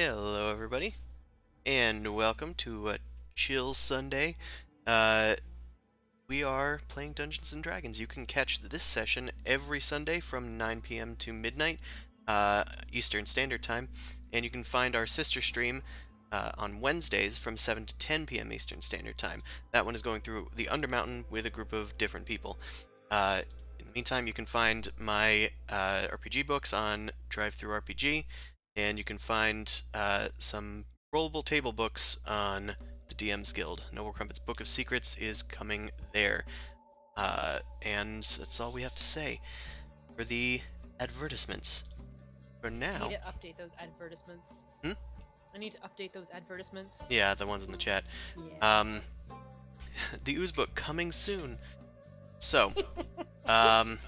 Hello, everybody, and welcome to a chill Sunday. Uh, we are playing Dungeons and Dragons. You can catch this session every Sunday from 9 p.m. to midnight uh, Eastern Standard Time, and you can find our sister stream uh, on Wednesdays from 7 to 10 p.m. Eastern Standard Time. That one is going through the Undermountain with a group of different people. Uh, in the meantime, you can find my uh, RPG books on DriveThruRPG and you can find uh, some rollable table books on the DM's Guild. Noble Crumpet's Book of Secrets is coming there. Uh, and that's all we have to say for the advertisements. For I now, need to update those advertisements. Hmm? I need to update those advertisements. yeah, the ones in the chat. Yeah. Um, the Ooze book coming soon. So, um,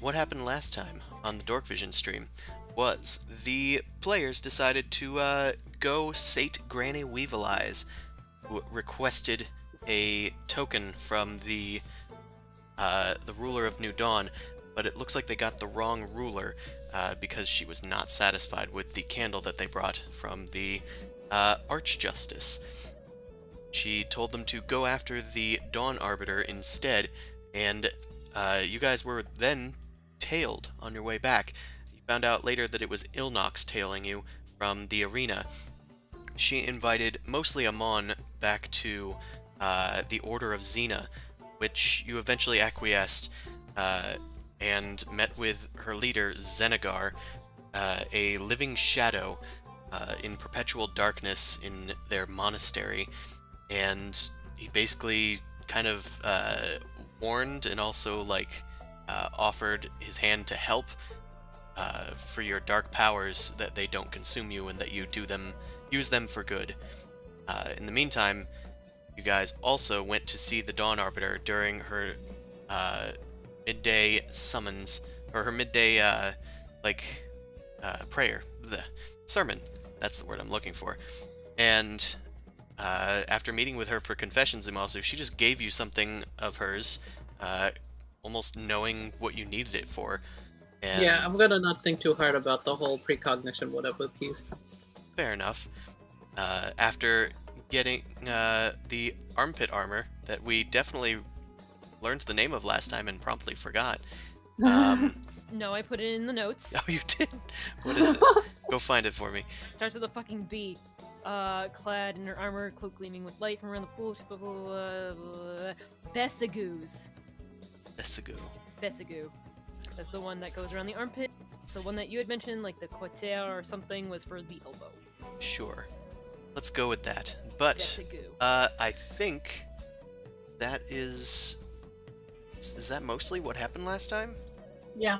what happened last time on the Dork Vision stream was the players decided to uh, go sate Granny Weevil Eyes, who requested a token from the uh, the ruler of New Dawn, but it looks like they got the wrong ruler uh, because she was not satisfied with the candle that they brought from the uh, Archjustice. She told them to go after the Dawn Arbiter instead, and uh, you guys were then tailed on your way back. Found out later that it was Ilnox tailing you from the arena. She invited mostly Amon back to uh, the Order of Xena, which you eventually acquiesced uh, and met with her leader, Zenegar, uh, a living shadow uh, in perpetual darkness in their monastery. And he basically kind of uh, warned and also, like, uh, offered his hand to help uh, for your dark powers that they don't consume you and that you do them use them for good. Uh, in the meantime, you guys also went to see the Dawn Arbiter during her uh, midday summons or her midday uh, like uh, prayer, the sermon. That's the word I'm looking for. And uh, after meeting with her for confessions, Imasu, she just gave you something of hers, uh, almost knowing what you needed it for. And Yeah, I'm gonna not think too hard about the whole precognition whatever piece. Fair enough. Uh, after getting uh, the armpit armor that we definitely learned the name of last time and promptly forgot. Um, no, I put it in the notes. oh, you did? What is it? Go find it for me. Starts with a fucking B. Uh, clad in her armor, cloak gleaming with light from around the pool. Blah, blah, blah, blah. Bessagoos. Bessagu. Bessagoo. That's the one that goes around the armpit. The one that you had mentioned, like the quarter or something, was for the elbow. Sure. Let's go with that. But uh, I think that is. Is is that mostly what happened last time? Yeah,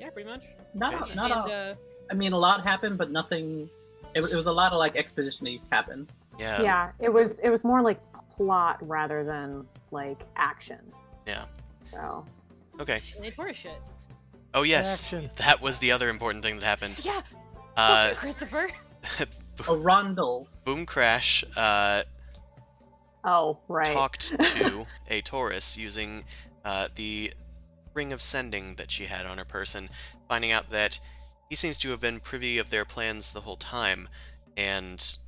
Yeah, pretty much. not Okay. not and, a, uh, I mean, a lot happened, but nothing. It, was- it was a lot of like exposition happened. Yeah. yeah, it was it was more like plot rather than like action. Yeah. So Okay. and they tore shit. Oh yes, Action. that was the other important thing that happened. Yeah, Uh, fuck Christopher. A rondel. Boom Crash uh, oh right. talked to a Taurus using uh, the ring of sending that she had on her person, finding out that he seems to have been privy of their plans the whole time, and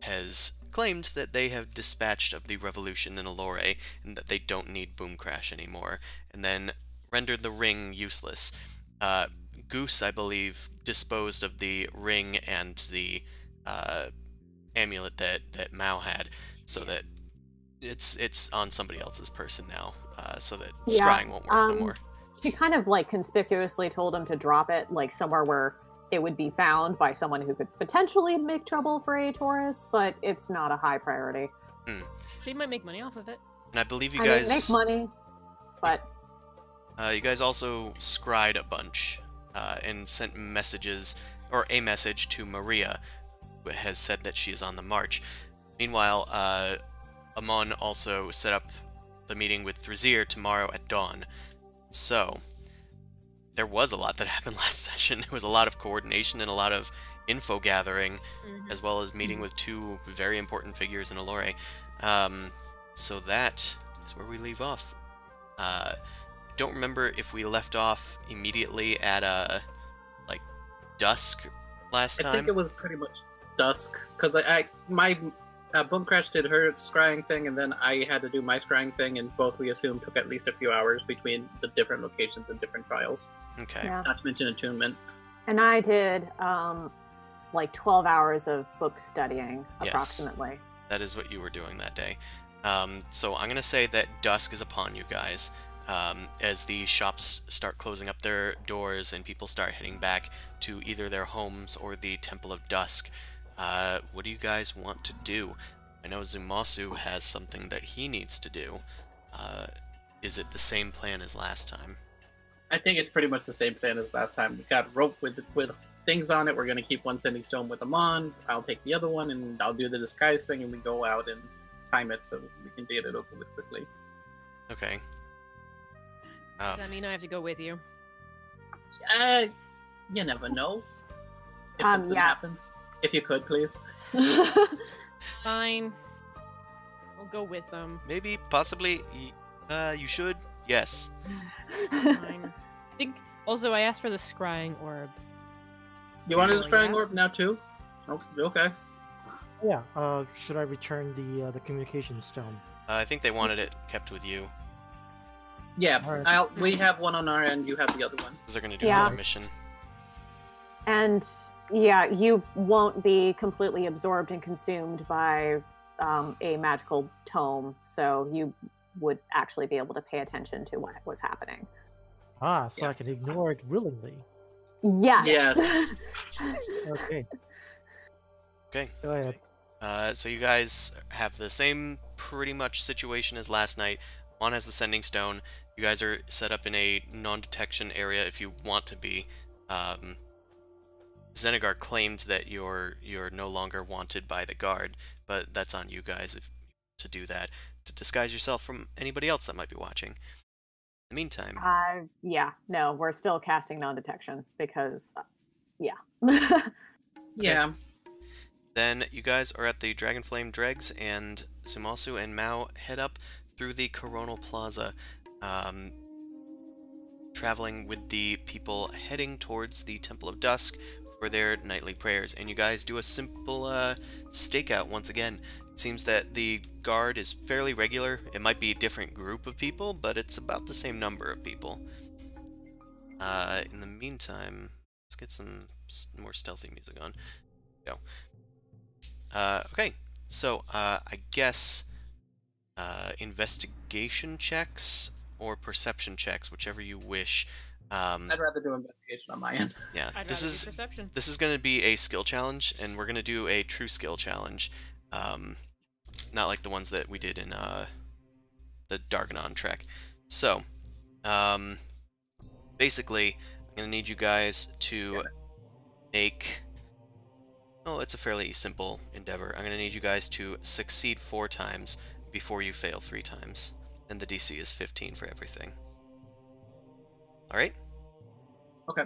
has claimed that they have dispatched of the revolution in Elore, and that they don't need Boom Crash anymore, and then rendered the ring useless. Uh, Goose, I believe, disposed of the ring and the uh, amulet that, that Mao had, so that it's it's on somebody else's person now, uh, so that Yeah, scrying won't work no um, more. She kind of like conspicuously told him to drop it like somewhere where it would be found by someone who could potentially make trouble for a Taurus, but it's not a high priority. They might make money off of it. And I believe you I guys mean, make money, but Uh, you guys also scried a bunch uh, and sent messages, or a message to Maria, who has said that she is on the march. Meanwhile, uh, Amon also set up the meeting with Thrazir tomorrow at dawn. So, there was a lot that happened last session. There was a lot of coordination and a lot of info gathering, Mhm. as well as meeting with two very important figures in Elore. Um, so that is where we leave off. Uh, don't remember if we left off immediately at uh like dusk last time. I think it was pretty much dusk because I, I my uh, Boom Crash did her scrying thing, and then I had to do my scrying thing, and both we assume took at least a few hours between the different locations and different trials. Okay. Yeah. Not to mention attunement. And I did um, like 12 hours of book studying, Yes. approximately. That is what you were doing that day. Um, so I'm going to say that dusk is upon you guys. Um, as the shops start closing up their doors and people start heading back to either their homes or the Temple of Dusk, uh, what do you guys want to do? I know Zumasu has something that he needs to do. Uh, is it the same plan as last time? I think it's pretty much the same plan as last time. We got rope with with things on it. We're gonna keep one sending stone with them on. I'll take the other one, and I'll do the disguise thing, and we go out and time it so we can get it over with quickly. Okay. Uh, Does that mean I have to go with you? Uh, you never know. If Um, something yes. happens, if you could, please. Fine. I'll go with them. maybe, possibly, uh, you should? Yes. Fine. I think. Also, I asked for the scrying orb. You wanted Oh, this scrying yeah? orb now too? Oh, okay. Yeah. Uh, should I return the uh, the communication stone? Uh, I think they wanted it kept with you Yeah, Alright. I'll, we have one on our end. You have the other one. because they're going to do Yeah. another mission. and yeah, you won't be completely absorbed and consumed by um, a magical tome, so you would actually be able to pay attention to what was happening. Ah, so Yeah. I can ignore it willingly. Yes. Yes. Okay. Okay. Go ahead. Uh, so you guys have the same pretty much situation as last night. One has the sending stone. You guys are set up in a non-detection area if you want to be. Um, Zenegar claimed that you're you're no longer wanted by the guard, but that's on you guys if to do that to disguise yourself from anybody else that might be watching. In the meantime, uh, yeah, no, we're still casting non-detection because, uh, yeah. Yeah. Then you guys are at the Dragonflame Dregs, and Zumasu and Mao head up through the Coronal Plaza, um, traveling with the people heading towards the Temple of Dusk for their nightly prayers. And you guys do a simple uh, stakeout once again. It seems that the guard is fairly regular. It might be a different group of people, but it's about the same number of people. Uh, in the meantime, let's get some more stealthy music on. Go. Uh, okay, so uh, I guess uh, investigation checks or perception checks, whichever you wish. Um, I'd rather do investigation on my end. yeah, I'd this is perception. this is going to be a skill challenge, and we're going to do a true skill challenge. Um, not like the ones that we did in uh, the Darganon trek. So, um, basically, I'm going to need you guys to make. Oh, it's a fairly simple endeavor. I'm going to need you guys to succeed four times before you fail three times. And the DC is 15 for everything. Alright? Okay.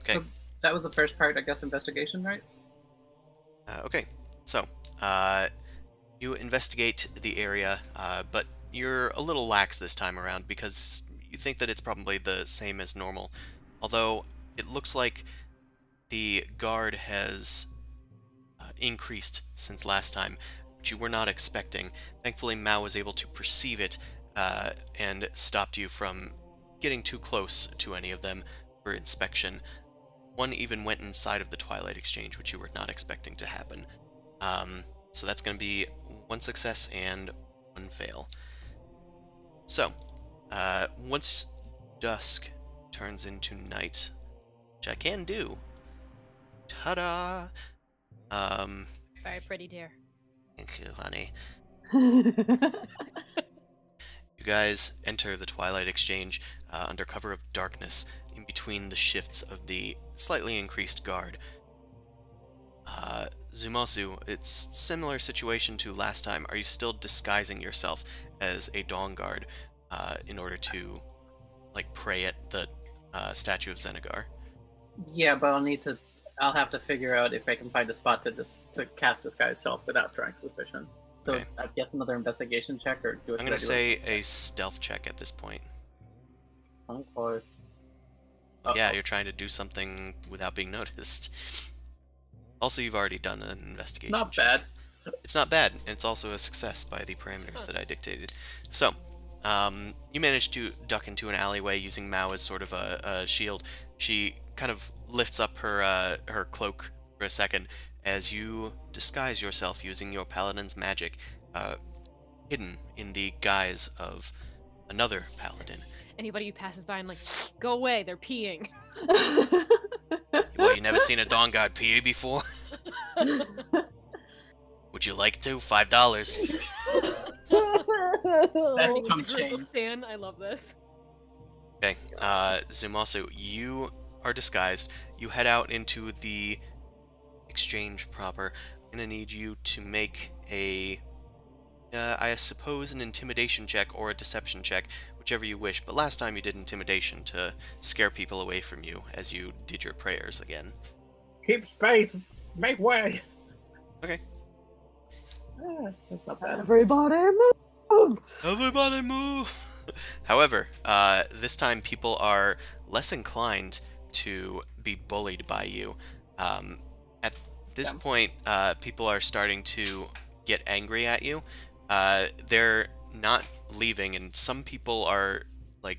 Okay. So that was the first part, I guess, investigation, right? Uh, okay, so uh, you investigate the area, uh, but you're a little lax this time around because you think that it's probably the same as normal. Although it looks like the guard has uh, increased since last time, you were not expecting. Thankfully, Mao was able to perceive it uh, and stopped you from getting too close to any of them for inspection. One even went inside of the Twilight Exchange, which you were not expecting to happen. Um, so that's going to be one success and one fail. So, uh, once dusk turns into night, which I can do, ta-da! Um, Bye, pretty dear. Thank you, honey. You guys enter the Twilight Exchange uh, under cover of darkness in between the shifts of the slightly increased guard. Uh, Zumasu, it's similar situation to last time. Are you still disguising yourself as a Dawn Guard uh, in order to, like, pray at the uh, statue of Zenegar? Yeah, but I'll need to. I'll have to figure out if I can find a spot to dis- to cast disguise self without drawing suspicion. So Okay. I guess another investigation check or do it. I'm gonna say a stealth check at this point. Okay. yeah, Uh-oh. you're trying to do something without being noticed. Also, you've already done an investigation. Not check. bad. It's not bad. and It's also a success by the parameters that I dictated. So, um, you managed to duck into an alleyway using Mao as sort of a, a shield. She kind of lifts up her uh, her cloak for a second as you disguise yourself using your paladin's magic, uh, hidden in the guise of another paladin. Anybody who passes by, I'm like, go away, they're peeing. Well, you never seen a Dawn Guard PA before? Would you like to? Five dollars. That's Oh, come group change. Stan, I love this. Okay, uh, Zumasu, you are disguised. You head out into the exchange proper. I'm gonna need you to make a, uh, I suppose, an intimidation check or a deception check, whichever you wish. But last time you did intimidation to scare people away from you as you did your prayers again. Keep space. Make way. Okay. Ah, that's not bad. Everybody move! Everybody move! However, uh, this time people are less inclined to be bullied by you. Um, at this Yeah. point, uh, people are starting to get angry at you. Uh, they're not leaving, and some people are like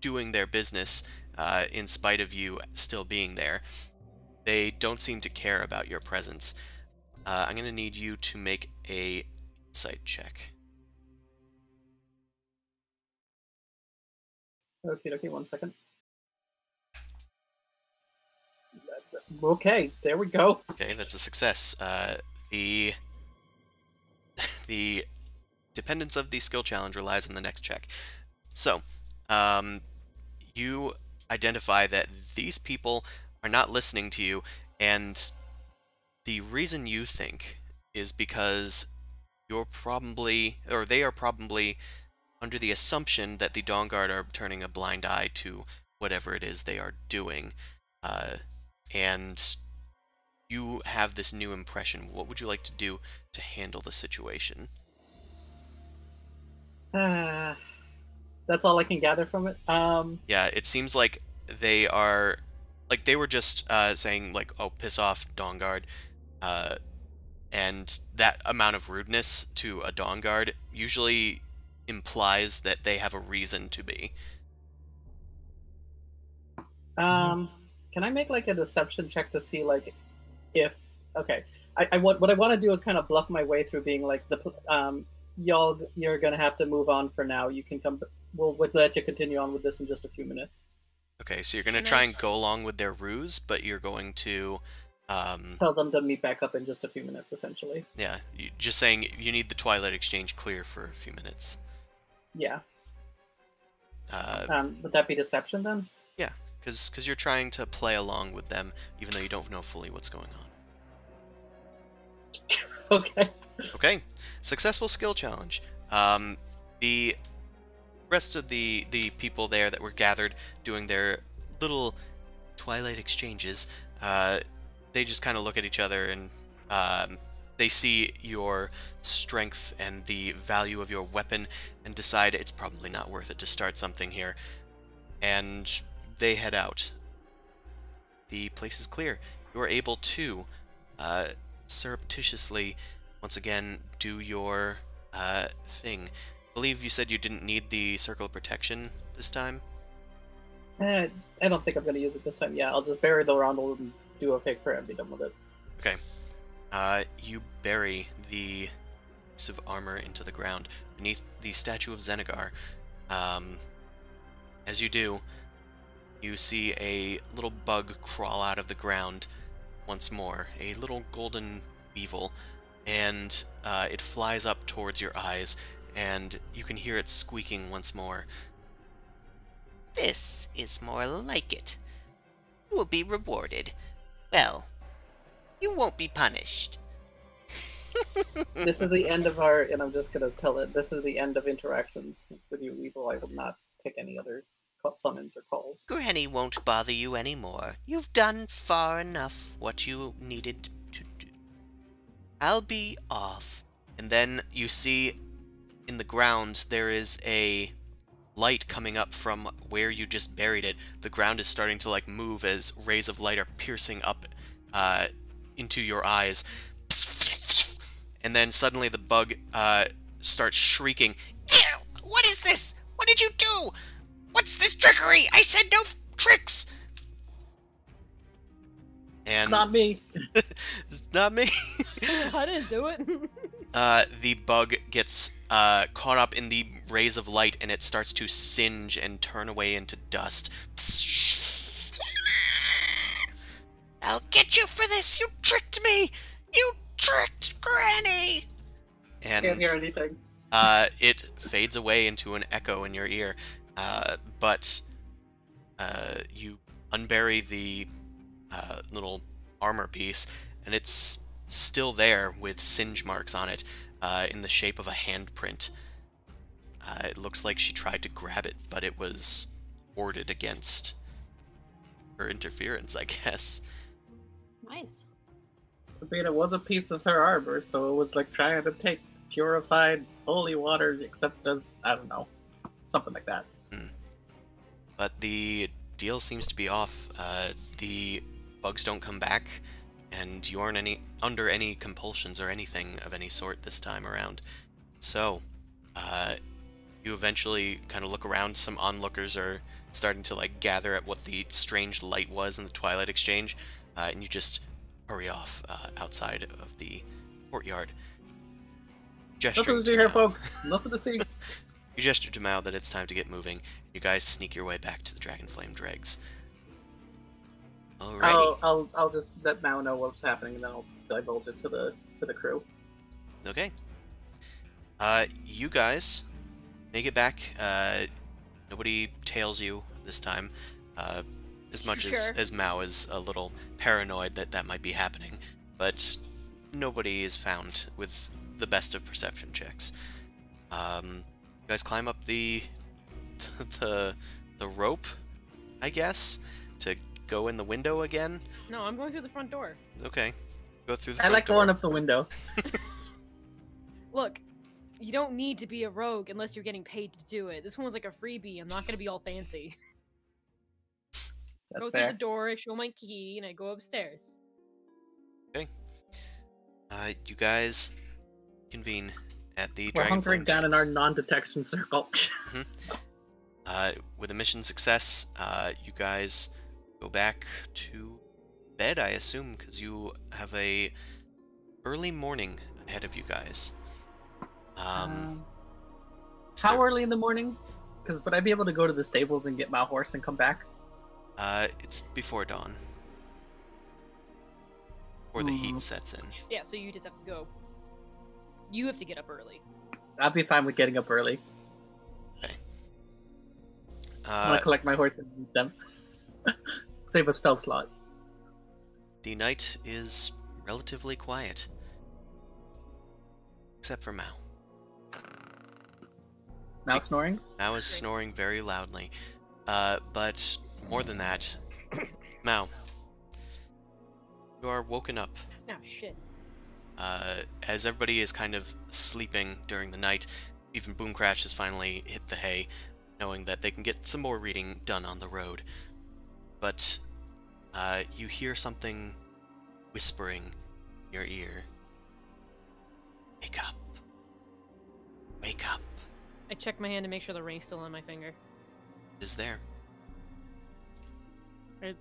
doing their business uh, in spite of you still being there. They don't seem to care about your presence. Uh, I'm gonna need you to make a insight check. Okay, okay, one second. Okay, there we go. Okay, that's a success. Uh, the the dependence of the skill challenge relies on the next check. So, um, you identify that these people are not listening to you, and the reason you think is because you're probably, or they are probably under the assumption that the Dawn Guard are turning a blind eye to whatever it is they are doing. Uh, and you have this new impression. What would you like to do to handle the situation? Ah, that's all I can gather from it. Um, Yeah, it seems like they are like they were just uh, saying like, "Oh, piss off, Dawn Guard," uh, and that amount of rudeness to a Dawn Guard usually implies that they have a reason to be. um, can I make like a deception check to see like if okay? I, I want what I want to do is kind of bluff my way through being like the um y'all you're gonna have to move on for now. You can come. We'll, we'll let you continue on with this in just a few minutes. Okay, so you're gonna try and go along with their ruse, but you're going to, um, Tell them to meet back up in just a few minutes, essentially. yeah, you, just saying you need the Twilight Exchange clear for a few minutes. Yeah. Uh, Um, would that be deception then? Because because you're trying to play along with them even though you don't know fully what's going on. Okay. okay. Successful skill challenge. Um, the rest of the the people there that were gathered doing their little twilight exchanges uh, they just kind of look at each other and um, they see your strength and the value of your weapon and decide it's probably not worth it to start something here. And they head out. The place is clear. You are able to uh, surreptitiously, once again, do your uh, thing. I believe you said you didn't need the circle of protection this time. Eh, I don't think I'm gonna use it this time. Yeah, I'll just bury the roundel and do a fake prayer and be done with it. Okay. Uh, you bury the piece of armor into the ground beneath the statue of Zenegar. Um, as you do, you see a little bug crawl out of the ground once more, a little golden weevil, and uh, it flies up towards your eyes, and you can hear it squeaking once more. This is more like it. You will be rewarded. Well, you won't be punished. This is the end of our, and I'm just gonna tell it. This is the end of interactions with you, evil. I will not take any other call, summons or calls. Granny won't bother you anymore. You've done far enough what you needed to do. I'll be off. And then you see in the ground there is a light coming up from where you just buried it. The ground is starting to like move as rays of light are piercing up uh, into your eyes. And then suddenly the bug uh, starts shrieking. Ew! What is this? What did you do? What's this trickery? I said no tricks! And Not me. it's not me. I didn't do it. uh, the bug gets uh, caught up in the rays of light and it starts to singe and turn away into dust. I'll get you for this! You tricked me! You tricked Granny! And Can't hear anything. uh, it fades away into an echo in your ear. Uh, but uh, you unbury the uh, little armor piece, and it's still there with singe marks on it uh, in the shape of a handprint. Uh, it looks like she tried to grab it, but it was warded against her interference, I guess. Nice. I mean, it was a piece of her armor, so it was like trying to take purified holy water, except as I don't know, something like that. But the deal seems to be off. Uh, the bugs don't come back, and you aren't any under any compulsions or anything of any sort this time around. So, uh, you eventually kind of look around. Some onlookers are starting to like gather at what the strange light was in the Twilight Exchange, uh, and you just hurry off uh, outside of the courtyard. Nothing to see here, folks. Nothing to see. You gesture to Mao that it's time to get moving. You guys sneak your way back to the Dragonflame dregs. Alrighty. I'll, I'll, I'll just let Mao know what's happening, and then I'll divulge it to the to the crew. Okay. Uh, you guys make it back. Uh, nobody tails you this time. Uh, as much as, Sure. as Mao is a little paranoid that that might be happening, but nobody is found with the best of perception checks. Um, you guys climb up the the the rope, I guess, to go in the window again. no, I'm going through the front door. Okay, go through the. I front like door. going up the window. Look, you don't need to be a rogue unless you're getting paid to do it. This one was like a freebie. I'm not gonna be all fancy. That's go through the door, I show my key, and I go upstairs. Okay. Uh, you guys convene at the We're Dragonflame hunkering down in our non-detection circle. Uh, with a mission success, uh, you guys go back to bed, I assume, because you have a early morning ahead of you guys. Um, Um, how there- early in the morning? Because would I be able to go to the stables and get my horse and come back? uh, it's before dawn, or the heat Hmm. sets in. Yeah, so you just have to go. You have to get up early. I'll be fine with getting up early. I Uh, want to collect my horse and eat them. Save a spell slot. the night is relatively quiet, except for Mao. Now snoring? Mao is snoring very loudly. Uh, but more than that, Mao, you are woken up Oh shit. Uh, as everybody is kind of sleeping during the night. Even Boom Crash has finally hit the hay, knowing that they can get some more reading done on the road. But uh, you hear something whispering in your ear. Wake up. Wake up. I check my hand to make sure the ring's still on my finger. It is there. I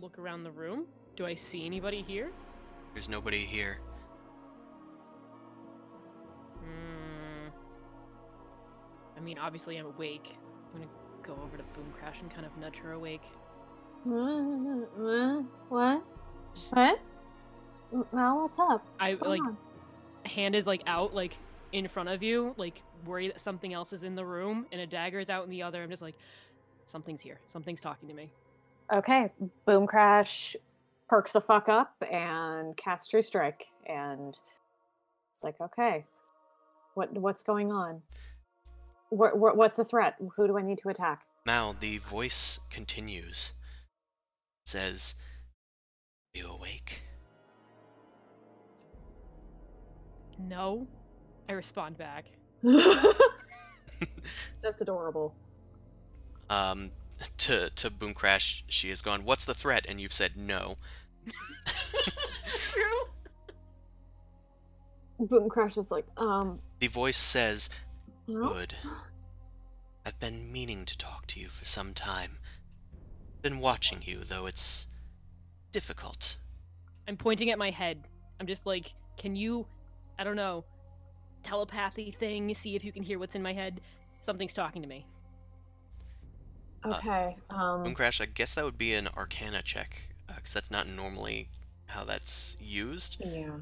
look around the room. Do I see anybody here? There's nobody here. Hmm. I mean, obviously I'm awake. I'm gonna go over to Boom Crash and kind of nudge her awake. What? What? Just What? Mal, what's up? I What's going like on? hand is like out like in front of you, like worried that something else is in the room, and a dagger is out in the other. I'm just like, something's here. Something's talking to me. Okay, Boom Crash perks the fuck up and casts True Strike, and it's like, okay, what what's going on? What, what what's the threat? Who do I need to attack? Mal, the voice continues. It says, "Are you awake?" No, I respond back. That's adorable. Um, to to Boom Crash, she has gone. What's the threat? And you've said no. True. Boom Crash is like, um, The voice says, huh? "Good. I've been meaning to talk to you for some time. Been watching you, though it's difficult. I'm pointing at my head. I'm just like, can you, I don't know, telepathy thing, see if you can hear what's in my head? Something's talking to me. Okay. Um, Boom Crash, I guess that would be an Arcana check, because that's not normally how that's used. yeah.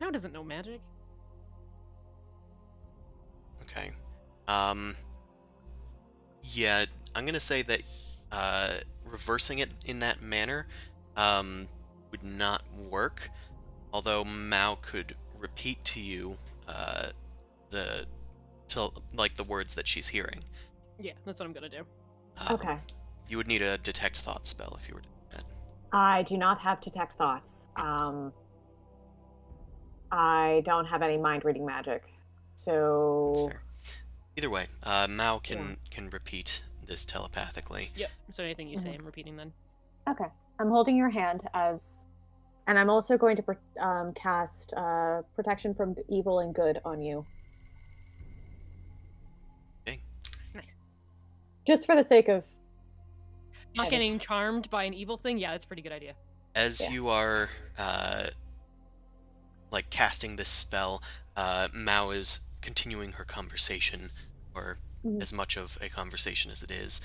Now doesn't know magic. Okay. Um. Yeah, I'm gonna say that uh, reversing it in that manner um, would not work. Although Mao could repeat to you uh, the to like the words that she's hearing. Yeah, that's what I'm gonna do. Um, Okay. You would need a detect thought spell if you were to do that. I do not have detect thoughts. Um, I don't have any mind reading magic. So fair. Either way, uh, Mao can can repeat this telepathically. Yep. So anything you say, Mhm. I'm repeating then. okay, I'm holding your hand as, and I'm also going to um, cast uh, protection from evil and good on you, just for the sake of. Not Nice. getting charmed by an evil thing. Yeah, that's a pretty good idea. As Yeah. you are uh, like casting this spell, uh, Mao is continuing her conversation, or Mhm. as much of a conversation as it is.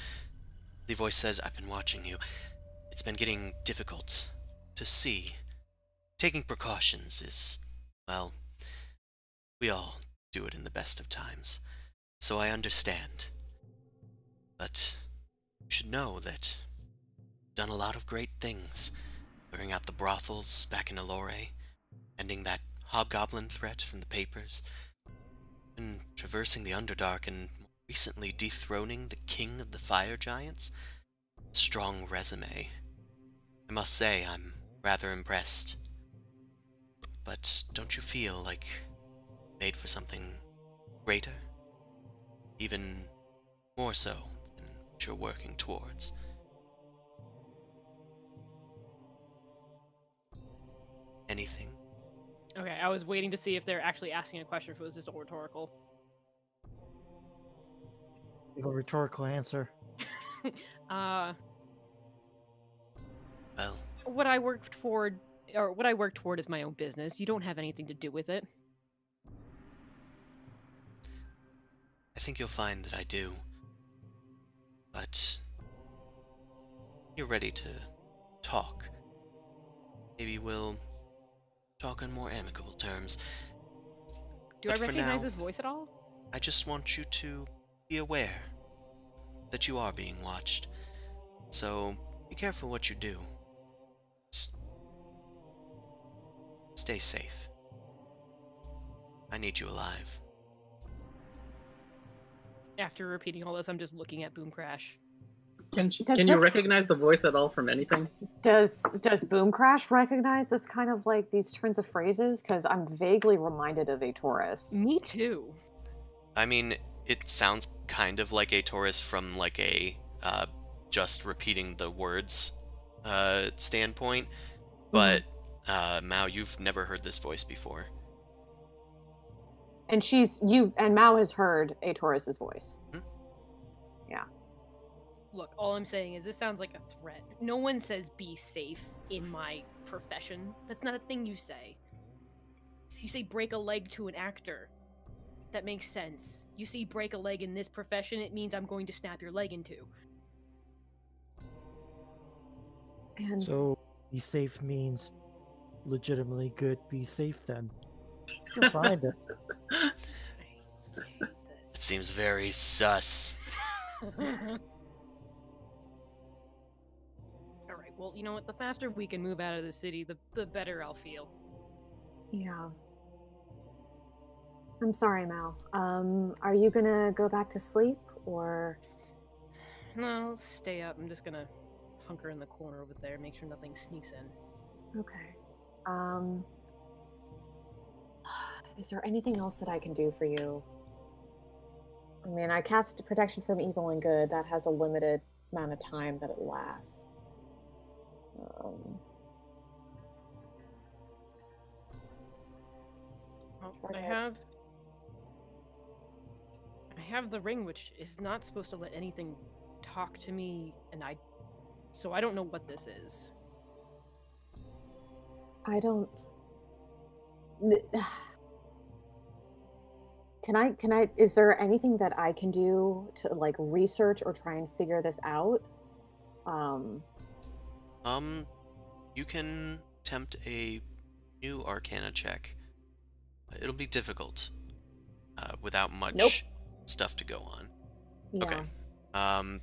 The voice says, "I've been watching you. It's been getting difficult to see. Taking precautions is, well, we all do it in the best of times, so I understand. But you should know that you've done a lot of great things." clearing out the brothels back in Elore, ending that hobgoblin threat from the papers, and traversing the Underdark and recently dethroning the king of the fire giants. Strong resume. I must say, I'm rather impressed. But don't you feel like made for something greater? Even more so you're working towards. Anything? Okay, I was waiting to see if they're actually asking a question if it was just a rhetorical. Give a rhetorical answer. Uh, Well, what I worked toward, or what I work toward, is my own business. You don't have anything to do with it. I think you'll find that I do. But you're ready to talk. Maybe we'll talk on more amicable terms. Do But I recognize now- his voice at all? I just want you to be aware that you are being watched. So be careful what you do. Stay safe. I need you alive. After repeating all this, I'm just looking at Boom Crash. Can she, Does can you recognize the voice at all from anything? Does Does Boom Crash recognize this kind of like these turns of phrases? Because I'm vaguely reminded of a Taurus. Me too. I mean, it sounds kind of like a Taurus from like a uh, just repeating the words uh, standpoint, but uh, Mao, you've never heard this voice before. And she's you and Mao has heard a Taurus's voice. Hmm. Yeah. Look, all I'm saying is this sounds like a threat. No one says be safe in my profession. That's not a thing you say. You say break a leg to an actor. That makes sense. You see break a leg in this profession, it means I'm going to snap your leg in two. And So be safe means legitimately good. Be safe then. You'll find it. It seems very sus. All right. Well, you know what? The faster we can move out of the city, the the better I'll feel. yeah. I'm sorry, Mal. Um, are you gonna go back to sleep or? No, I'll stay up. I'm just gonna hunker in the corner over there, make sure nothing sneaks in. Okay. Um. Is there anything else that I can do for you? I mean, I cast protection from evil and good. That has a limited amount of time that it lasts. Um, Well, I have. I have the ring, which is not supposed to let anything talk to me, and I. So I don't know what this is. I don't. Can I? Can I? Is there anything that I can do to like research or try and figure this out? Um, Um, you can attempt a new Arcana check. It'll be difficult uh, without much Nope. stuff to go on. yeah. Okay. Um,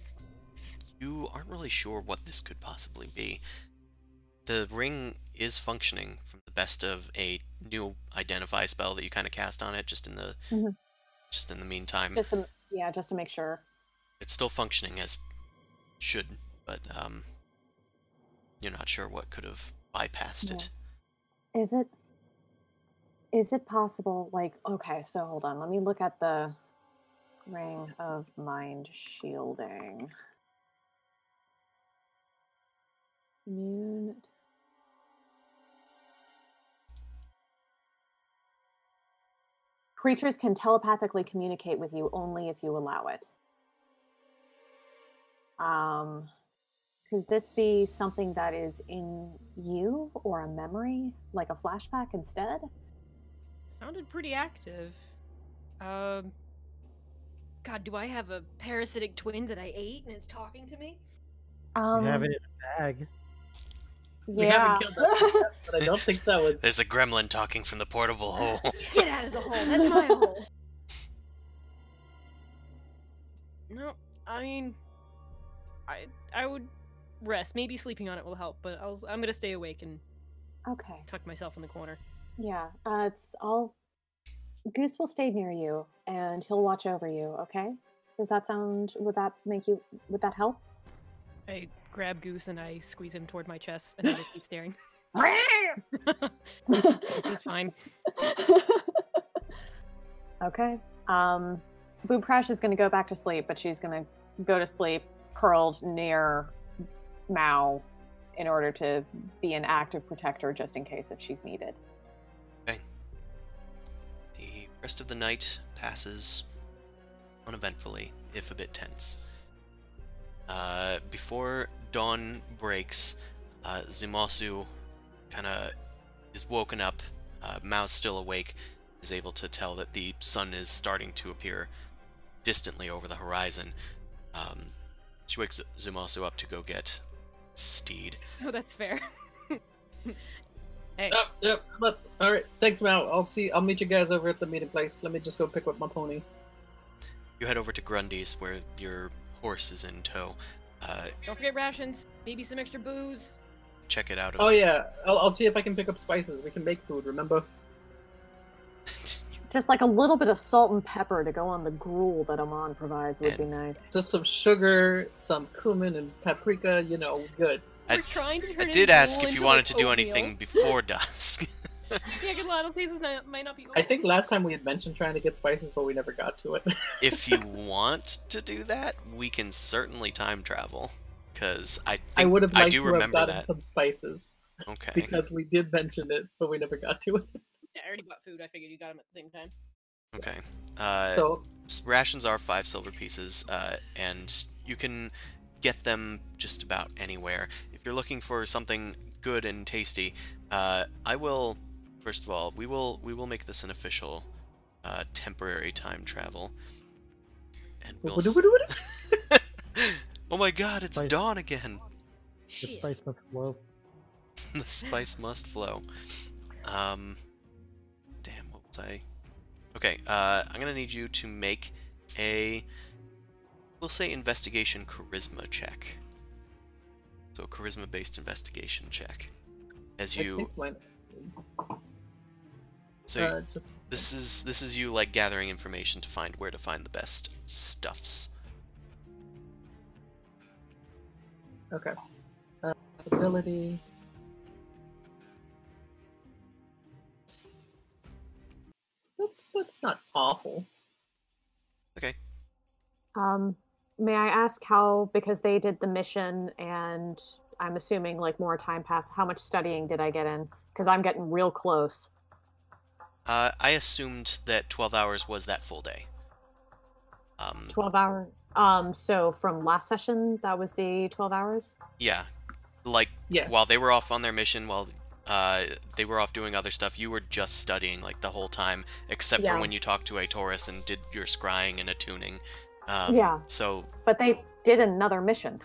you aren't really sure what this could possibly be. The ring is functioning from the best of a new identify spell that you kind of cast on it, just in the Mhm. just in the meantime. Just to, yeah, just to make sure. It's still functioning as should, but um, you're not sure what could have bypassed Yeah. it. Is it? Is it possible? Like, okay, so hold on. Let me look at the ring of mind shielding. Immune. Creatures can telepathically communicate with you only if you allow it. Um, could this be something that is in you or a memory, like a flashback instead? Sounded pretty active. Um. God, do I have a parasitic twin that I ate and it's talking to me? Um, you have it in a bag. We yeah. haven't killed that but I don't think that was. There's a gremlin talking from the portable hole. Get out of the hole. That's my hole. No, I mean, I I would rest. Maybe sleeping on it will help, but I'll, I'm gonna stay awake and okay. tuck myself in the corner. Yeah. Uh, it's all. Goose will stay near you, and he'll watch over you. Okay. Does that sound? Would that make you? Would that help? I grab Goose and I squeeze him toward my chest, and I just keep staring. this is fine. okay. Um, Boom Crash is going to go back to sleep, but she's going to go to sleep curled near Mao in order to be an active protector just in case if she's needed. Okay. The rest of the night passes uneventfully, if a bit tense. Uh, before dawn breaks, uh, Zumasu kind of is woken up. Uh, Mao's still awake, is able to tell that the sun is starting to appear distantly over the horizon. Um, she wakes Zumasu up to go get Steed. Oh, that's fair. hey, Yep, yep. Look, all right. Thanks, Mao. I'll see. I'll meet you guys over at the meeting place. Let me just go pick up my pony. You head over to Grundy's, where your horse is in tow. Uh, don't forget rations. Maybe some extra booze. check it out. Oh yeah. I'll, I'll see if I can pick up spices. We can make food. Remember? Just like a little bit of salt and pepper to go on the gruel that Amon provides would be nice. Just some sugar, some cumin, and paprika. You know, good. I- We're trying to turn I did ask if you wanted like, to do oatmeal. anything before dusk. Yeah, a lot of places not, might not be. I think last time we had mentioned trying to get spices, but we never got to it. if you want to do that, we can certainly time travel. Because I think, I would have I liked do to have remember gotten that. some spices Okay. because we did mention it, but we never got to it. Yeah, I already bought food. I figured you got them at the same time. Okay. Uh, So rations are five silver pieces, uh, and you can get them just about anywhere. If you're looking for something good and tasty, uh, I will. First of all, we will we will make this an official uh, temporary time travel, and we'll. s- oh my God! It's Spice. dawn again. The spice must flow. the spice must flow. Um, damn, what was I? Okay, uh, I'm gonna need you to make a, we'll say investigation charisma check. So a charisma-based investigation check. As I you, think when- so uh, just this is this is you like gathering information to find where to find the best stuffs. okay. Uh, ability. That's that's not awful. Okay. Um, may I ask how, because they did the mission and I'm assuming like more time passed, how much studying did I get in? Because I'm getting real close. Uh, I assumed that 12 hours was that full day. Um, 12 hour. Um, so from last session, that was the 12 hours? yeah, like Yeah. while they were off on their mission, while uh, they were off doing other stuff, you were just studying like the whole time, except for when you talked to a Taurus and did your scrying and attuning. Um, Yeah. So But they did another mission.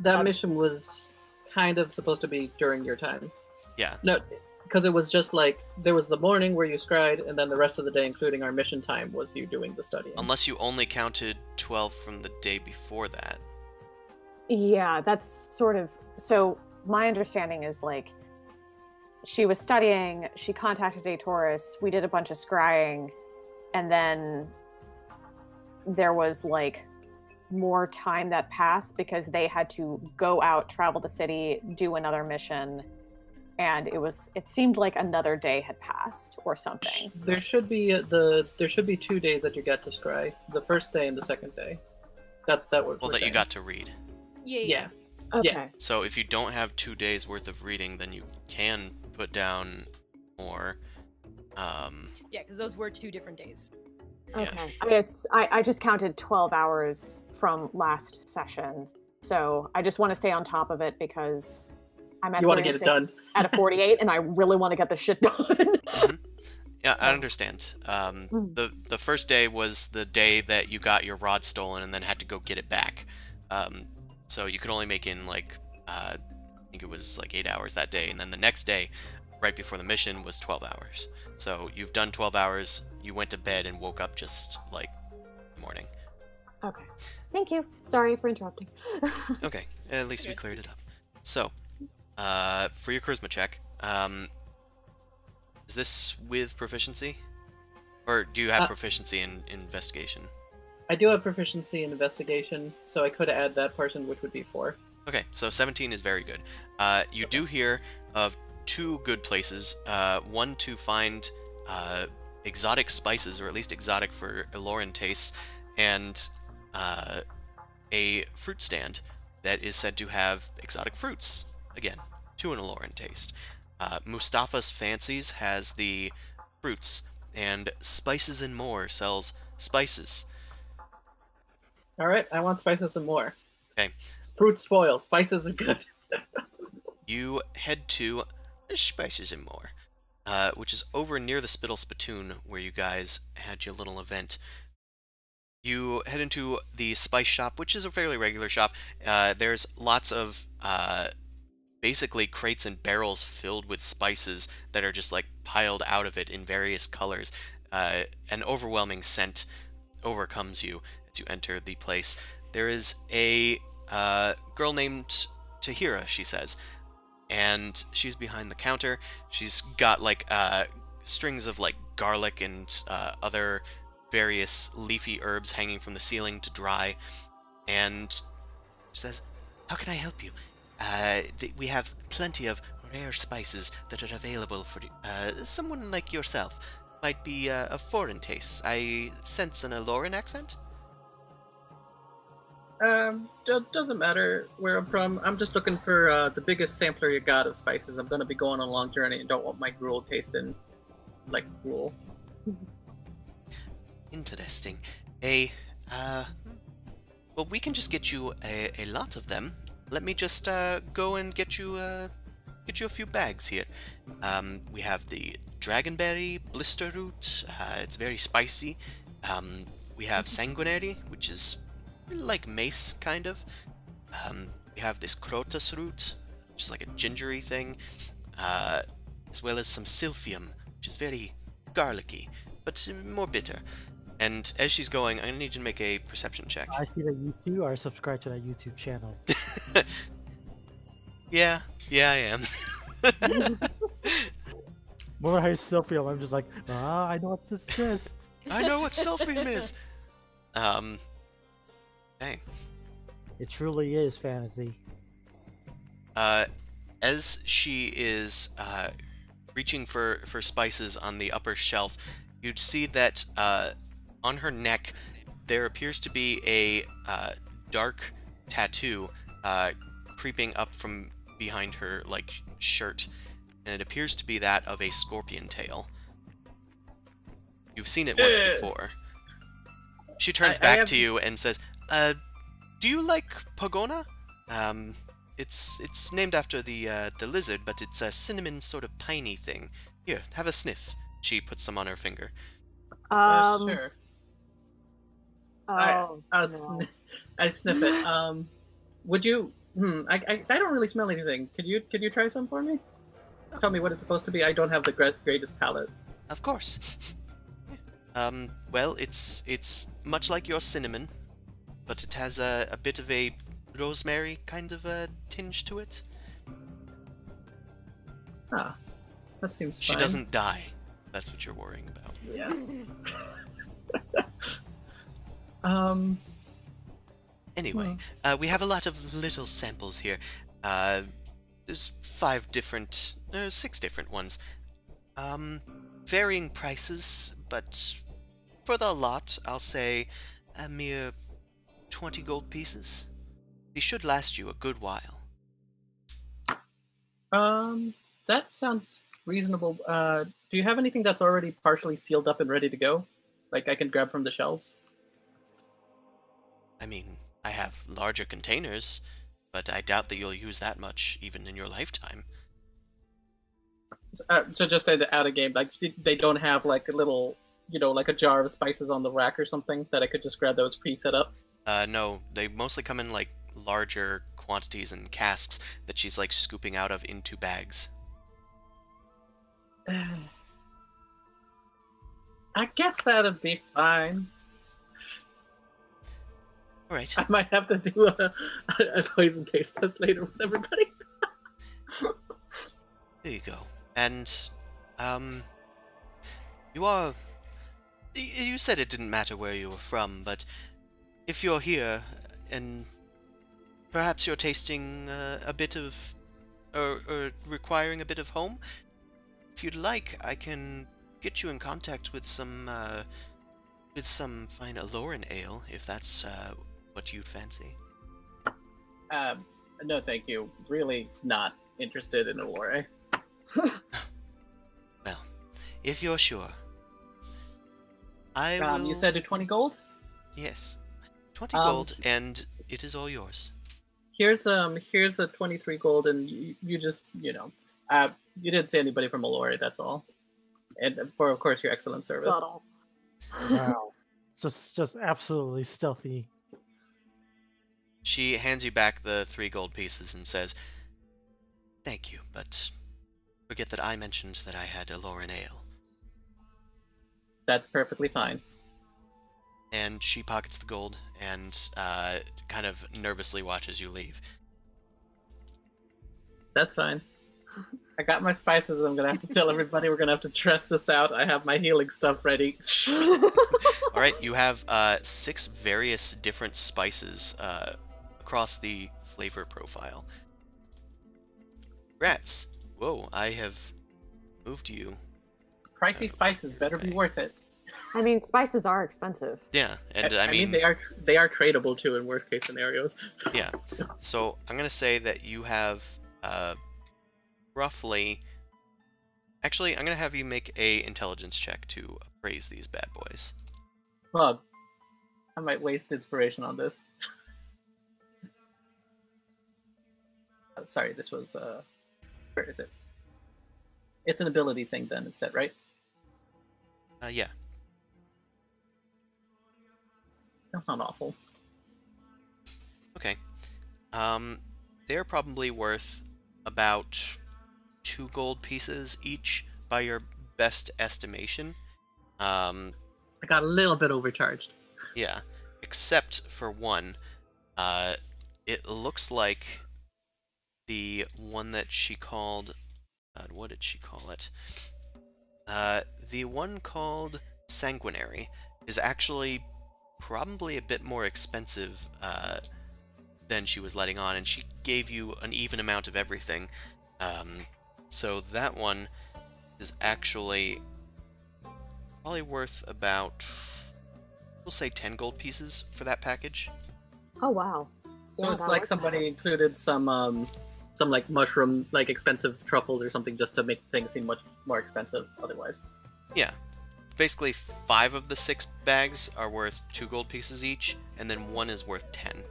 That Um, mission was kind of supposed to be during your time. yeah, No, because it was just like there was the morning where you scried, and then the rest of the day, including our mission time, was you doing the studying. unless you only counted 12 from the day before that. yeah, that's sort of. So my understanding is like she was studying, she contacted a Taurus, we did a bunch of scrying, and then there was like more time that passed because they had to go out, travel the city, do another mission, and it was it seemed like another day had passed or something. There should be uh, the there should be two days that you get to scry. The first day and the second day. That that was Well, that you got to read. Yeah, yeah. Yeah. Okay. Yeah. So if you don't have two days worth of reading, then you can put down more. Um, Yeah, because those were two different days. Yeah. Okay. I mean, it's I, I just counted 12 hours from last session. So I just want to stay on top of it because I'm at You want to get it done. at a 48 and I really want to get the shit done. yeah, I understand. Um, Mm. the the first day was the day that you got your rod stolen and then had to go get it back. Um, so you could only make in like uh, I think it was like eight hours that day, and then the next day, right before the mission, was 12 hours. So you've done 12 hours. You went to bed and woke up just like morning. okay. Thank you. Sorry for interrupting. Okay, at least we cleared it up. So, uh, for your charisma check, um, is this with proficiency, or do you have Uh, proficiency in investigation? I do have proficiency in investigation, so I could add that person, which would be four. Okay, so 17 is very good. Uh, you do hear of two good places. Uh, one to find uh, exotic spices, or at least exotic for Eloran tastes, and uh, a fruit stand that is said to have exotic fruits. Again, to an Eloran taste. Uh, Mustafa's Fancies has the fruits, and Spices and More sells spices. All right, I want spices and more. Okay. Fruit spoil. Spices are good. you head to Spices and More, uh, which is over near the Spittle Spittoon where you guys had your little event. You head into the spice shop, which is a fairly regular shop. Uh, there's lots of uh, basically crates and barrels filled with spices that are just like piled out of it in various colors. Uh, an overwhelming scent overcomes you as you enter the place. There is a uh, girl named Tahira, she says, and she's behind the counter. She's got like uh, strings of like garlic and uh, other various leafy herbs hanging from the ceiling to dry, and she says, "How can I help you? Uh, th- we have plenty of rare spices that are available for uh, someone like yourself. Might be uh, of foreign taste. I sense an Eloran accent." Um, do- doesn't matter where I'm from. I'm just looking for uh, the biggest sampler you got of spices. I'm gonna be going on a long journey and don't want my gruel tasting like gruel. Interesting. A, uh, well, we can just get you a, a lot of them. Let me just uh, go and get you uh, get you a few bags here. Um, we have the dragonberry blister root. Uh, it's very spicy. Um, we have sanguinary, which is like mace kind of. Um, we have this crotus root, which is like a gingery thing, uh, as well as some silphium, which is very garlicky, but more bitter. And as she's going, I need you to make a perception check. I see that you two are subscribed to that YouTube channel. yeah, yeah, I am. More I selfie, I'm just like, ah, I know what this is. I know what Silphium is. Um, dang. It truly is fantasy. Uh, as she is uh, reaching for, for spices on the upper shelf, you'd see that uh, on her neck there appears to be a uh, dark tattoo uh, creeping up from behind her like shirt, and it appears to be that of a scorpion tail. You've seen it once before. She turns I- I back have- to you and says, "Uh, do you like Pogona? Um, it's it's named after the uh, the lizard, but it's a cinnamon sort of piney thing. Here, have a sniff." She puts some on her finger. Uh, Um, sure. Oh, I, I, no. sn- I sniff it. Um, would you? Hmm. I, I, I don't really smell anything. Could you could you try some for me? Tell me what it's supposed to be. I don't have the gre- greatest palate. Of course. um, well, it's it's much like your cinnamon, but it has a, a bit of a rosemary kind of a tinge to it. Ah, that seems. She fine. doesn't die. That's what you're worrying about. Yeah. Um. Anyway, uh, we have a lot of little samples here. Uh, there's five different, uh, six different ones. Um, varying prices, but for the lot, I'll say a mere 20 gold pieces. These should last you a good while. Um. That sounds reasonable. Uh, do you have anything that's already partially sealed up and ready to go? Like I can grab from the shelves? I mean, I have larger containers, but I doubt that you'll use that much even in your lifetime. Uh, so just say the out of game, like they don't have like a little, you know, like a jar of spices on the rack or something that I could just grab those pre-set up. Uh, no, they mostly come in like larger quantities and casks that she's like scooping out of into bags. I guess that'd be fine. All right. I might have to do a, a poison taste test later with everybody. There you go. And, um, you are. You said it didn't matter where you were from, but if you're here and perhaps you're tasting uh, a bit of. Or, or requiring a bit of home, if you'd like, I can get you in contact with some. Uh, with some fine Eloran ale, if that's uh, what you'd fancy. Um, no, thank you. Really not interested in Elore. Well, if you're sure. I Um, will... you said a twenty gold. Yes. 20 Um, gold, and it is all yours. Here's um, here's a twenty-three gold, and you, you just, you know, uh, you didn't see anybody from Elore. That's all. And for, of course, your excellent service. subtle. Wow. just just absolutely stealthy. She hands you back the three gold pieces and says, Thank you, but forget that I mentioned that I had a Lauren ale. That's perfectly fine. And she pockets the gold and uh, kind of nervously watches you leave. That's fine. I got my spices. I'm gonna have to tell everybody we're gonna have to test this out. I have my healing stuff ready. All right, you have uh, six various different spices uh, across the flavor profile. Rats. Whoa, I have moved you. Pricey spices better be worth it. I mean, spices are expensive. Yeah, and I, mean, they are tr- they are tradable too in worst case scenarios. yeah. So I'm gonna say that you have uh, roughly. Actually, I'm gonna have you make a intelligence check to appraise these bad boys. Well, I might waste inspiration on this. Oh, sorry, this was uh, where is it? It's an ability thing then instead, right? Uh, yeah. That's not awful. Okay. Um, they're probably worth about two gold pieces each by your best estimation. Um, I got a little bit overcharged. yeah, except for one. Uh, it looks like the one that she called. God, what did she call it? Uh, the one called Sanguinary is actually probably a bit more expensive uh, than she was letting on, and she gave you an even amount of everything. Um, so that one is actually probably worth about we'll say 10 gold pieces for that package. Oh wow. So Yeah, it's like somebody out. included some um some like mushroom like expensive truffles or something just to make things seem much more expensive otherwise. Yeah. Basically, five of the six bags are worth two gold pieces each, and then one is worth 10.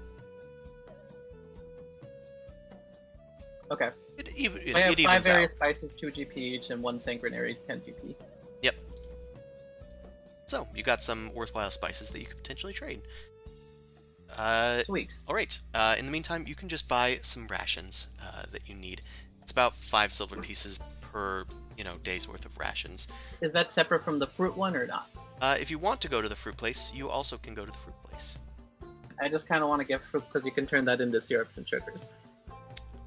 Okay. It, even, it, I have five various out. spices, two GP each, and one sanguinary, ten GP. Yep. So, you got some worthwhile spices that you could potentially trade. Uh, Sweet. Alright, uh, in the meantime, you can just buy some rations uh, that you need. It's about five silver pieces per, you know, day's worth of rations. Is that separate from the fruit one or not? Uh, if you want to go to the fruit place, you also can go to the fruit place. I just kind of want to get fruit because you can turn that into syrups and sugars.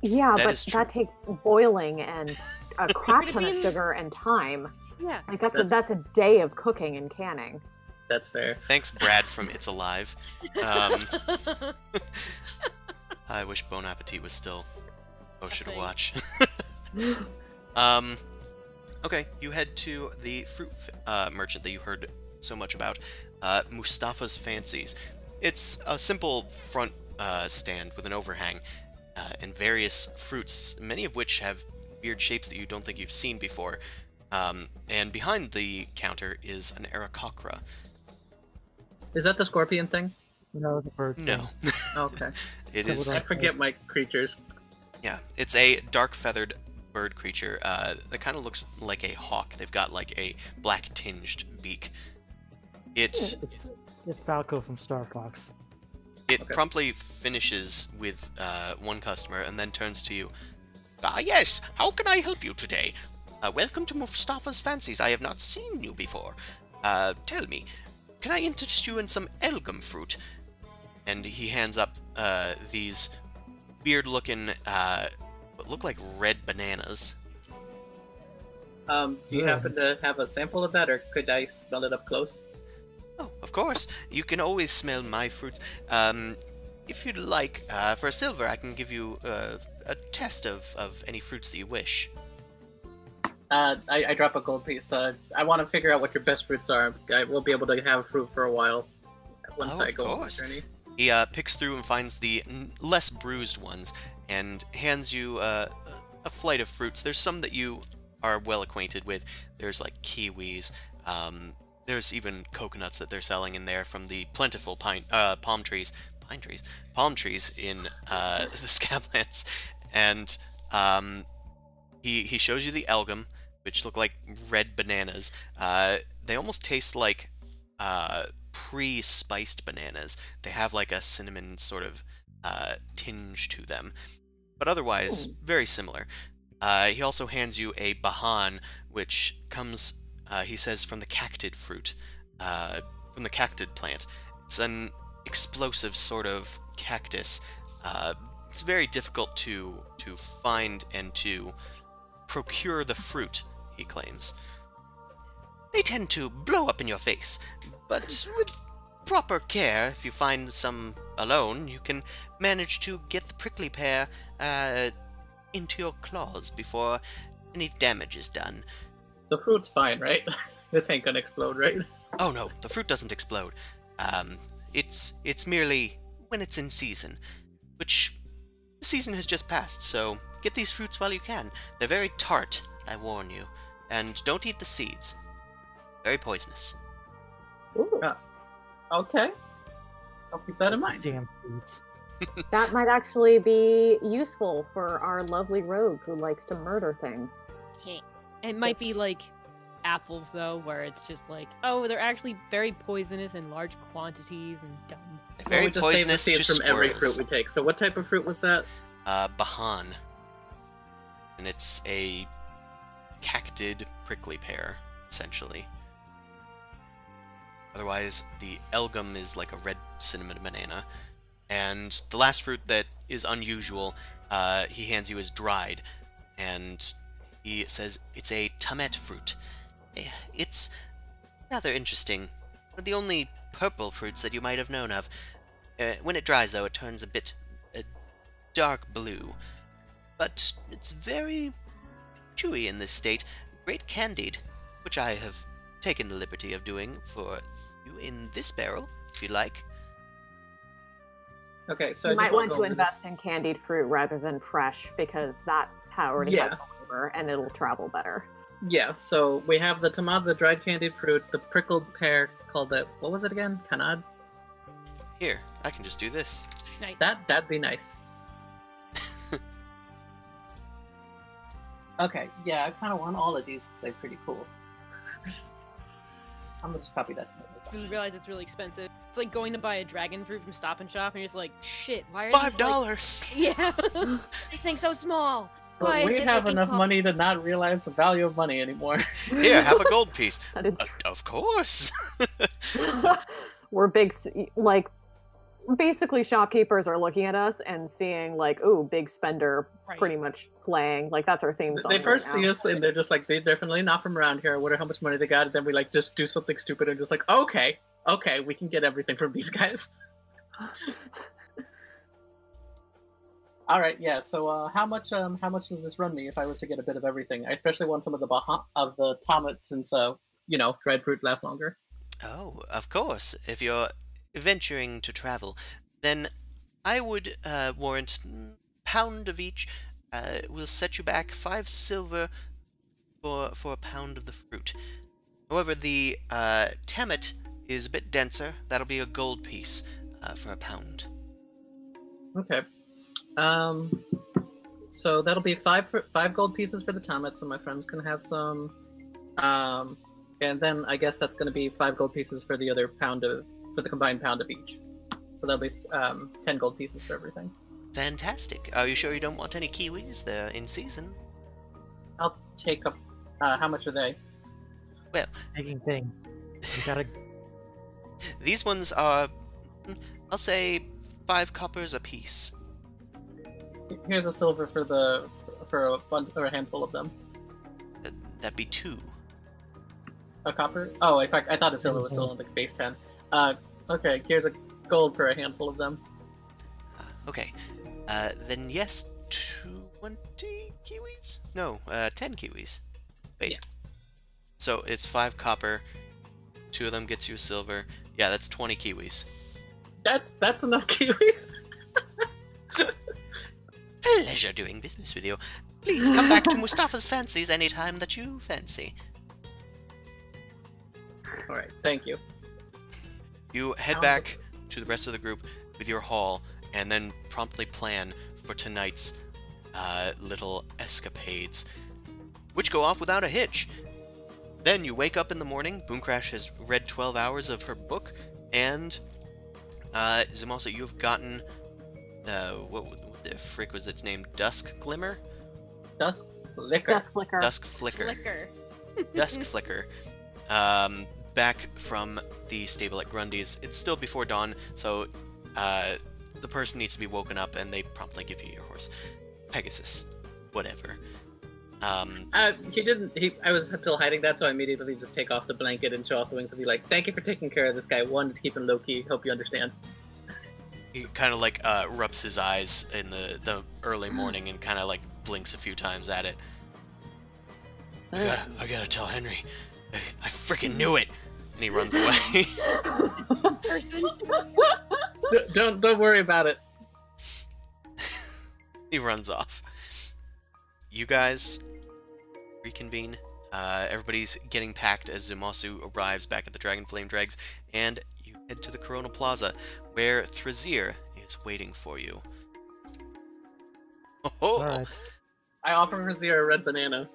Yeah, That but that takes boiling and a crap Could it ton of sugar and time. Yeah. Like that's That's- a that's a day of cooking and canning. That's fair. Thanks, Brad from It's Alive. Um, I wish Bon Appetit was still Osha to watch. um, okay, you head to the fruit uh, merchant that you heard so much about, uh, Mustafa's Fancies. It's a simple front uh, stand with an overhang uh, and various fruits, many of which have weird shapes that you don't think you've seen before. Um, and behind the counter is an Aarakocra. Is that the scorpion thing? No, the bird. No, thing. Okay. it Double is. I forget my creatures. Yeah, it's a dark feathered bird creature uh, that kind of looks like a hawk. They've got like a black tinged beak. It It's, it's Falco from Star Fox. it Okay. promptly finishes with uh, one customer and then turns to you. Ah yes, how can I help you today? Uh, welcome to Mustafa's Fancies. I have not seen you before. Uh, tell me, can I interest you in some elgum fruit? And he hands up uh, these weird-looking, uh, what look like red bananas. Um, do you Yeah. happen to have a sample of that, or could I smell it up close? Oh, of course. You can always smell my fruits. Um, if you'd like, uh, for a silver, I can give you uh, a test of, of any fruits that you wish. Uh, I, I drop a gold piece. Uh, I want to figure out what your best fruits are. I will be able to have fruit for a while once Oh, I go on my journey. He uh, picks through and finds the less bruised ones and hands you uh, a flight of fruits. There's some that you are well acquainted with. There's like kiwis. Um, there's even coconuts that they're selling in there from the plentiful pine uh, palm trees, pine trees, palm trees in uh, the Scablands. And um, he he shows you the elgum, which look like red bananas. Uh, they almost taste like uh, pre-spiced bananas. They have like a cinnamon sort of uh, tinge to them, but otherwise very similar. Uh, he also hands you a bahan, which comes, uh, he says, from the cactid fruit, uh, from the cactid plant. It's an explosive sort of cactus. Uh, it's very difficult to to find and to procure the fruit. He claims. They tend to blow up in your face, but with proper care, if you find some alone, you can manage to get the prickly pear uh, into your claws before any damage is done. The fruit's fine, right? this ain't gonna explode, right? Oh no, the fruit doesn't explode. Um, it's it's merely when it's in season, which The season has just passed, so get these fruits while you can. They're very tart, I warn you. And don't eat the seeds. Very poisonous. Ooh, Uh, Okay. I'll keep that in mind. Damn foods. that might actually be useful for our lovely rogue who likes to murder things. It might be like apples though, where it's just like, oh, they're actually very poisonous in large quantities and dumb. They're Well, very we just save the poisonous to seeds from every fruit we take. So what type of fruit was that? uh, Bahan. And it's a cactid prickly pear, essentially. Otherwise, the elgum is like a red cinnamon banana. And the last fruit that is unusual, uh, he hands you is dried. And he says it's a tamet fruit. Eh, It's rather interesting. One of the only purple fruits that you might have known of. Uh, when it dries, though, it turns a bit uh, dark blue. But it's very chewy in this state, great candied, which I have taken the liberty of doing for you in this barrel, if you'd like. Okay, so you I might want to invest this. in candied fruit rather than fresh because that already has Yeah. the flavor and it'll travel better. Yeah, so we have the tomato, the dried candied fruit, the prickled pear called the what was it again? Canad. Here, I can just do this. Nice. That that'd be nice. Okay, yeah, I kind of want all of these because they're pretty cool. I'm gonna just copy that to my You realize it's really expensive. It's like going to buy a dragon fruit from Stop and Shop, and you're just like, shit, why are Five these, like- dollars! Yeah. this thing's so small. But is we have enough pop- money to not realize the value of money anymore. Here, have a gold piece. That is Uh, of course. We're big, like, basically shopkeepers are looking at us and seeing like, ooh, big spender, Right. pretty much playing. Like that's our theme song. they right first now. see us and they're just like, they're definitely not from around here. I wonder how much money they got. And then we like just do something stupid and just like, okay, okay, we can get everything from these guys. All right, yeah. So, uh, how much, um, how much does this run me if I was to get a bit of everything? I especially want some of the bah- of the tomats since, uh, you know, dried fruit lasts longer. Oh, of course. If you're venturing to travel, then I would uh, warrant pound of each. Uh, will set you back five silver for for a pound of the fruit. However, the uh, tamet is a bit denser. That'll be a gold piece uh, for a pound. Okay. Um, so that'll be five for, five gold pieces for the tomat, so my friends can have some. Um, and then I guess that's going to be five gold pieces for the other pound of for the combined pound of each. So that'll be um, ten gold pieces for everything. Fantastic. Are you sure you don't want any kiwis? They're in season. I'll take up. Uh, how much are they? Well, Making things. You gotta. These ones are, I'll say, five coppers apiece. Here's a silver for the for a bund- or a handful of them. That'd be two. A copper? Oh, in fact, I thought a silver was still on the base ten. Uh, okay. Here's a gold for a handful of them. Ah, okay. Uh, then yes, 20 kiwis? No, uh, 10 kiwis. Wait. Yeah. So it's 5 copper, 2 of them gets you a silver. Yeah, that's 20 kiwis. That's that's enough kiwis. Pleasure doing business with you. Please come back to Mustafa's Fancies anytime that you fancy. All right. Thank you. You head back to the rest of the group with your haul, and then promptly plan for tonight's uh, little escapades, which go off without a hitch. Then you wake up in the morning. Boomcrash has read 12 hours of her book, and uh, Zumasu, you have gotten uh, what, what the frick was its name? Dusk Glimmer, Dusk liquor. Dusk flicker. Dusk Flicker. Flicker. Dusk Flicker. Um, back from the stable at Grundy's. It's still before dawn, so uh, the person needs to be woken up, and they promptly give you your horse, Pegasus, whatever. Um, Uh, he didn't. He, I was still hiding that, so I immediately just take off the blanket and show off the wings and be like, "Thank you for taking care of this guy. Wanted to keep him low key. Hope you understand." he kind of like uh, rubs his eyes in the the early morning and kind of like blinks a few times at it. I gotta, I gotta tell Henry. I, I freaking knew it. And he runs away. Person. D- don't don't worry about it. he runs off. You guys reconvene. Uh, everybody's getting packed as Zumasu arrives back at the Dragon Flame Dregs, and you head to the Corona Plaza, where Thrazir is waiting for you. Oh, Alright. I offer Thrazir a red banana.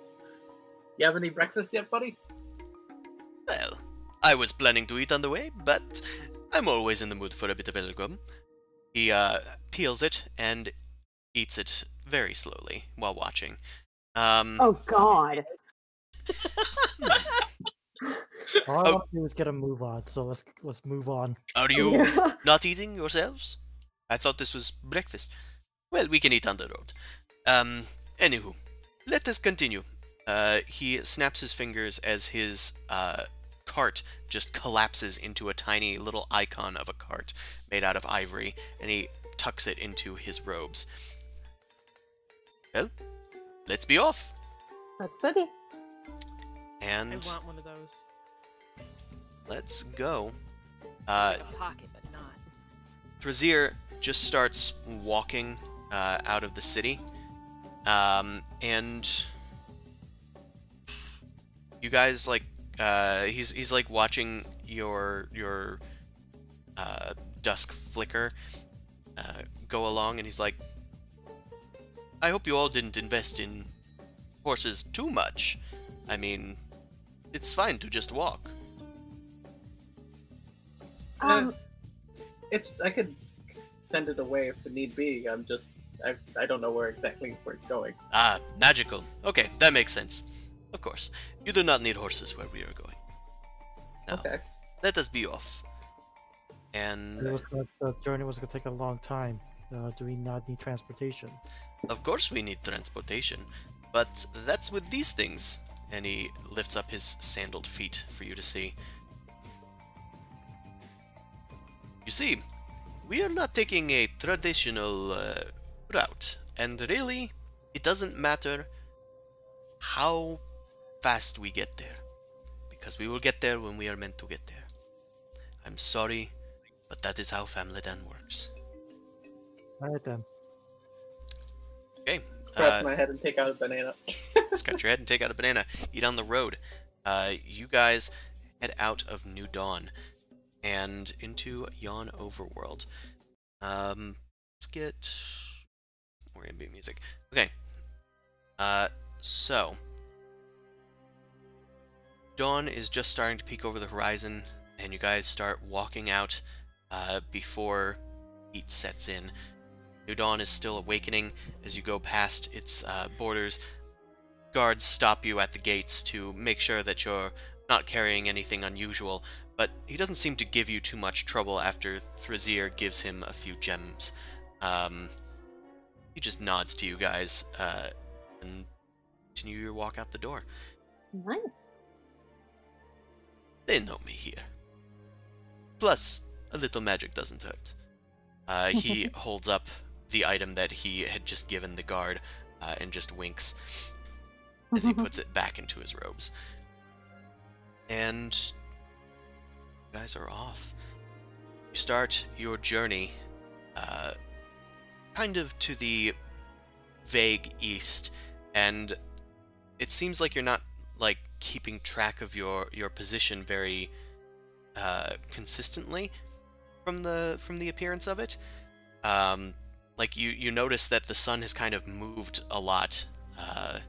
You have any breakfast yet, buddy? Well, I was planning to eat on the way, but I'm always in the mood for a bit of welcome. He uh, peels it and eats it very slowly while watching. Um, Oh God. All I Oh. want to do is get a move on, so let's let's move on. Are you not eating yourselves? I thought this was breakfast. Well, we can eat on the road. Um, anywho, let us continue. Uh, he snaps his fingers as his uh, cart just collapses into a tiny little icon of a cart made out of ivory, and he tucks it into his robes. Well, let's be off. That's boogie. I And want one of those. let's go. Uh, a pocket, but not. Thrazir just starts walking uh, out of the city, um, and you guys like uh, he's he's like watching your your uh, dusk flicker uh, go along, and he's like, "I hope you all didn't invest in horses too much. I mean, it's fine to just walk." Um, It's I could send it away if need be. I'm just I I don't know where exactly we're going. Ah, magical. Okay, that makes sense. Of course. You do not need horses where we are going. Now, Okay. let us be off. And gonna, the journey was going to take a long time. Uh, do we not need transportation? of course we need transportation, but that's with these things. And he lifts up his sandaled feet for you to see. You see, we are not taking a traditional uh, route, and really, it doesn't matter how fast we get there, because we will get there when we are meant to get there. I'm sorry, but that is how Phamlidanh works. All right then. Okay, Scratch uh, my head and take out a banana. scratch your head and take out a banana. Eat on the road. Uh, you guys head out of New Dawn and into Yon Overworld. Um, let's get more ambient music. Okay. Uh, so dawn is just starting to peek over the horizon, and you guys start walking out uh, before heat sets in. New Dawn is still awakening as you go past its uh, borders. Guards stop you at the gates to make sure that you're not carrying anything unusual, but he doesn't seem to give you too much trouble after Thrazir gives him a few gems. Um, he just nods to you guys uh, and continue your walk out the door. nice. They know me here. Plus, a little magic doesn't hurt. Uh, he holds up the item that he had just given the guard uh, and just winks as he puts it back into his robes. And you guys are off. You start your journey uh, kind of to the vague east, and it seems like you're not like keeping track of your your position very uh, consistently from the from the appearance of it. Um, like you you notice that the sun has kind of moved a lot. Uh,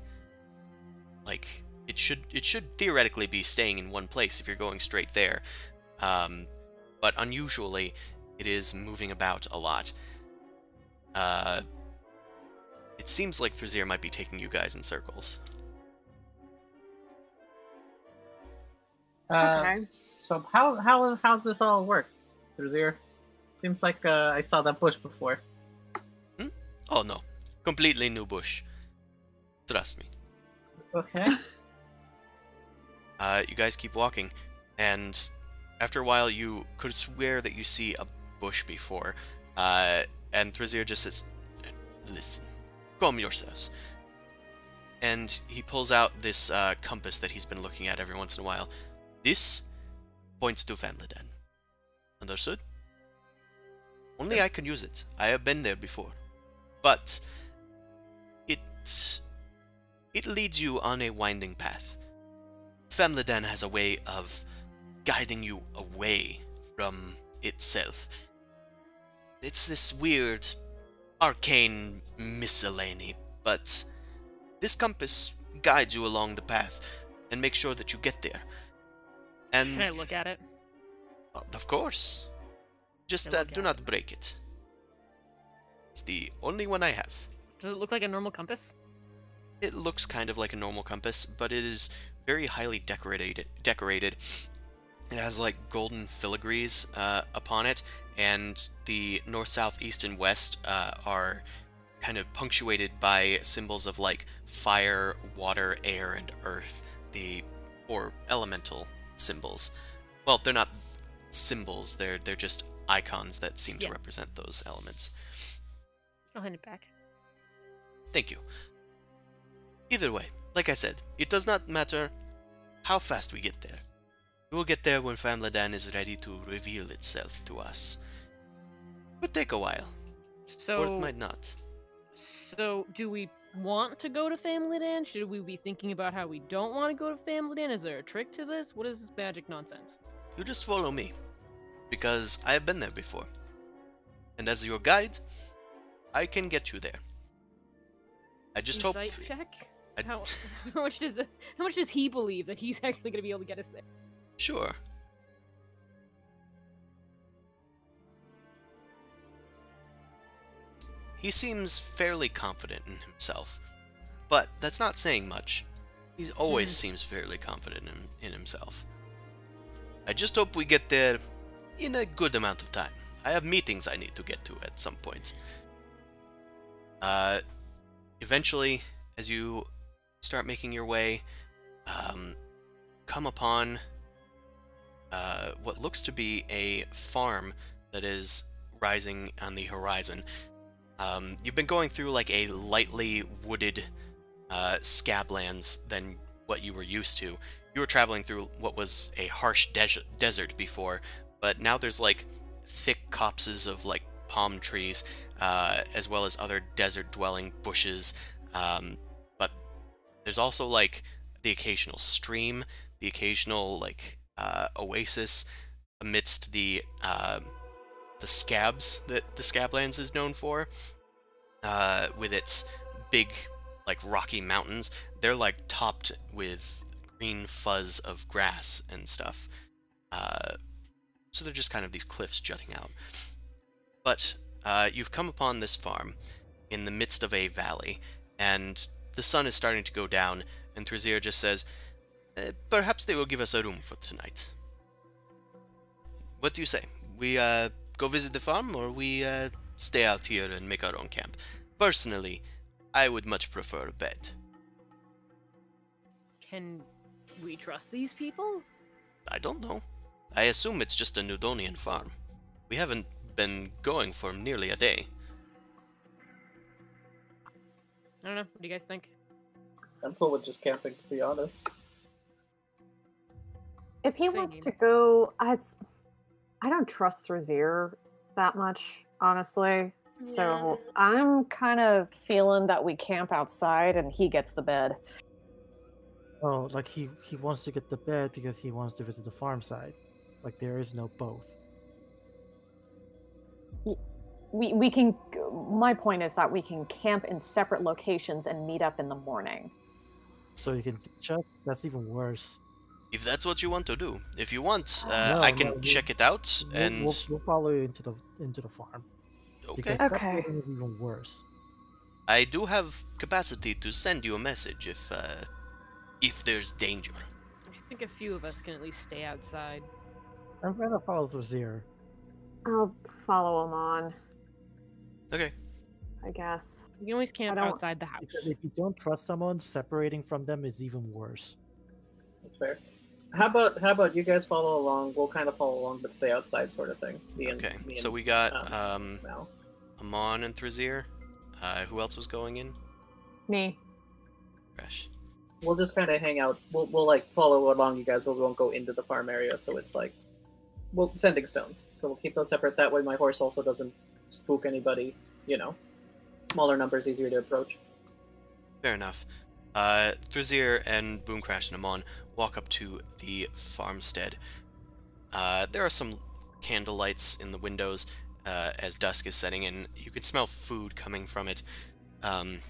like it should it should theoretically be staying in one place if you're going straight there, um, but unusually it is moving about a lot. Uh, it seems like Thrazir might be taking you guys in circles. Okay. So how how how's this all work, Thrazir? Seems like uh, I saw that bush before. Oh no, completely new bush. Trust me. Okay. Uh, you guys keep walking, and after a while, you could swear that you see a bush before. Uh, and Thrazir just says, "Listen, calm yourselves." And he pulls out this uh, compass that he's been looking at every once in a while. This points to Phamlidanh. Understood? Only I can use it. I have been there before, but it it leads you on a winding path. Phamlidanh has a way of guiding you away from itself. It's this weird, arcane miscellany, but this compass guides you along the path and makes sure that you get there. Can I look at it? of course, just uh, do not break it. It's the only one I have. Does it look like a normal compass? It looks kind of like a normal compass, but it is very highly decorated. Decorated. It has like golden filigrees uh, upon it, and the north, south, east, and west uh, are kind of punctuated by symbols of like fire, water, air, and earth. The or elemental symbols. Well, they're not symbols. They're they're just icons that seem Yeah. to represent those elements. I'll hand it back. Thank you. Either way, like I said, it does not matter how fast we get there. We will get there when Phamlidanh is ready to reveal itself to us. Could take a while, or it might not. so do we want to go to Phamlidanh? Should we be thinking about how we don't want to go to Phamlidanh? Is there a trick to this? What is this magic nonsense? You just follow me, because I have been there before. And as your guide, I can get you there. I just hope. Insight check. I- How, how much does how much does he believe that he's actually going to be able to get us there? Sure. He seems fairly confident in himself, but that's not saying much. He always Hmm. seems fairly confident in, in himself. I just hope we get there in a good amount of time. I have meetings I need to get to at some point. Uh, eventually, as you start making your way, um, come upon uh, what looks to be a farm that is rising on the horizon. Um, you've been going through like a lightly wooded uh, scablands than what you were used to. You were traveling through what was a harsh des- desert before, but now there's like thick copses of like palm trees, uh, as well as other desert dwelling bushes. Um, but there's also like the occasional stream, the occasional like uh, oasis amidst the um, the scabs that the Scablands is known for, uh, with its big like rocky mountains. They're like topped with green fuzz of grass and stuff. Uh, so they're just kind of these cliffs jutting out. But uh, you've come upon this farm in the midst of a valley, and the sun is starting to go down. And Thrazir just says, "Uh, "Perhaps they will give us a room for tonight." What do you say? We uh, go visit the farm, or we uh, stay out here and make our own camp? Personally, I would much prefer a bed. Can we trust these people? I don't know. I assume it's just a Nudonian farm. We haven't been going for nearly a day. I don't know. What do you guys think? I'm cool with just camping, to be honest. If he Same wants to go, I, I don't trust Thrazir that much, honestly. So I'm kind of feeling that we camp outside and he gets the bed. Oh, like he he wants to get the bed because he wants to visit the farm side. Like there is no both. We we can. My point is that we can camp in separate locations and meet up in the morning. So you can check. That's even worse. If that's what you want to do. If you want, uh, No, I can we- check it out We'll, and. we'll, we'll follow you into the into the farm Okay. Okay. separating even worse. I do have capacity to send you a message if uh, if there's danger. I think a few of us can at least stay outside. I'm gonna follow Thrazir. I'll follow him on. Okay. I guess. You can always camp outside the house. Because if you don't trust someone, separating from them is even worse. That's fair. How about how about you guys follow along? We'll kind of follow along, but stay outside, sort of thing. Me and, Okay. me So and we got um, um, Amon and Thrazir. Uh, who else was going in? Me. Crash. We'll just kind of hang out. We'll we'll like follow along, you guys, but we won't go into the farm area. So it's like, we'll sending stones. So we'll keep those separate. That way, my horse also doesn't spook anybody. You know, smaller numbers, easier to approach. Fair enough. Uh, Thrazir and Boom Crash and Amon walk up to the farmstead. Uh, there are some candle lights in the windows uh, as dusk is setting in. You can smell food coming from it. Um,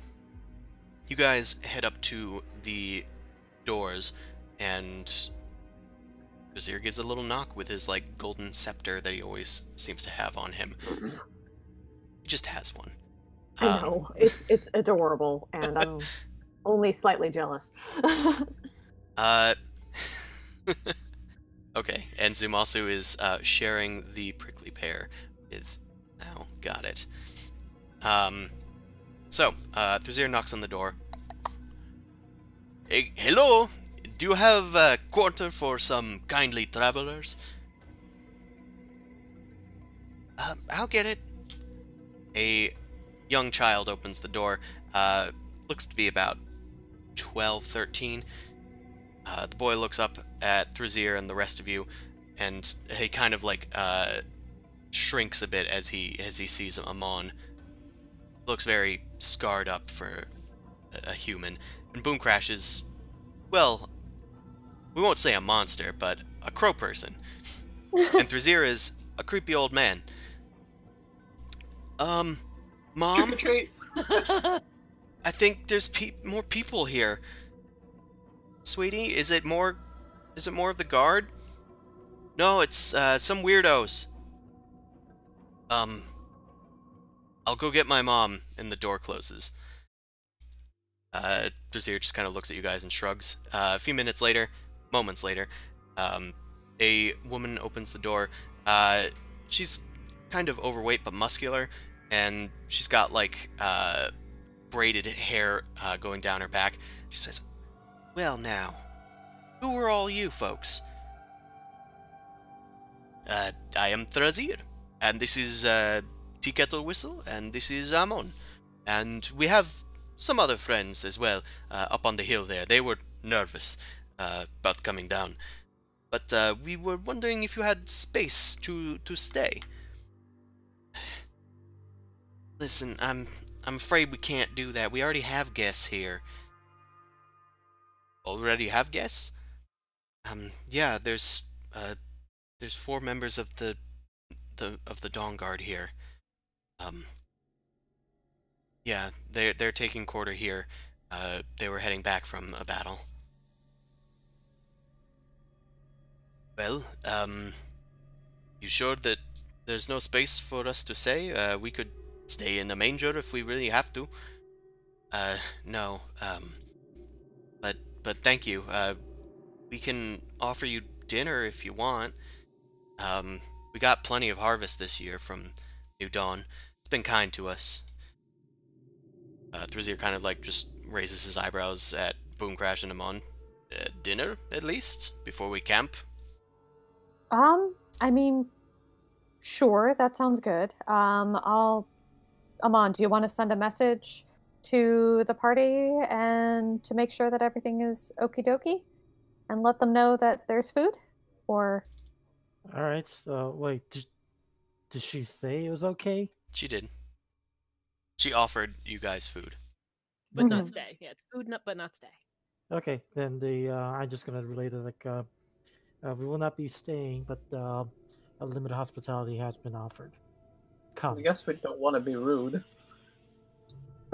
you guys head up to the doors, and Thrazir gives a little knock with his like golden scepter that he always seems to have on him. He just has one. I Um, know it's it's adorable, and I'm only slightly jealous. Uh, okay, and Zumasu is uh, sharing the prickly pear with. Oh, got it. Um, so uh, knocks on the door. Hey, hello. Do you have a quarter for some kindly travelers? Um, I'll get it. A young child opens the door. Uh, looks to be about 12, 13. Uh, the boy looks up at Thrazir and the rest of you, and he kind of like uh, shrinks a bit as he as he sees Amon. Looks very scarred up for a, a human. And Boom Crash is, well, we won't say a monster, but a crow person. and Thrazir is a creepy old man. Um, mom, Trick or treat. I think there's pe- more people here. Sweetie, is it more? Is it more of the guard? No, it's uh, some weirdos. Um, I'll go get my mom, and the door closes. Uh, Thrazir just kind of looks at you guys and shrugs. Uh, a few minutes later, moments later, um, a woman opens the door. Uh, she's kind of overweight but muscular, and she's got like uh, braided hair uh, going down her back. She says, Well, now, who are all you folks? Uh, I am Thrazir, and this is uh, Tea Whistle, and this is Amon. And we have some other friends as well uh, up on the hill there. They were nervous uh, about coming down. But uh, we were wondering if you had space to, to stay. Listen, I'm I'm afraid we can't do that. We already have guests here. Already have guests? Um, yeah, there's uh, there's four members of the the of the Dawn Guard here. Um, yeah, they're they're taking quarter here. Uh, they were heading back from a battle. Well, um, you sure that there's no space for us to say? Uh, we could stay in the manger if we really have to. Uh, no. Um, but thank you. Uh, we can offer you dinner if you want. Um, we got plenty of harvest this year from New Dawn. It's been kind to us. Uh, Thrazir kind of like just raises his eyebrows at Boom Crash and Amon. Uh, dinner, at least, before we camp. Um, I mean, sure, that sounds good. Um, I'll. Amon, do you want to send a message to the party and to make sure that everything is okie dokie, and let them know that there's food, or All right. So wait, did, did she say it was okay? She did. She offered you guys food. but not Mhm. stay. Yeah, it's food, not, but not stay. Okay, then the uh, I'm just gonna relate it like uh, uh, we will not be staying, but uh, a limited hospitality has been offered. Come. I guess we don't want to be rude.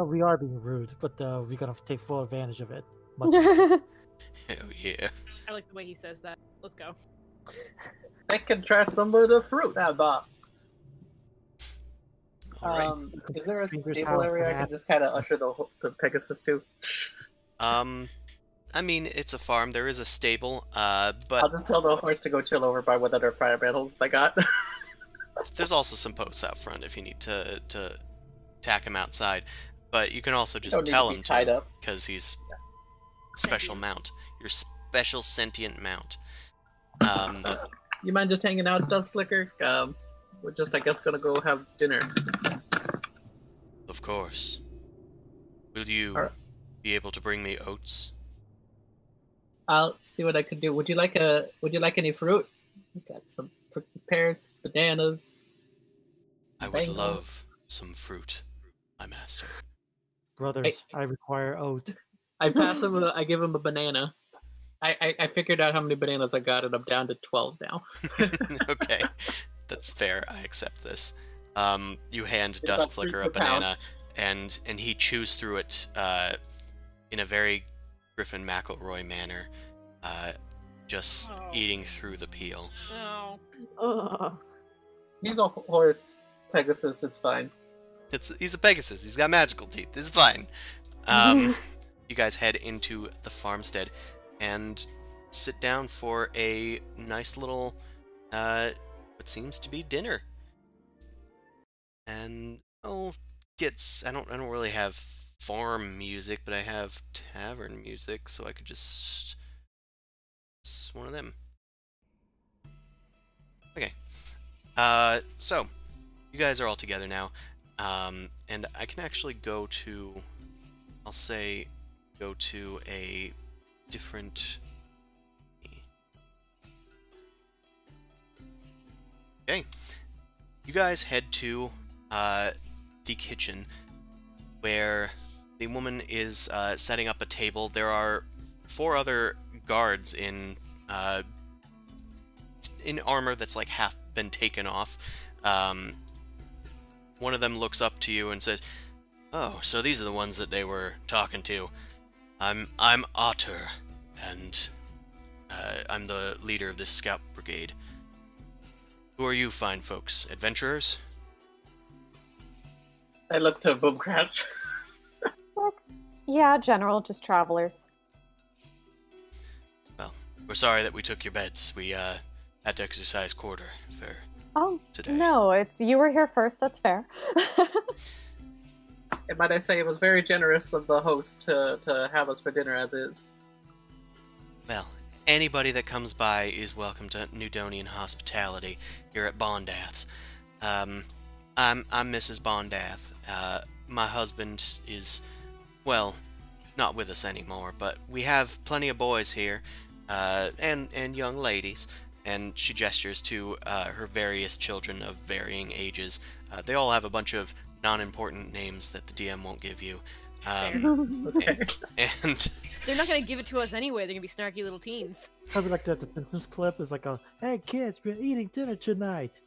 No, we are being rude, but uh, we're gonna take full advantage of it. Much Hell yeah. I like the way he says that. Let's go. I can try some of the fruit I bought. Alright. Um, is there a stable area I can just kind of usher the, the Pegasus to? Um, I mean, it's a farm. There is a stable, uh, but... I'll just tell the horse to go chill over by one of their fire battles they got. there's also some posts out front if you need to to tack him outside. But you can also just tell to him tied to, up. because he's special Sentient. mount. Your special sentient mount. Um, you mind just hanging out, Dusk Flicker? Um, we're just, I guess, gonna go have dinner. of course. Will you Alright. be able to bring me oats? I'll see what I can do. Would you like a? Would you like any fruit? We got some pears, bananas. I would Mango. love some fruit, my master. Brothers, I require oat. I pass him. A, I give him a banana. I, I I figured out how many bananas I got, and I'm down to twelve now. okay, that's fair. I accept this. Um, you hand It's Dusk Flicker a per pound. banana, and and he chews through it uh, in a very Griffin McElroy manner, uh, just Oh. eating through the peel. Oh. Ugh. He's a horse, Pegasus. It's fine. It's he's a Pegasus. He's got magical teeth. It's fine. Um, you guys head into the farmstead and sit down for a nice little, uh, what seems to be dinner. And oh, gets I don't I don't really have farm music, but I have tavern music, so I could just it's one of them. Okay. Uh, so you guys are all together now. Um, and I can actually go to, I'll say, go to a different... Okay. You guys head to uh, the kitchen where the woman is uh, setting up a table. There are four other guards in uh, in armor that's like half been taken off. Um, one of them looks up to you and says, "Oh, so these are the ones that they were talking to. I'm I'm Artur, and uh, I'm the leader of this scout brigade. Who are you, fine folks? Adventurers?" I look to Boom Crash. Yeah, general, just travelers. Well, we're sorry that we took your beds. We uh, had to exercise quarter for Oh, today. no, it's you were here first. That's fair. And might I say, it was very generous of the host to, to have us for dinner as is. Well, anybody that comes by is welcome to Newdonian hospitality here at Bondath's. Um, I'm I'm Mrs. Bondath. Uh, my husband is, well, not with us anymore, but we have plenty of boys here, uh, and and young ladies. And she gestures to uh, her various children of varying ages. Uh, they all have a bunch of non-important names that the DM won't give you. Um, Okay. and They're not gonna give it to us anyway. They're gonna be snarky little teens. Probably like that. The Simpsons clip is like a, "Hey kids, we're eating dinner tonight."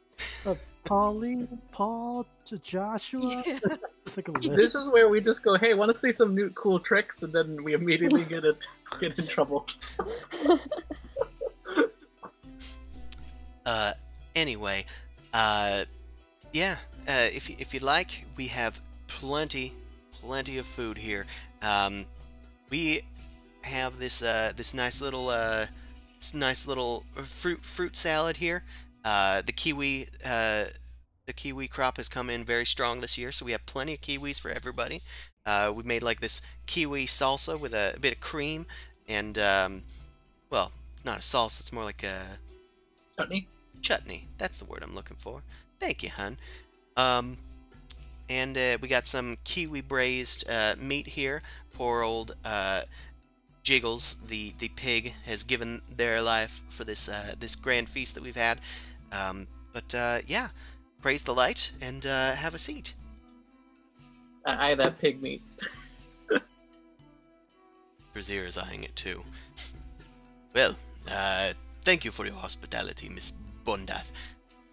Uh, Pauline, Paul, J- Joshua. Yeah. Like. This is where we just go, hey, want to see some new cool tricks? And then we immediately get it, get in trouble. Uh, anyway, uh, yeah, uh, if, if you'd like, we have plenty, plenty of food here. Um, we have this, uh, this nice little, uh, this nice little fruit, fruit salad here. Uh, the kiwi, uh, the kiwi crop has come in very strong this year, so we have plenty of kiwis for everybody. Uh, we made like this kiwi salsa with a, bit of cream and, um, well, not a salsa, it's more like a, Chutney? Chutney. That's the word I'm looking for. Thank you, hun. Um, and uh, we got some kiwi braised uh, meat here. Poor old uh, Jiggles, the the pig, has given their life for this uh, this grand feast that we've had. Um, but uh, yeah, praise the light and uh, have a seat. I, I that pig meat. Thrazir is eyeing it too. Well, uh, thank you for your hospitality, Miss Bondath,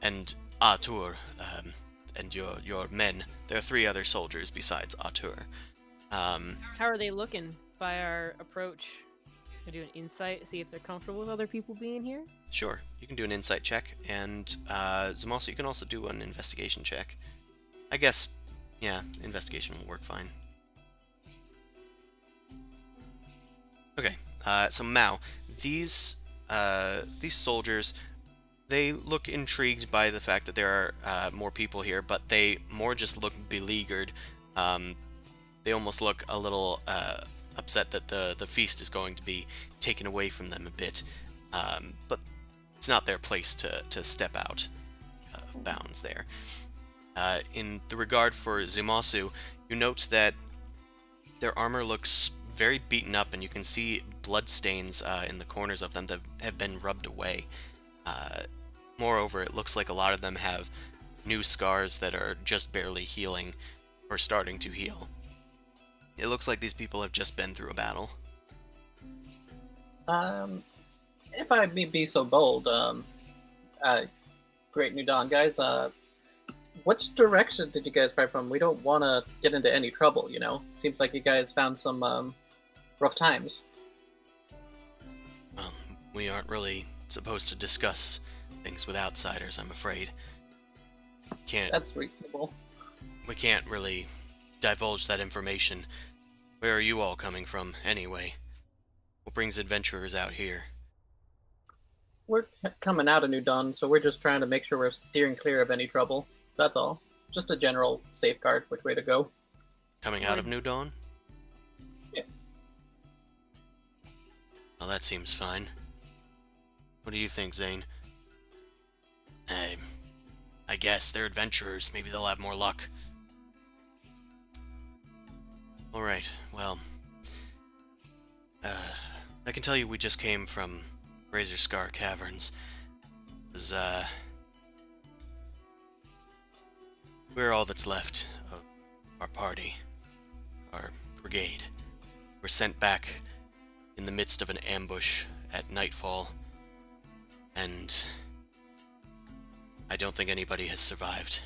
and Artur, um, and your your men. There are three other soldiers besides Artur. Um, How are they looking by our approach? Can I do an insight, see if they're comfortable with other people being here? sure, you can do an insight check, and uh, Zumasu, you can also do an investigation check. I guess, yeah, investigation will work fine. Okay, uh, so Mao, these uh, these soldiers, they look intrigued by the fact that there are uh, more people here, but they more just look beleaguered. Um, they almost look a little uh, upset that the the feast is going to be taken away from them a bit. Um, but it's not their place to to step out of bounds there. Uh, in the regard for Zumasu, you note that their armor looks very beaten up, and you can see blood stains uh, in the corners of them that have been rubbed away. Uh, moreover, it looks like a lot of them have new scars that are just barely healing or starting to heal. It looks like these people have just been through a battle. Um, if I may be so bold, um, uh, Great New Dawn guys, uh, which direction did you guys fight from? We don't want to get into any trouble, you know? Seems like you guys found some, um, rough times. Um, we aren't really supposed to discuss things with outsiders, I'm afraid. Can't That's reasonable. we can't really divulge that information. Where are you all coming from, anyway? What brings adventurers out here? We're coming out of New Dawn, so we're just trying to make sure we're steering clear of any trouble. That's all. Just a general safeguard, which way to go. Coming out of New Dawn? Yeah. Well, that seems fine. What do you think, Zane? I, I guess they're adventurers. Maybe they'll have more luck. Alright, well. Uh, I can tell you we just came from Razor Scar Caverns. It was, uh, We're all that's left of our party, our brigade. We're sent back in the midst of an ambush at nightfall, and I don't think anybody has survived.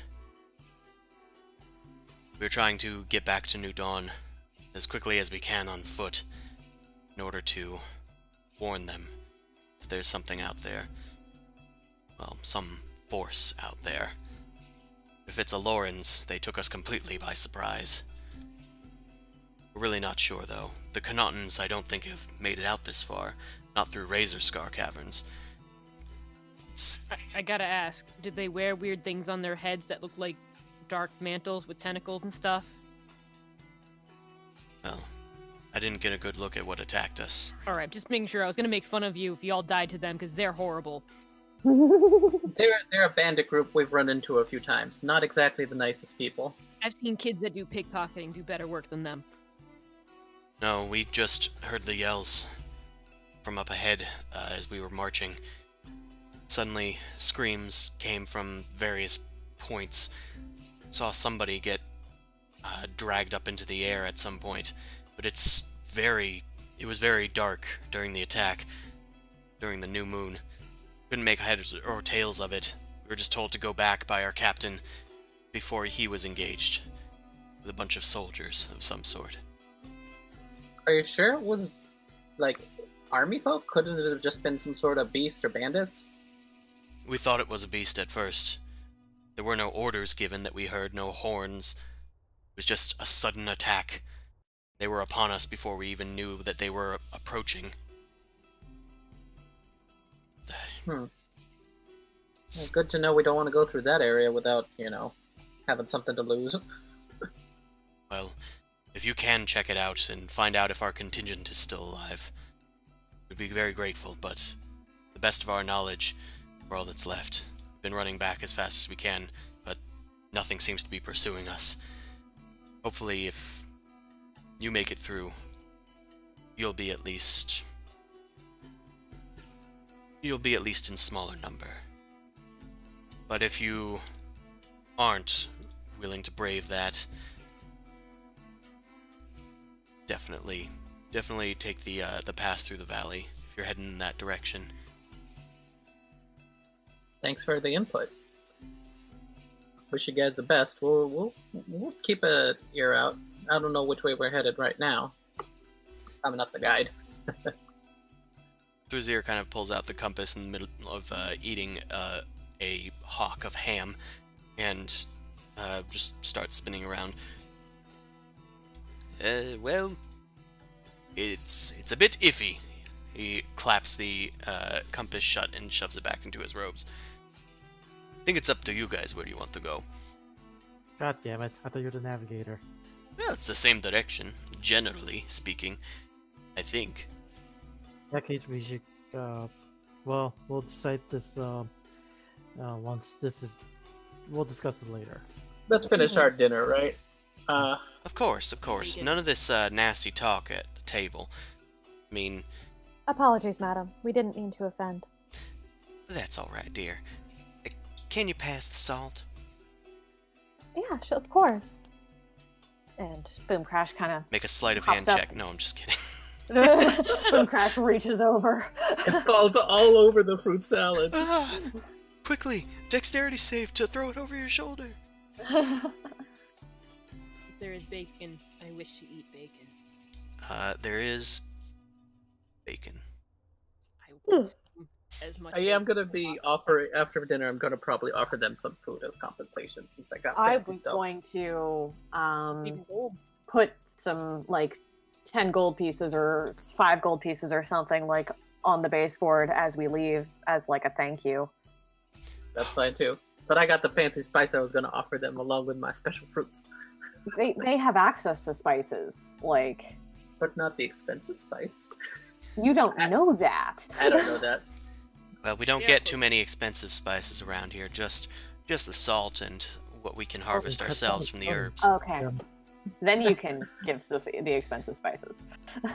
We're trying to get back to New Dawn as quickly as we can on foot in order to warn them if there's something out there. Well, some force out there. If it's Elorans, they took us completely by surprise. We're really not sure, though. The Connaughtons, I don't think, have made it out this far. Not through Razor Scar Caverns. It's... I, I gotta ask, did they wear weird things on their heads that look like dark mantles with tentacles and stuff? Well, I didn't get a good look at what attacked us. Alright, just making sure. I was gonna make fun of you if you all died to them, because they're horrible. They're they're a bandit group we've run into a few times. Not exactly the nicest people. I've seen kids that do pickpocketing do better work than them. No, we just heard the yells from up ahead uh, as we were marching. Suddenly, screams came from various points. Saw somebody get uh, dragged up into the air at some point, but it's very. It was very dark during the attack, during the new moon. Couldn't make heads or tails of it. We were just told to go back by our captain before he was engaged with a bunch of soldiers of some sort. Are you sure it was like army folk? Couldn't it have just been some sort of beast or bandits? We thought it was a beast at first. There were no orders given that we heard, no horns. It was just a sudden attack. They were upon us before we even knew that they were approaching. Hmm. Well, good to know we don't want to go through that area without, you know, having something to lose. Well, if you can check it out and find out if our contingent is still alive, we'd be very grateful, but the best of our knowledge, all that's left. Been running back as fast as we can, but nothing seems to be pursuing us. Hopefully, if you make it through, you'll be at least. You'll be at least in smaller number. But if you aren't willing to brave that, definitely, definitely take the uh, the pass through the valley if you're heading in that direction. Thanks for the input. Wish you guys the best. We'll we'll we'll keep a ear out. I don't know which way we're headed right now. I'm not the guide. Thrazir kind of pulls out the compass in the middle of uh, eating uh, a hawk of ham, and uh, just starts spinning around. Uh, well, it's it's a bit iffy. He claps the uh, compass shut and shoves it back into his robes. I think it's up to you guys where you want to go. God damn it! I thought you were the navigator. Well, it's the same direction, generally speaking. I think. In that case, we should. Uh, well, we'll decide this uh, uh, once this is. We'll discuss this later. Let's finish our dinner, right? Uh, Of course, of course. Vegan. None of this uh, nasty talk at the table. I mean, Apologies, madam. We didn't mean to offend. that's all right, dear. Can you pass the salt? Yeah, sure, of course. And Boom Crash kind of Make a sleight of hand up. check. No, I'm just kidding. Boom Crash reaches over. it falls all over the fruit salad. ah, quickly, dexterity save to throw it over your shoulder. If there is bacon, I wish to eat bacon. Uh, there is bacon. I want some as much. I am gonna be possible. offer after dinner. I'm gonna probably offer them some food as compensation since I got I fancy was stuff. going to um, put some like 10 gold pieces or five gold pieces or something like on the baseboard as we leave as like a thank you. That's fine too. But I got the fancy spice I was gonna offer them along with my special fruits, They they have access to spices. Like but not the expensive spice. you don't I- know that. I don't know that. Well, we don't Yeah, get too many expensive spices around here. Just, just the salt and what we can harvest ourselves from the the herbs. Okay. Yeah. Then you can give the, the expensive spices.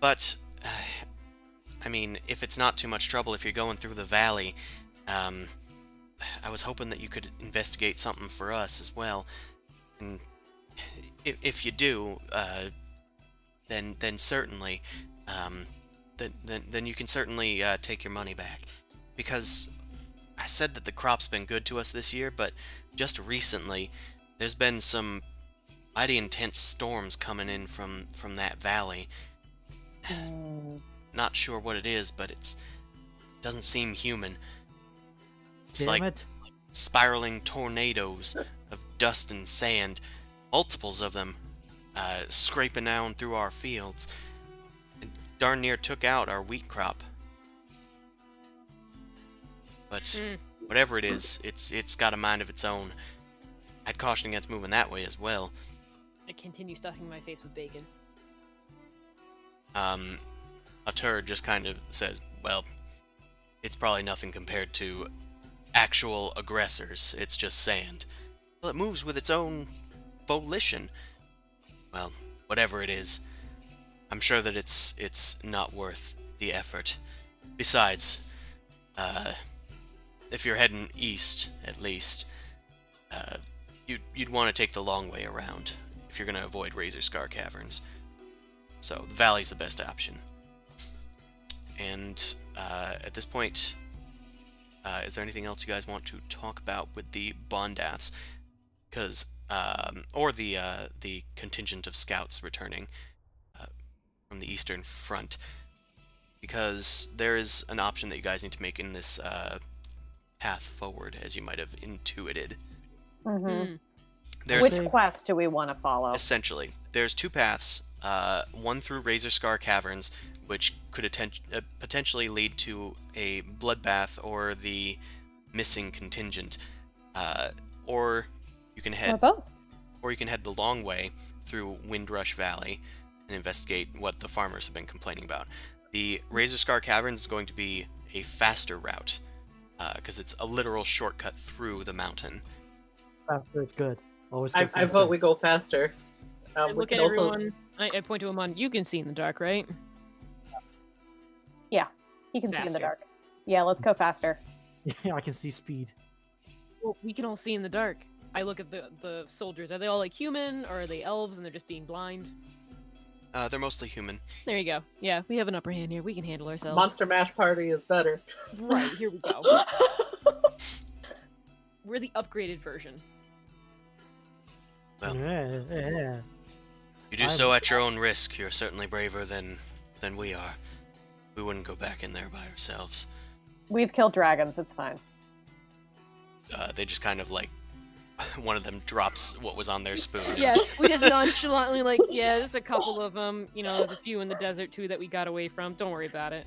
But, uh, I mean, if it's not too much trouble, if you're going through the valley, um, I was hoping that you could investigate something for us as well. And if, if you do, uh, then then certainly, um, then then then you can certainly uh, take your money back, because I said that the crop's been good to us this year, but just recently, there's been some mighty intense storms coming in from from that valley. Mm. Not sure what it is, but it's doesn't seem human. It's Damn like it. spiraling tornadoes of dust and sand, multiples of them, uh, scraping down through our fields. It darn near took out our wheat crop. But Mm. whatever it is, it's it's got a mind of its own. I'd caution against moving that way as well. I continue stuffing my face with bacon. Um, Artur just kind of says, "Well, it's probably nothing compared to actual aggressors. It's just sand. Well, it moves with its own volition. Well, whatever it is, I'm sure that it's it's not worth the effort. Besides, uh, if you're heading east, at least, uh, you'd you'd want to take the long way around if you're gonna avoid Razor Scar Caverns. So the valley's the best option. And uh, at this point, uh, is there anything else you guys want to talk about with the Bondaths? Because um, or the uh, the contingent of scouts returning uh, from the Eastern Front, because there is an option that you guys need to make in this uh, path forward, as you might have intuited. Mhm. Mm. There's Which Say- quest do we want to follow? Essentially, there's two paths. Uh, one through Razor Scar Caverns, which could atten- uh, potentially lead to a bloodbath or the missing contingent, uh, or you can head Or head, both? or you can head the long way through Windrush Valley and investigate what the farmers have been complaining about. The Razor Scar Caverns is going to be a faster route because it's a literal shortcut through the mountain. Faster, is good. Always go I, I vote we go faster. I Um, we look can at also everyone. I, I point to him on. You can see in the dark, right? Yeah, you can see in the dark. Yeah, let's go faster. Yeah, I can see speed. Well, we can all see in the dark. I look at the the soldiers. Are they all like human, or are they elves and they're just being blind? Uh, they're mostly human. There you go. Yeah, we have an upper hand here. We can handle ourselves. Monster Mash Party is better. Right here we go. We're the upgraded version. Well, Yeah, yeah. You do I'm- so at your own risk. You're certainly braver than than we are. We wouldn't go back in there by ourselves. We've killed dragons. It's fine. Uh, they just kind of like one of them drops what was on their spoon. and- Yeah, we just nonchalantly like, yeah, there's a couple of them. You know, there's a few in the desert too that we got away from. Don't worry about it.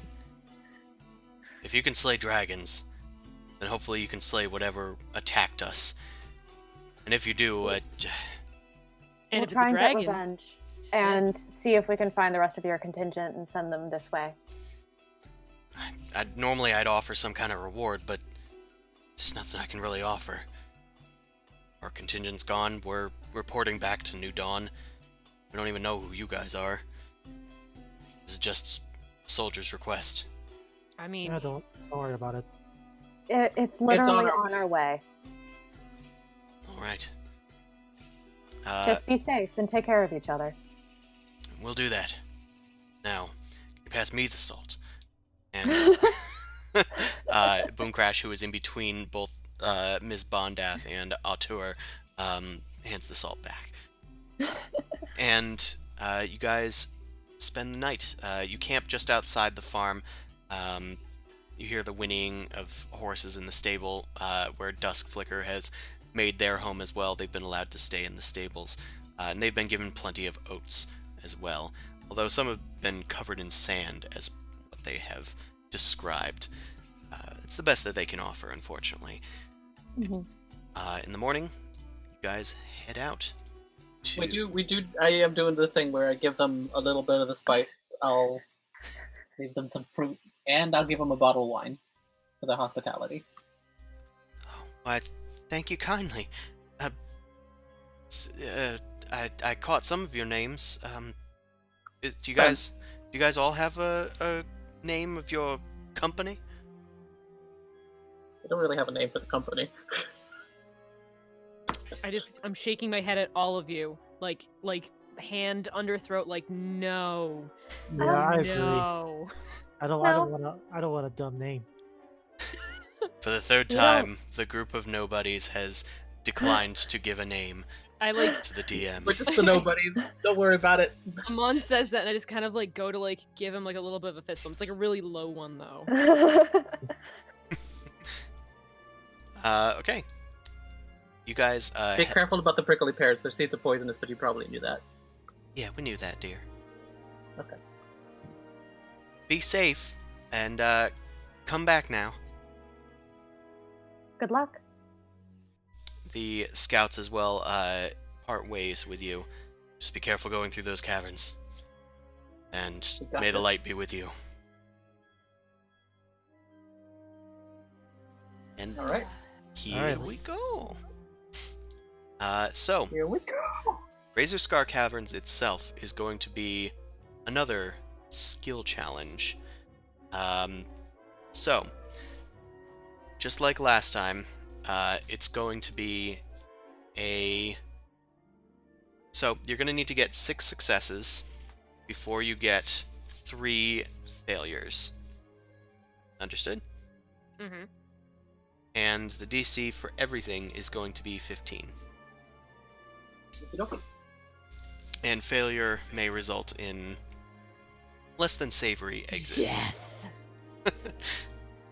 If you can slay dragons, then hopefully you can slay whatever attacked us. And if you do, uh, And we'll if try a and dragon, get revenge and see if we can find the rest of your contingent and send them this way. I, I'd, normally I'd offer some kind of reward, but there's nothing I can really offer. Our contingent's gone. We're reporting back to New Dawn. We don't even know who you guys are. This is just soldier's request. I mean, Yeah, don't, don't worry about it. It, it's literally our on our way. All right. Uh, Just be safe and take care of each other. We'll do that. Now, you pass me the salt. And uh, Boom Crash, who is in between both uh, Ms. Bondath and Artur, um, hands the salt back. and uh, you guys spend the night. Uh, you camp just outside the farm. Um, you hear the whinnying of horses in the stable, uh, where Dusk Flicker has made their home as well. They've been allowed to stay in the stables, uh, and they've been given plenty of oats as well. Although some have been covered in sand, as what they have described. Uh, it's the best that they can offer, unfortunately. Mhm. Uh, in the morning, you guys head out. To... We do, we do. I am doing the thing where I give them a little bit of the spice. I'll give them some fruit, and I'll give them a bottle of wine for their hospitality. Oh, why, thank you kindly. Uh, uh, I, I caught some of your names. Um, do you Fine. guys, do you guys all have a, a name of your company? We don't really have a name for the company. I just I'm shaking my head at all of you, like like hand under throat, like no, Yeah, I agree. no. I don't. I don't want a, I don't want a dumb name. For the third You know- time, the group of nobodies has declined to give a name I like to the DM. We're just the nobodies. Don't worry about it. Amon says that, and I just kind of like go to like give him like a little bit of a fist bump. It's like a really low one though. Uh, okay. You guys, uh, Be ha- careful about the prickly pears. Their seeds are poisonous, but you probably knew that. yeah, we knew that, dear. Okay. Be safe and uh, come back now. Good luck. The scouts as well uh, part ways with you. Just be careful going through those caverns. And We got may the light be with you. And All right, here Alright. we go. Uh, so, here we go. Razor Scar Caverns itself is going to be another skill challenge. Um, so, just like last time, uh, it's going to be a. So, you're going to need to get six successes before you get three failures. Understood? Mm-hmm. And the DC for everything is going to be 15. And failure may result in less than savory exit.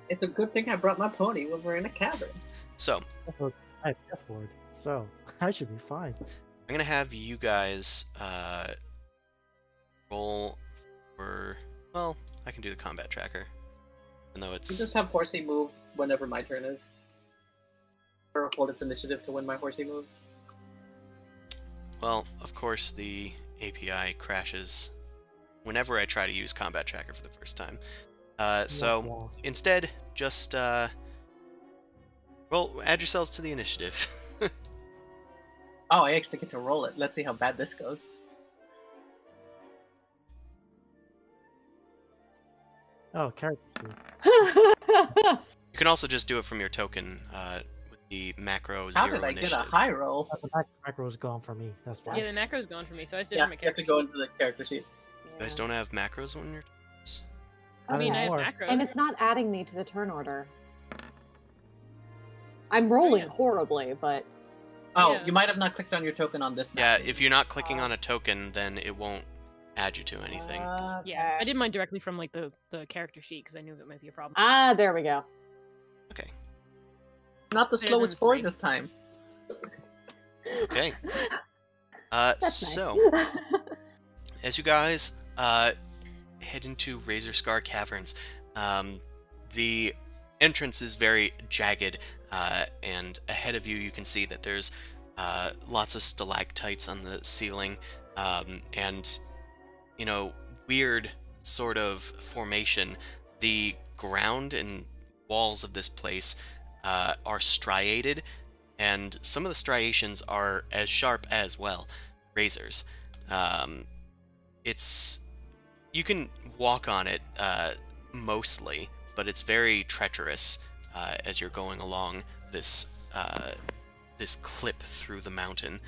It's a good thing I brought my pony when we're in a cavern. So, I have password, so I should be fine. I'm gonna have you guys uh, roll for. Well, I can do the combat tracker, even though it's. You just have horsey move whenever my turn is. Or hold its initiative to when my horsey moves. well. Of course, the API crashes whenever I try to use combat tracker for the first time. Uh, so Walls. instead, just uh, roll. Add yourselves to the initiative. Oh, I actually get to roll it. Let's see how bad this goes. Oh, character. sheet. You can also just do it from your token uh, with the macro How zero did I initiative. get a high roll? The mac- macro is gone for me. That's why. Yeah, the macro's gone for me, so I just did Yeah, it from you my have character. to go sheet. into the character sheet. You guys don't have macros on your. I mean, I have Or- macros. and it's not adding me to the turn order. I'm rolling yeah. horribly, but Oh, Yeah. you might have not clicked on your token on this Yeah, if you're not clicking on a token, then it won't add you to anything. Yeah, I Okay. did mine directly from like the the character sheet because I knew that might be a problem. Ah, there we go. Okay. Not the slowest than score this time. Okay. Uh, That's nice. so as you guys uh, head into Razor Scar Caverns, um, the entrance is very jagged, uh, and ahead of you, you can see that there's uh, lots of stalactites on the ceiling, um, and you know, weird sort of formation. The ground and walls of this place uh, are striated, and some of the striations are as sharp as well razors. Um, it's you can walk on it uh, mostly, but it's very treacherous uh, as you're going along this uh, this clip through the mountain.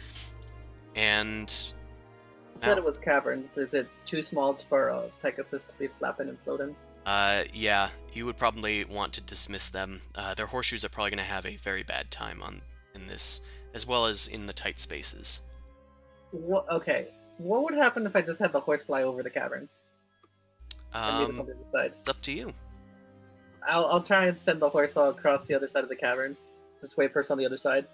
And You said it was caverns. Is it too small for a Pegasus to be flapping and floating? Uh, yeah, you would probably want to dismiss them. Uh, their horseshoes are probably going to have a very bad time on in this, as well as in the tight spaces. What? Okay. What would happen if I just had the horse fly over the cavern and meet us on Um, the side? it's up to you. I'll, I'll try and send the horse all across the other side of the cavern. Just wait for us on the other side.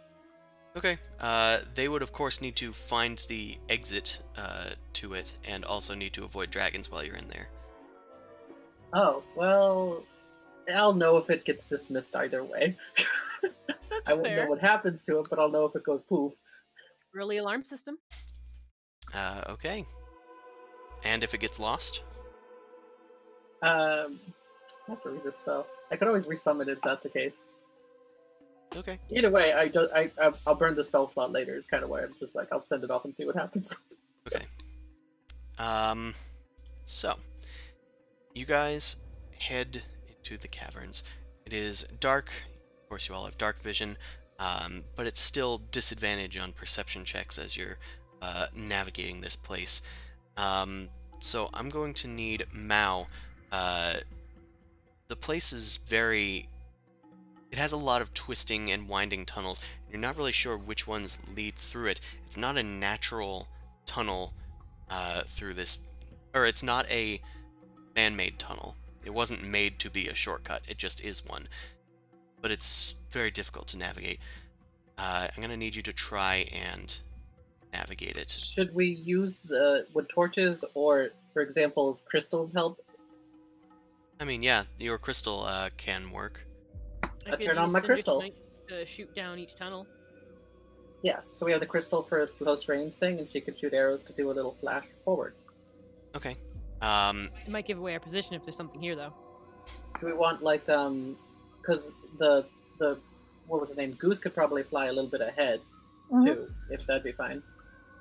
Okay. Uh, they would, of course, need to find the exit uh, to it, and also need to avoid dragons while you're in there. Oh, well, I'll know if it gets dismissed either way. I won't fair. know what happens to it, but I'll know if it goes poof. Early alarm system. Uh, okay. And if it gets lost? Um, I have to read this spell. I could always resummon it if that's the case. Okay. Either way, I, do, I I- I'll burn the spell slot later. It's kind of why I'm just like I'll send it off and see what happens. Okay. Um, so, you guys head into the caverns. It is dark. Of course, you all have dark vision, um, but it's still disadvantage on perception checks as you're uh, navigating this place. Um, so I'm going to need Mao. Uh, the place is very. It has a lot of twisting and winding tunnels. You're not really sure which ones lead through it. It's not a natural tunnel uh, through this, or it's not a man-made tunnel. It wasn't made to be a shortcut. It just is one. But it's very difficult to navigate. Uh, I'm gonna need you to try and navigate it. Should we use the wood torches or, for example, crystals help? I mean, yeah, your crystal uh, can work. I could turn on my crystal. To shoot down each tunnel. Yeah. So we have the crystal for close range thing, and she could shoot arrows to do a little flash forward. Okay. Um, It might give away our position if there's something here, though. Do we want like um, because the the what was the name? Goose could probably fly a little bit ahead Mhm. too, if that'd be fine.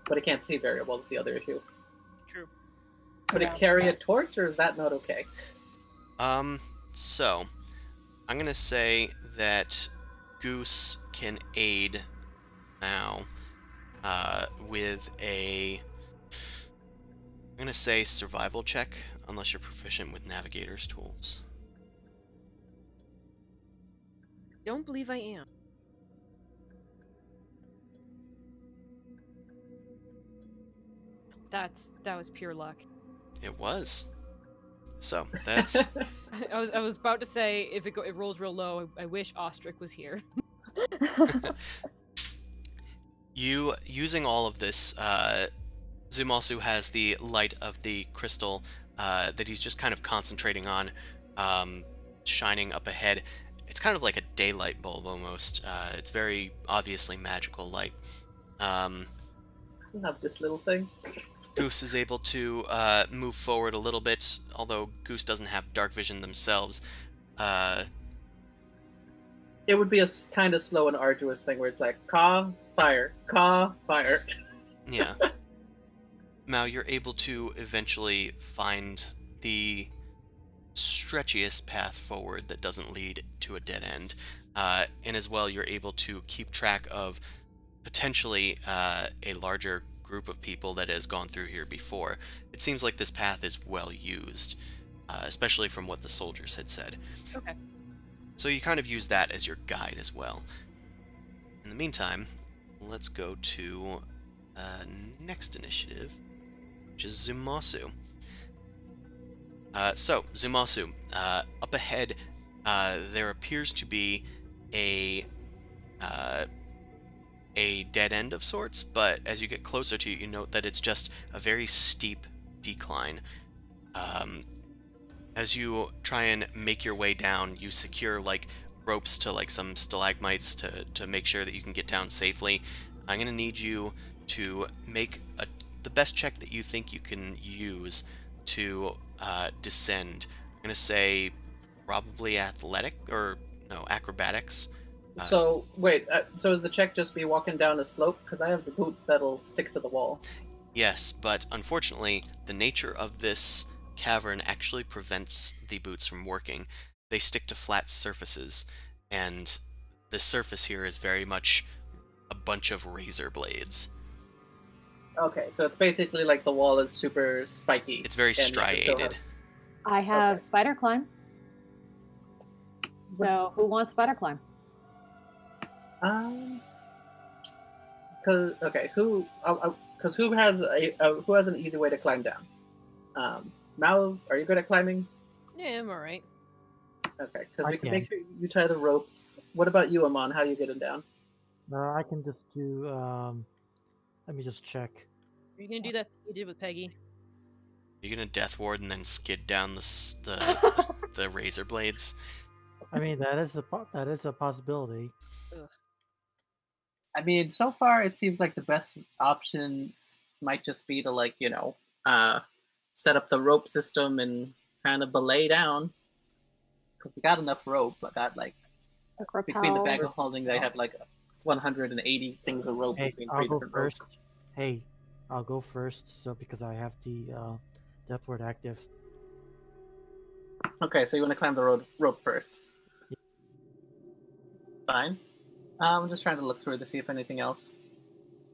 But it can't see very well. Is the other issue. True. Could Yeah. it carry a torch, or is that not okay? um, so I'm gonna say that Goose can aid now uh, with a. I'm gonna say survival check, unless you're proficient with navigator's tools. Don't believe I am. That's that was pure luck. It was. So that's I was I was about to say if it go, it rolls real low, I, I wish Ostrich was here. you using all of this. Uh, Zumasu has the light of the crystal uh, that he's just kind of concentrating on, um, shining up ahead. It's kind of like a daylight bulb almost. Uh, it's very obviously magical light. Um, I love this little thing. Goose is able to uh, move forward a little bit, although Goose doesn't have dark vision themselves. Uh, It would be a kind of slow and arduous thing where it's like caw fire, caw fire. Yeah. Mao, you're able to eventually find the stretchiest path forward that doesn't lead to a dead end. Uh, and as well, you're able to keep track of potentially uh, a larger group of people that has gone through here before. It seems like this path is well used, uh, especially from what the soldiers had said. Okay. So you kind of use that as your guide as well. In the meantime, let's go to uh, next initiative, which is Zumasu. Uh, so, Zumasu, uh, up ahead, uh, there appears to be a uh, a dead end of sorts, but as you get closer to it, you note that it's just a very steep decline. Um, as you try and make your way down, you secure like ropes to like some stalagmites to, to make sure that you can get down safely. I'm gonna need you to make a, the best check that you think you can use to uh, descend. I'm gonna say probably athletic or no acrobatics. Uh, So wait, uh, so is the check just be walking down a slope? Because I have the boots that'll stick to the wall. Yes, but unfortunately, the nature of this cavern actually prevents the boots from working. They stick to flat surfaces, and the surface here is very much a bunch of razor blades. Okay, so it's basically like the wall is super spiky. It's very And you striated. have- I have Okay. spider climb. So who wants spider climb? Um, cause okay, who? Because who has a uh, who has an easy way to climb down? Um, Mal, are you good at climbing? Yeah, I'm alright. Okay, because we can can. make sure you tie the ropes. What about you, Amon? How are you getting down? Uh, I can just do. Um, let me just check. Are you gonna do that thing you did with Peggy? Are You're gonna death ward and then skid down the the, the razor blades. I mean, that is a that is a possibility. I mean, so far it seems like the best options might just be to like you know, uh, set up the rope system and kind of belay down. Because we got enough rope. I got like Like between the rappel. bag of holding, I have like 180 things of rope Hey, between I'll three go different ropes. first. Hey, I'll go first. So because I have the uh, death ward active. Okay, so you want to climb the road rope first. fine. Um, I'm just trying to look through to see if anything else.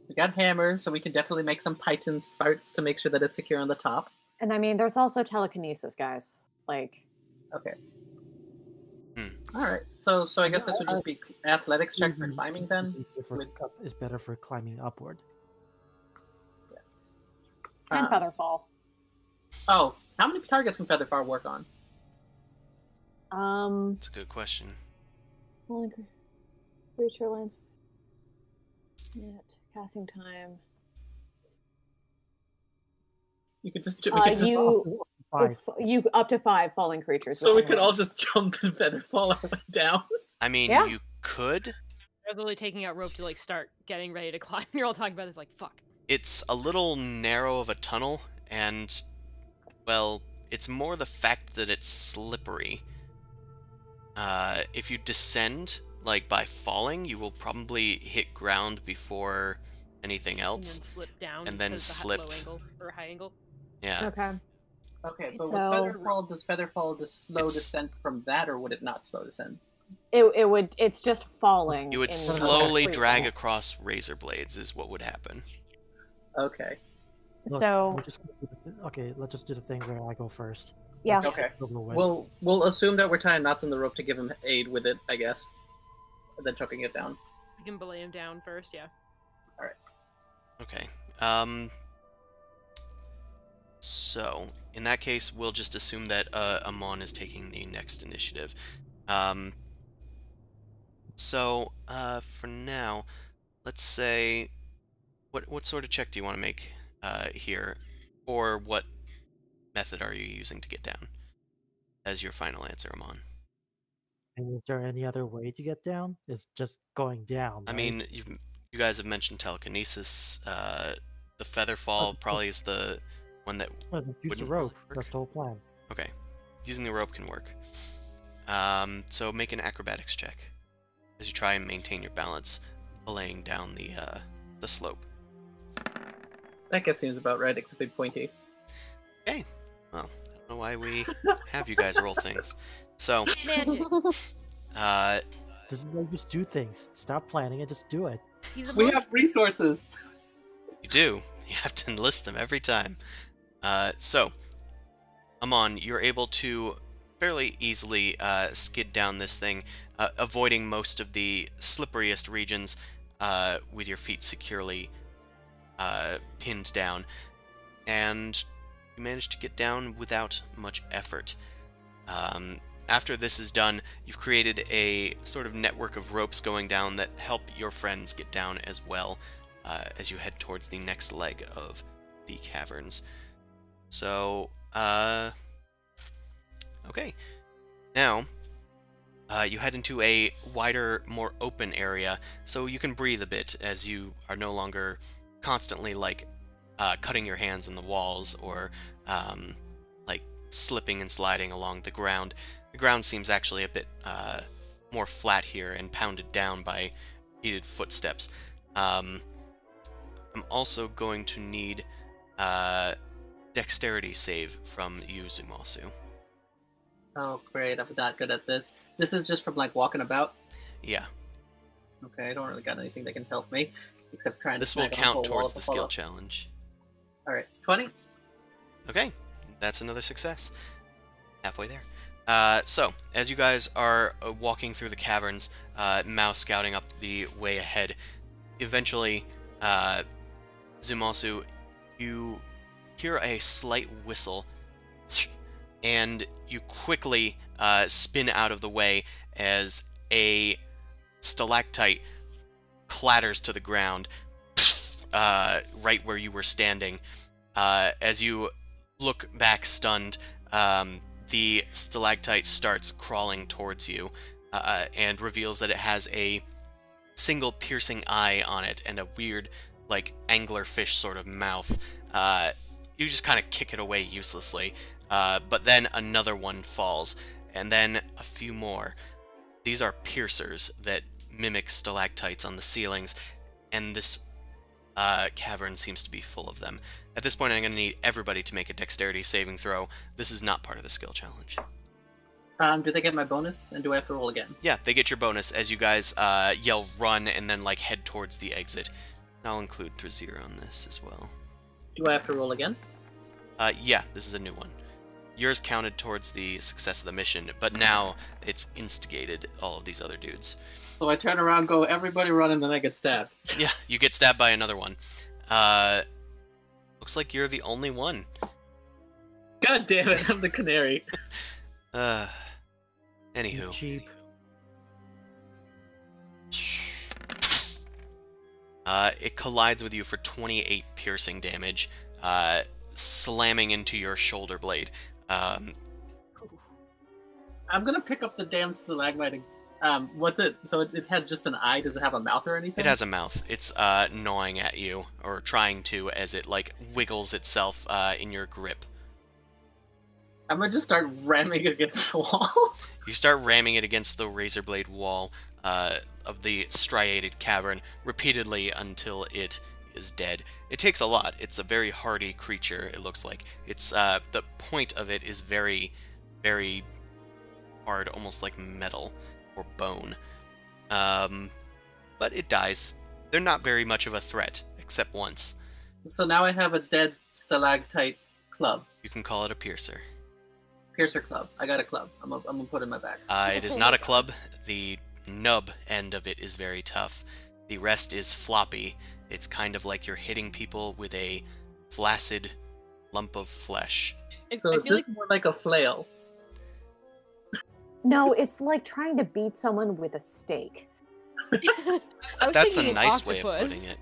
We got hammers, so we can definitely make some python sparks to make sure that it's secure on the top. And I mean, there's also telekinesis, guys. Like, Okay. All right. So, so I guess this would just be athletics check for climbing then. Easier with- up- is better for climbing upward. and Uh, feather fall. Oh, how many targets can Featherfall work on? Um, That's a good question. well, like, creature lands. Minute casting time. You could just, we Uh, could just you Five. you up to five falling creatures. so we could all just jump and Featherfall our way down. I mean, Yeah. you could. I was literally taking out rope to like start getting ready to climb. You're all talking about this like fuck. It's a little narrow of a tunnel, and, well, it's more the fact that it's slippery. Uh, if you descend, like by falling, you will probably hit ground before anything else, And then slip down. and then because of the slip. low angle or high angle. Yeah. Okay. Okay, but So- with Featherfall, does Featherfall just slow descent from that, or would it not slow descent? It, it would. It's just falling. You would slowly drag across razor blades, is what would happen. Okay. Look, So just gonna do the th- okay, let's just do the thing where I go first. yeah. Okay. We'll we'll assume that we're tying knots in the rope to give him aid with it, I guess, and then choking it down. You can belay him down first, yeah. All right. Okay. Um. So, in that case, we'll just assume that uh, Amon is taking the next initiative. Um. So, uh, for now, let's say, what what sort of check do you want to make uh, here, or what method are you using to get down? As your final answer, Amon. And is there any other way to get down? It's just going down. I mean, you've, you guys have mentioned telekinesis. Uh, the feather fall probably is the one that Well, then use the wouldn't rope. work. That's the whole plan. Okay. Using the rope can work. Um, so make an acrobatics check as you try and maintain your balance, laying down the uh, the slope. That guess seems about right, except big pointy. Okay. Well, I don't know why we have you guys roll things. So, Magic. uh, This is why you just do things. Stop planning and just do it. We have resources. you do. You have to enlist them every time. Uh, so, Amon, you're able to fairly easily uh, skid down this thing, uh, avoiding most of the slipperiest regions uh, with your feet securely uh, pinned down, and you manage to get down without much effort. Um, after this is done, you've created a sort of network of ropes going down that help your friends get down as well uh, as you head towards the next leg of the caverns. So, uh, okay. Now, uh, you head into a wider, more open area, so you can breathe a bit as you are no longer constantly like uh, cutting your hands in the walls or um, like slipping and sliding along the ground. The ground seems actually a bit uh, more flat here and pounded down by heated footsteps. Um, I'm also going to need uh, dexterity save from you, Zumasu. Oh, great! I'm not good at this. This is just from like walking about. Yeah, Okay, I don't really got anything that can help me except trying this to. will smack count towards the to skill challenge. All right, twenty. Okay, that's another success. Halfway there. Uh, so, as you guys are uh, walking through the caverns, uh, Mao scouting up the way ahead, eventually, uh, Zumasu, you hear a slight whistle, and you quickly uh, spin out of the way as a stalactite clatters to the ground, uh, right where you were standing. Uh, as you look back stunned, um, the stalactite starts crawling towards you uh, and reveals that it has a single piercing eye on it and a weird, like, anglerfish sort of mouth. You just kind of kick it away uselessly, uh, but then another one falls, and then a few more. These are piercers that mimic stalactites on the ceilings, and this uh, cavern seems to be full of them. At this point, I'm going to need everybody to make a dexterity saving throw. This is not part of the skill challenge. Um, do they get my bonus, and do I have to roll again? Yeah, they get your bonus as you guys uh, yell run and then like head towards the exit. I'll include Thrazir on this as well. Do I have to roll again? Uh, yeah, this is a new one. Yours counted towards the success of the mission, but now it's instigated all of these other dudes. So I turn around, go, everybody run, and then I get stabbed. Yeah, you get stabbed by another one. Uh, looks like you're the only one. God damn it, I'm the canary. Uh, anywho. cheap. Uh, it collides with you for 28 piercing damage, uh, slamming into your shoulder blade. Um, I'm gonna pick up the damn stalagmite. Um, what's it? So it, it has just an eye. Does it have a mouth or anything? it has a mouth. It's uh, gnawing at you, or trying to, as it like wiggles itself uh, in your grip. I'm gonna just start ramming it against the wall. You start ramming it against the razor blade wall uh, of the striated cavern repeatedly until it is dead. It takes a lot. It's a very hardy creature. It looks like it's uh, the point of it is very, very hard, almost like metal or bone. Um, but it dies. They're not very much of a threat, except once. so now I have a dead stalactite club, You can call it a piercer. piercer club. I got a club. I'm gonna, I'm gonna put it in my bag. Uh, it is not a club. The nub end of it is very tough. The rest is floppy. It's kind of like you're hitting people with a flaccid lump of flesh. I, So I is feel this more like a flail? No, it's like trying to beat someone with a stake. like I was That's a thinking an nice way of putting it.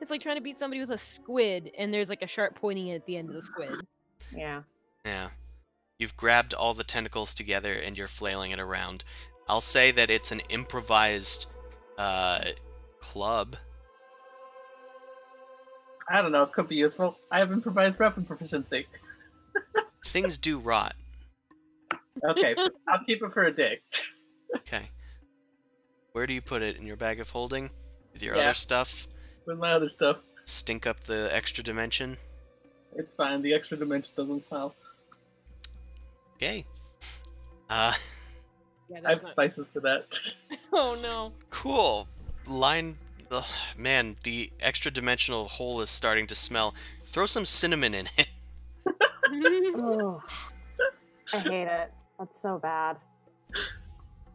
It's like trying to beat somebody with a squid, and there's like a sharp pointing at the end of the squid. Yeah. Yeah. You've grabbed all the tentacles together and you're flailing it around. I'll say that it's an improvised uh, club. I don't know. It could be useful. I have improvised weapon proficiency. Things do rot. Okay, I'll keep it for a day. Okay. Where do you put it? In your bag of holding? With your Yeah. other stuff? With my other stuff, Stink up the extra dimension? it's fine. The extra dimension doesn't smell. Okay. Uh, Yeah, I have not... spices for that. Oh no. cool. Line. Ugh, man, the extra dimensional hole is starting to smell. Throw some cinnamon in it. Ugh. I hate it. That's so bad.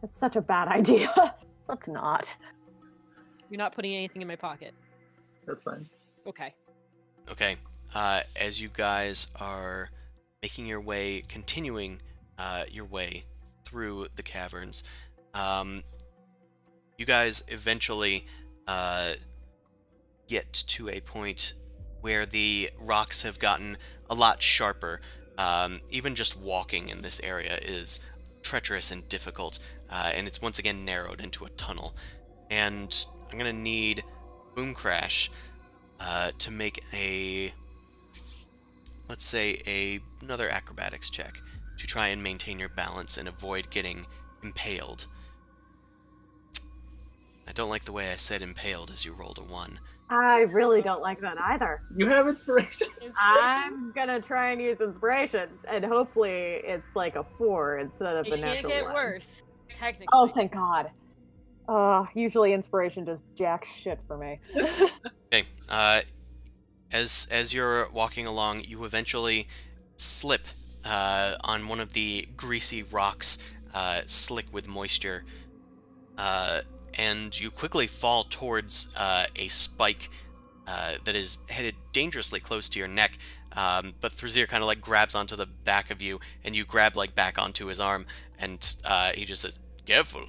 It's such a bad idea. Let's not. You're not putting anything in my pocket. That's fine. Okay. Okay. Uh, as you guys are making your way, continuing uh, your way through the caverns, um, you guys eventually uh, get to a point where the rocks have gotten a lot sharper. Um, even just walking in this area is treacherous and difficult, uh, and it's once again narrowed into a tunnel. And I'm gonna need Boom Crash uh, to make a let's say a another acrobatics check to try and maintain your balance and avoid getting impaled. I don't like the way I said impaled as you rolled a one. I really don't like that either. You have inspiration. I'm gonna try and use inspiration, and hopefully it's like a four instead of It a can't natural get one. worse. Technically. Oh, thank God. Uh, usually inspiration does jack shit for me. Okay. Uh, as as you're walking along, you eventually slip uh, on one of the greasy rocks, uh, slick with moisture, uh, and you quickly fall towards uh, a spike uh, that is headed dangerously close to your neck. Um, but Thrazir kind of like grabs onto the back of you, and you grab like back onto his arm, and uh, he just says, "Careful,"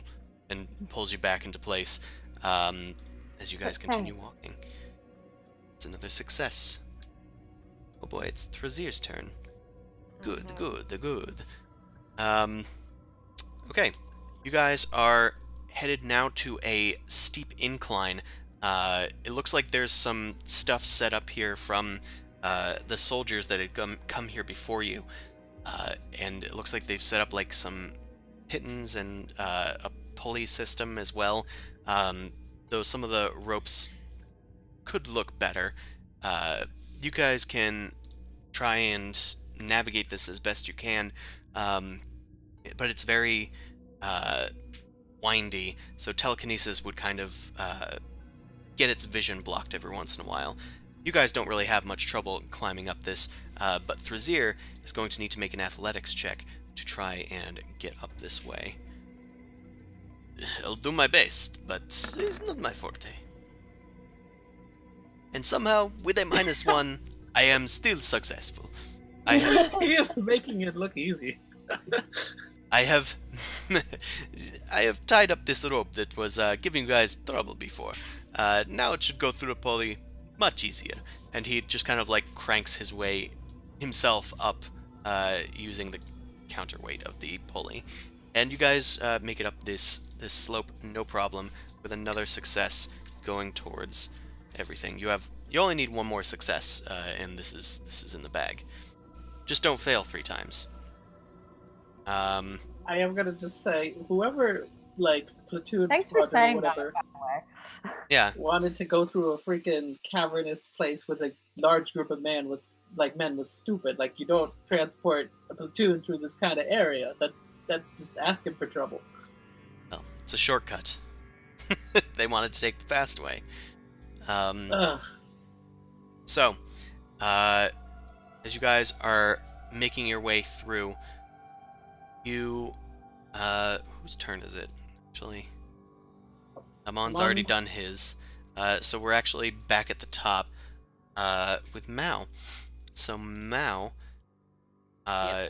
and pulls you back into place. Um, as you guys continue walking. It's another success. Oh boy, it's Thrazir's turn. Good, good, good. Um, okay, you guys are headed now to a steep incline. Uh, it looks like there's some stuff set up here from uh, the soldiers that had come come here before you, uh, and it looks like they've set up like some pitons and uh, a pulley system as well. Um, though some of the ropes could look better. Uh, you guys can try and navigate this as best you can. Um, but it's very uh, windy, so telekinesis would kind of uh, get its vision blocked every once in a while. You guys don't really have much trouble climbing up this, uh, but Thrazir is going to need to make an athletics check to try and get up this way. I'll do my best, but it's not my forte. And somehow, with a minus one, I am still successful. I have, he is making it look easy. I have, I have tied up this rope that was uh, giving you guys trouble before. Uh, now it should go through the pulley much easier. And he just kind of like cranks his way himself up uh, using the counterweight of the pulley. And you guys uh, make it up this this slope no problem with another success going towards everything. You have you only need one more success, uh, and this is this is in the bag. Just don't fail three times. Um, I am gonna just say, whoever like platoon Thanks for squadron or saying that, whatever by the way. yeah, wanted to go through a freaking cavernous place with a large group of men was like men was stupid. Like you don't transport a platoon through this kind of area. That that's just asking for trouble. well, it's a shortcut. they wanted to take the fast way. Um, Ugh. So, uh, as you guys are making your way through, you, uh, whose turn is it? Actually, Amon's already done his. Uh, so we're actually back at the top, uh, with Mao. So Mao, uh,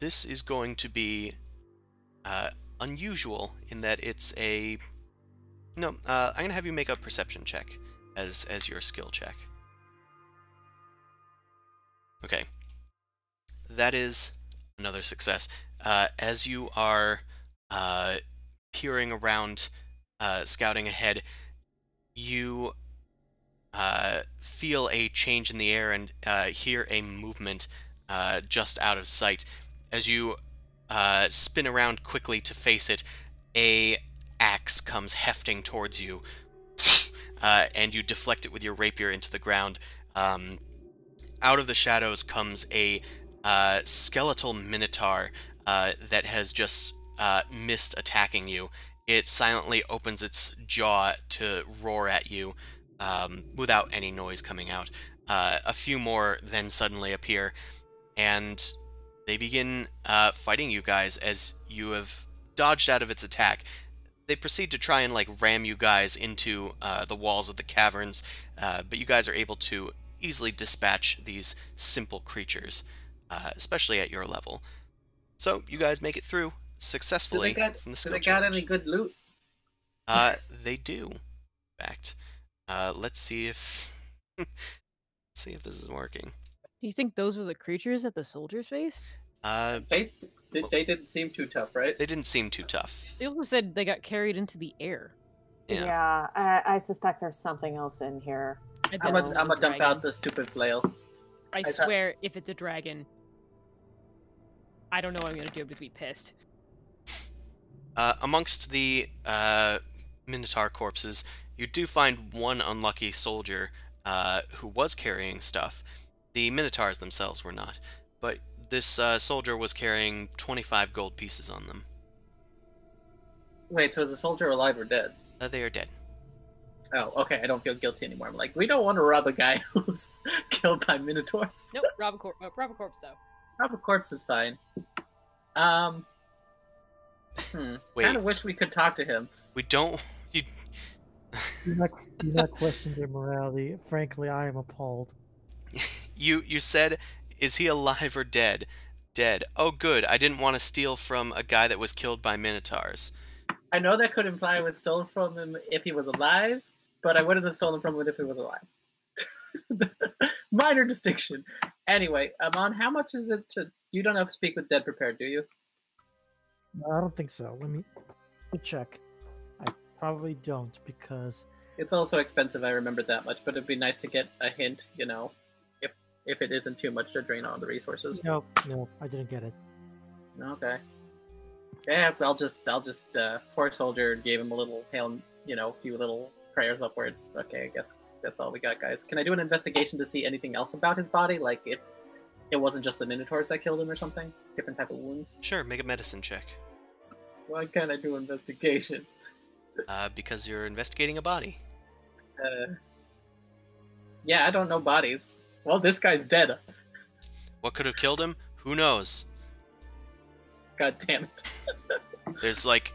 this is going to be, uh, unusual in that it's a. No, uh, I'm gonna have you make a perception check as as your skill check. Okay. That is another success. Uh, as you are uh, peering around, uh, scouting ahead, you uh, feel a change in the air and uh, hear a movement uh, just out of sight. As you spin around quickly to face it, a axe comes hefting towards you, and you deflect it with your rapier into the ground. Um, out of the shadows comes a uh, skeletal minotaur uh, that has just uh, missed attacking you. It silently opens its jaw to roar at you um, without any noise coming out. Uh, a few more then suddenly appear, and they begin uh, fighting you guys as you have dodged out of its attack. They proceed to try and like ram you guys into uh, the walls of the caverns, uh, but you guys are able to easily dispatch these simple creatures, uh, especially at your level. So you guys make it through Do successfully they got, from the do they got challenge. any good loot? Uh, they do. In fact, uh, let's see if let's see if this is working. Do you think those were the creatures that the soldiers faced? Uh, They they, they didn't seem too tough, right? they didn't seem too tough. They also said they got carried into the air. Yeah. Yeah, I, I suspect there's something else in here. I I'm gonna I'm a gonna dump out the stupid flail. I, I thought- swear, if it's a dragon, I don't know what I'm gonna do. I'm just be pissed. Uh, amongst the uh, Minotaur corpses, you do find one unlucky soldier uh, who was carrying stuff. The Minotaurs themselves were not, but this uh, soldier was carrying 25 gold pieces on them. Wait, so is the soldier alive or dead? Uh, they are dead. Oh, okay. I don't feel guilty anymore. I'm like, we don't want to rob a guy who's killed by minotaurs. Nope, rob a, cor- uh, rob a corpse though. Rob a corpse is fine. Um. Hmm. Wait. Kind of wish we could talk to him. We don't. You, Do not, do not question their morality. Frankly, I am appalled. you you said, is he alive or dead? Dead. Oh, good. I didn't want to steal from a guy that was killed by Minotaurs. I know that could imply I would stolen from him if he was alive, but I wouldn't have stolen from him if it was alive. Minor distinction. Anyway, Amon, how much is it to? You don't have to speak with dead prepared, do you? No, I don't think so. Let me, let me check. I probably don't because It's also expensive. I remember that much, but it'd be nice to get a hint. You know, if if it isn't too much to drain on the resources. no, no, I didn't get it. Okay. Yeah, I'll just I'll just uh, poor soldier gave him a little hail, you know, a few little prayers upwards. Okay, I guess that's all we got, guys. Can I do an investigation to see anything else about his body? Like if it wasn't just the Minotaurs that killed him or something? Different type of wounds? Sure, make a medicine check. Why can't I do investigation? Uh, because you're investigating a body. Uh, yeah, I don't know bodies. Well, this guy's dead. What could have killed him? Who knows? God damn it. There's like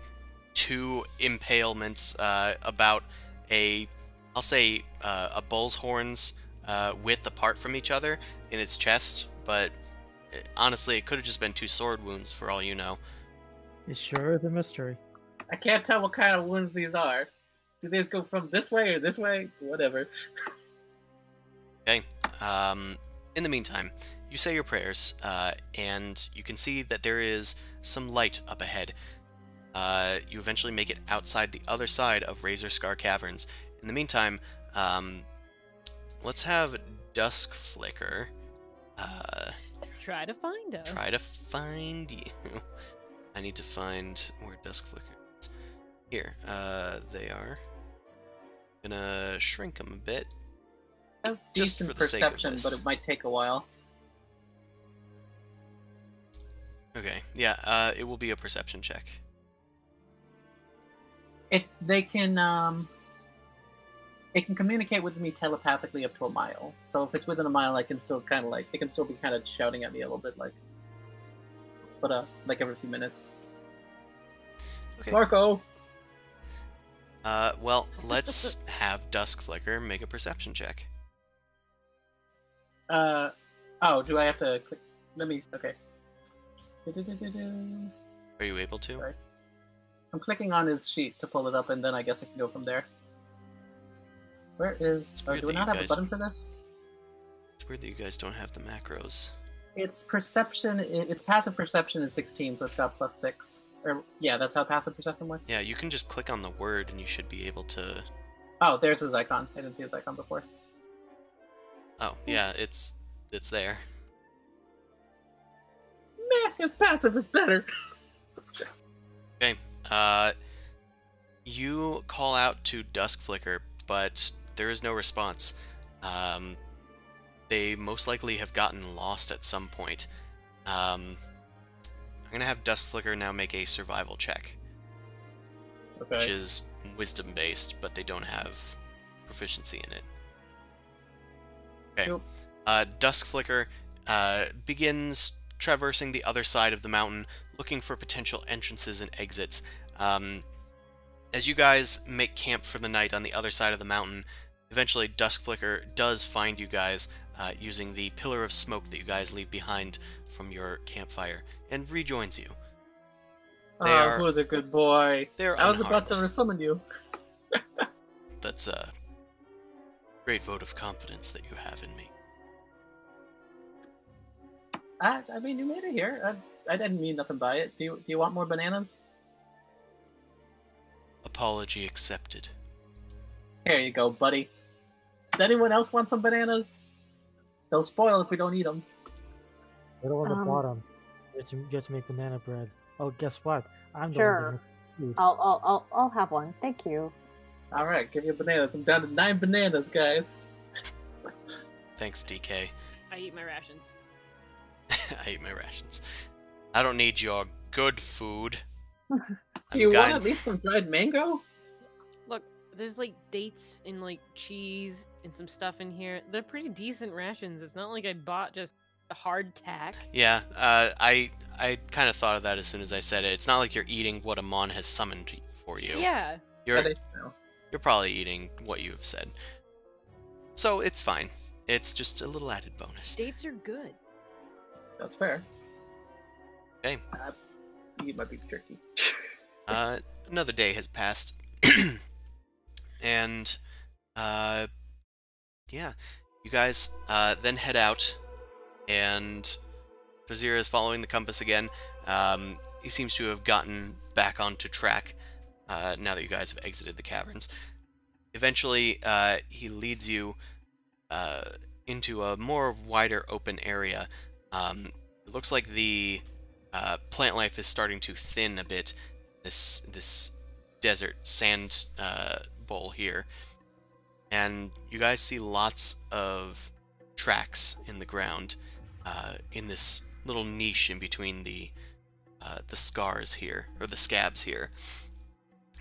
two impalements uh, about a, I'll say, uh, a bull's horns uh, width apart from each other in its chest, but uh, honestly, it could have just been two sword wounds for all you know. It sure is a mystery. I can't tell what kind of wounds these are. Do these go from this way or this way? Whatever. Okay. Um, in the meantime, you say your prayers, uh, and you can see that there is some light up ahead. Uh, you eventually make it outside the other side of Razor Scar Caverns. In the meantime, um, let's have Dusk Flicker uh, Try to find us. try to find you. I need to find where Dusk Flicker is. Here, uh, they are. Gonna shrink them a bit. Oh, Just decent for the sake of perception, this. but it might take a while. Okay, yeah, uh, it will be a perception check. If they can, um, it can communicate with me telepathically up to a mile. So if it's within a mile, I can still kind of like it can still be kind of shouting at me a little bit, like, but uh, like every few minutes. Okay. Marco. Uh, well, let's have Dusk Flicker make a perception check. Uh, oh, do I have to click? Let me. Okay. Are you able to? Sorry. I'm clicking on his sheet to pull it up, and then I guess I can go from there. Where is? It's Oh, do we not have a button for this? It's weird that you guys don't have the macros. It's perception. It's passive perception is 16, so it's got plus six. Or yeah, that's how passive perception works. Yeah, you can just click on the word and you should be able to. Oh, there's his icon. I didn't see his icon before. Oh, yeah, it's it's there. Meh, his passive is better. Uh, you call out to Dusk Flicker, but there is no response. Um, they most likely have gotten lost at some point. Um, I'm gonna have Dusk Flicker now make a survival check, which is wisdom based, but they don't have proficiency in it. Okay. Cool. Uh, Dusk Flicker uh, begins traversing the other side of the mountain, looking for potential entrances and exits. Um, as you guys make camp for the night on the other side of the mountain, eventually Dusk Flicker does find you guys uh, using the pillar of smoke that you guys leave behind from your campfire and rejoins you. They oh, are- who's a good boy? I was about to resummon you. That's a great vote of confidence that you have in me. I, I mean, you made it here. I, I didn't mean nothing by it. Do you, do you want more bananas? Apology accepted. Here you go, buddy. Does anyone else want some bananas? They'll spoil if we don't eat them. Right on the Um, bottom. You have, to, you have to make banana bread. Oh, guess what? I'm the Sure. one that makes food. I'll, I'll, I'll, I'll have one. Thank you. All right, give you bananas. I'm down to nine bananas, guys. Thanks, DK. I eat my rations. I eat my rations. I don't need your good food. Do I'm you want at least some dried mango? Look, there's like dates and like cheese and some stuff in here. They're pretty decent rations. It's not like I bought just a hard tack. Yeah, uh, I I kind of thought of that as soon as I said it. It's not like you're eating what Amon has summoned for you. Yeah. You're But I- no. you're probably eating what you have said. So it's fine. It's just a little added bonus. Dates are good. That's fair. Okay. Uh, eat my beef jerky. Uh, another day has passed, and uh, yeah, you guys uh, then head out, and Thrazir is following the compass again. Um, he seems to have gotten back onto track uh, now that you guys have exited the caverns. Eventually, uh, he leads you uh, into a more wider open area. Um, it looks like the uh, plant life is starting to thin a bit. This this desert sand uh, bowl here, and you guys see lots of tracks in the ground. uh, in this little niche in between the uh, the scars here, or the scabs here,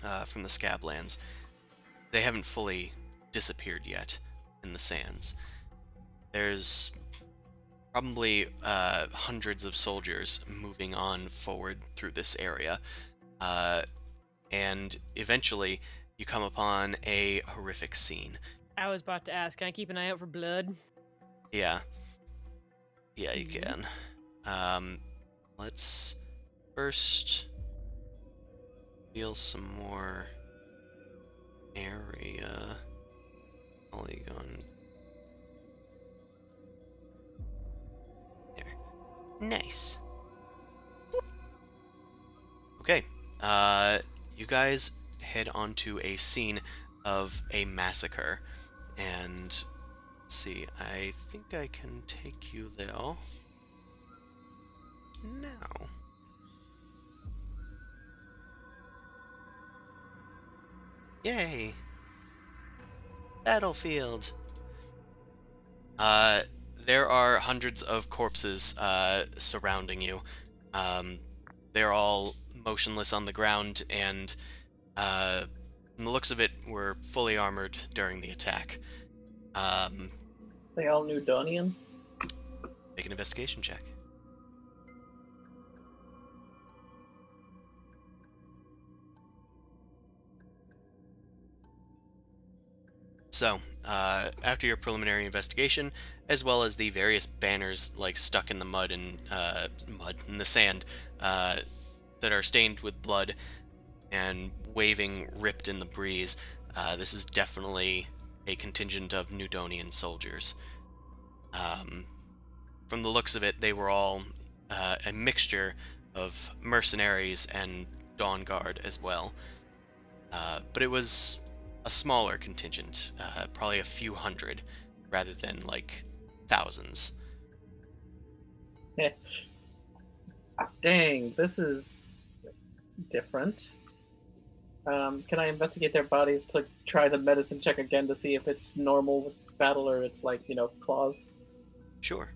uh, from the scablands. They haven't fully disappeared yet in the sands. There's probably uh, hundreds of soldiers moving on forward through this area. Uh, and eventually, you come upon a horrific scene. I was about to ask, can I keep an eye out for blood? Yeah. Yeah, you Mhm. can. Um, let's first feel some more area. Polygon. There. Nice. Boop. Okay. Uh, you guys head onto a scene of a massacre. And Let's see, I think I can take you there now. Yay! Battlefield! Uh, there are hundreds of corpses uh, surrounding you. Um, they're all motionless on the ground, and uh, from the looks of it, were fully armored during the attack. Um, They all knew Donian. make an investigation check. So, uh, after your preliminary investigation, as well as the various banners like stuck in the mud and uh, mud in the sand uh, that are stained with blood and waving, ripped in the breeze, uh, this is definitely a contingent of Newdonian soldiers. Um, from the looks of it, they were all uh, a mixture of mercenaries and Dawn Guard as well. Uh, but it was a smaller contingent, uh, probably a few hundred, rather than like thousands. Dang, this is different. Um, can I investigate their bodies to try the medicine check again to see if it's normal battle or it's like, you know, claws? Sure.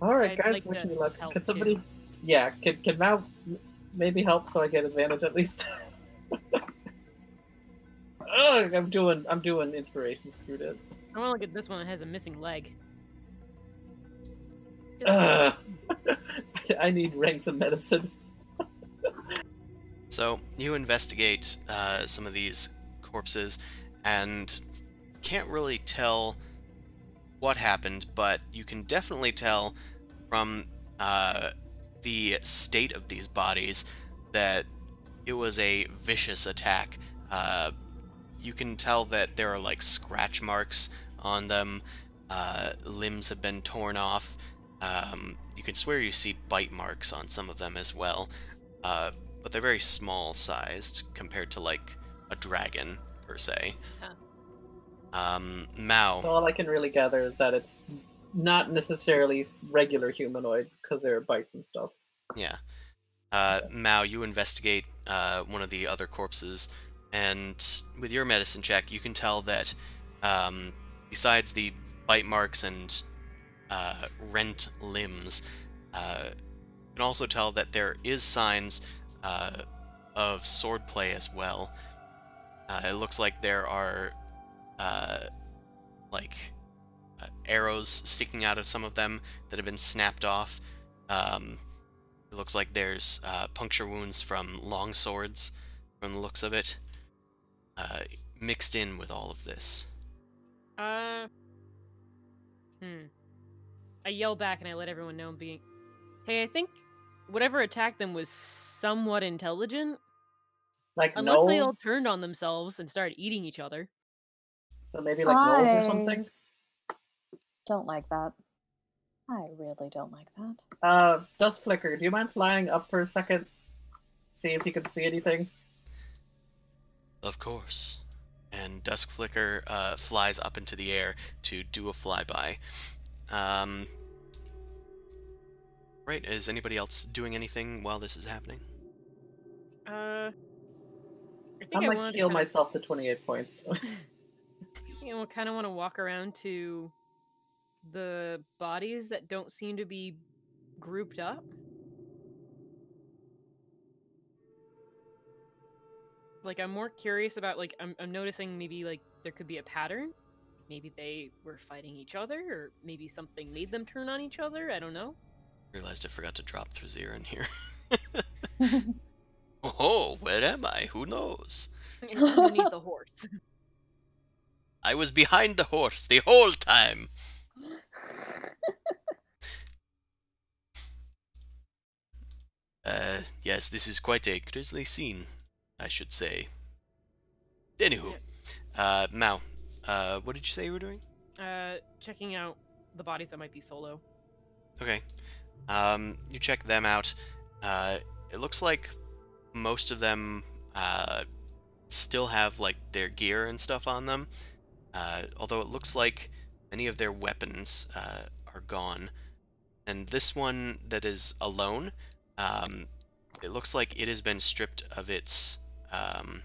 All right, I'd guys, like wish me luck. help Can too. somebody, yeah, can can Mao maybe help so I get advantage at least? Ugh, I'm doing I'm doing inspiration. Screwed it. I want to look at this one that has a missing leg. Ugh. I need ranks of medicine. So you investigate uh, some of these corpses and can't really tell what happened, but you can definitely tell from uh, the state of these bodies that it was a vicious attack. Uh, you can tell that there are like scratch marks on them, uh, limbs have been torn off. Um, you can swear you see bite marks on some of them as well. Uh, but they're very small sized compared to like a dragon per se. Huh. Um, Mao, So all I can really gather is that it's not necessarily regular humanoid because there are bites and stuff. yeah, uh, Mao, you investigate uh, one of the other corpses, and with your medicine check, you can tell that um, besides the bite marks and uh, rent limbs, uh, you can also tell that there is signs uh, of swordplay as well. Uh, it looks like there are uh, like uh, arrows sticking out of some of them that have been snapped off. Um, it looks like there's uh, puncture wounds from long swords, from the looks of it, uh, mixed in with all of this. Uh. Hmm. I yell back and I let everyone know I'm being. Hey, I think whatever attacked them was somewhat intelligent. Like Unless they all turned on themselves and started eating each other. So maybe like gnolls or something. Don't like that. I really don't like that. Uh, Dusk Flicker, do you mind flying up for a second? See if you can see anything. Of course. And Dusk Flicker uh, flies up into the air to do a flyby. Um, right, is anybody else doing anything while this is happening? Uh. I think I'm I like heal to kinda, myself to 28 points. I kind of want to walk around to the bodies that don't seem to be grouped up. Like I'm more curious about like I'm I'm noticing maybe like there could be a pattern. Maybe they were fighting each other, or maybe something made them turn on each other. I don't know. Realized I forgot to drop Thrazir in here. oh, where am I? Who knows? Underneath the horse. I was behind the horse the whole time. Uh, yes, this is quite a grisly scene, I should say. Anywho, uh, Mao, uh, what did you say you were doing? Uh, checking out the bodies that might be solo. Okay. Um, you check them out. Uh, it looks like most of them uh, still have like their gear and stuff on them. Uh, although it looks like many of their weapons uh, are gone. And this one that is alone, um, it looks like it has been stripped of its um,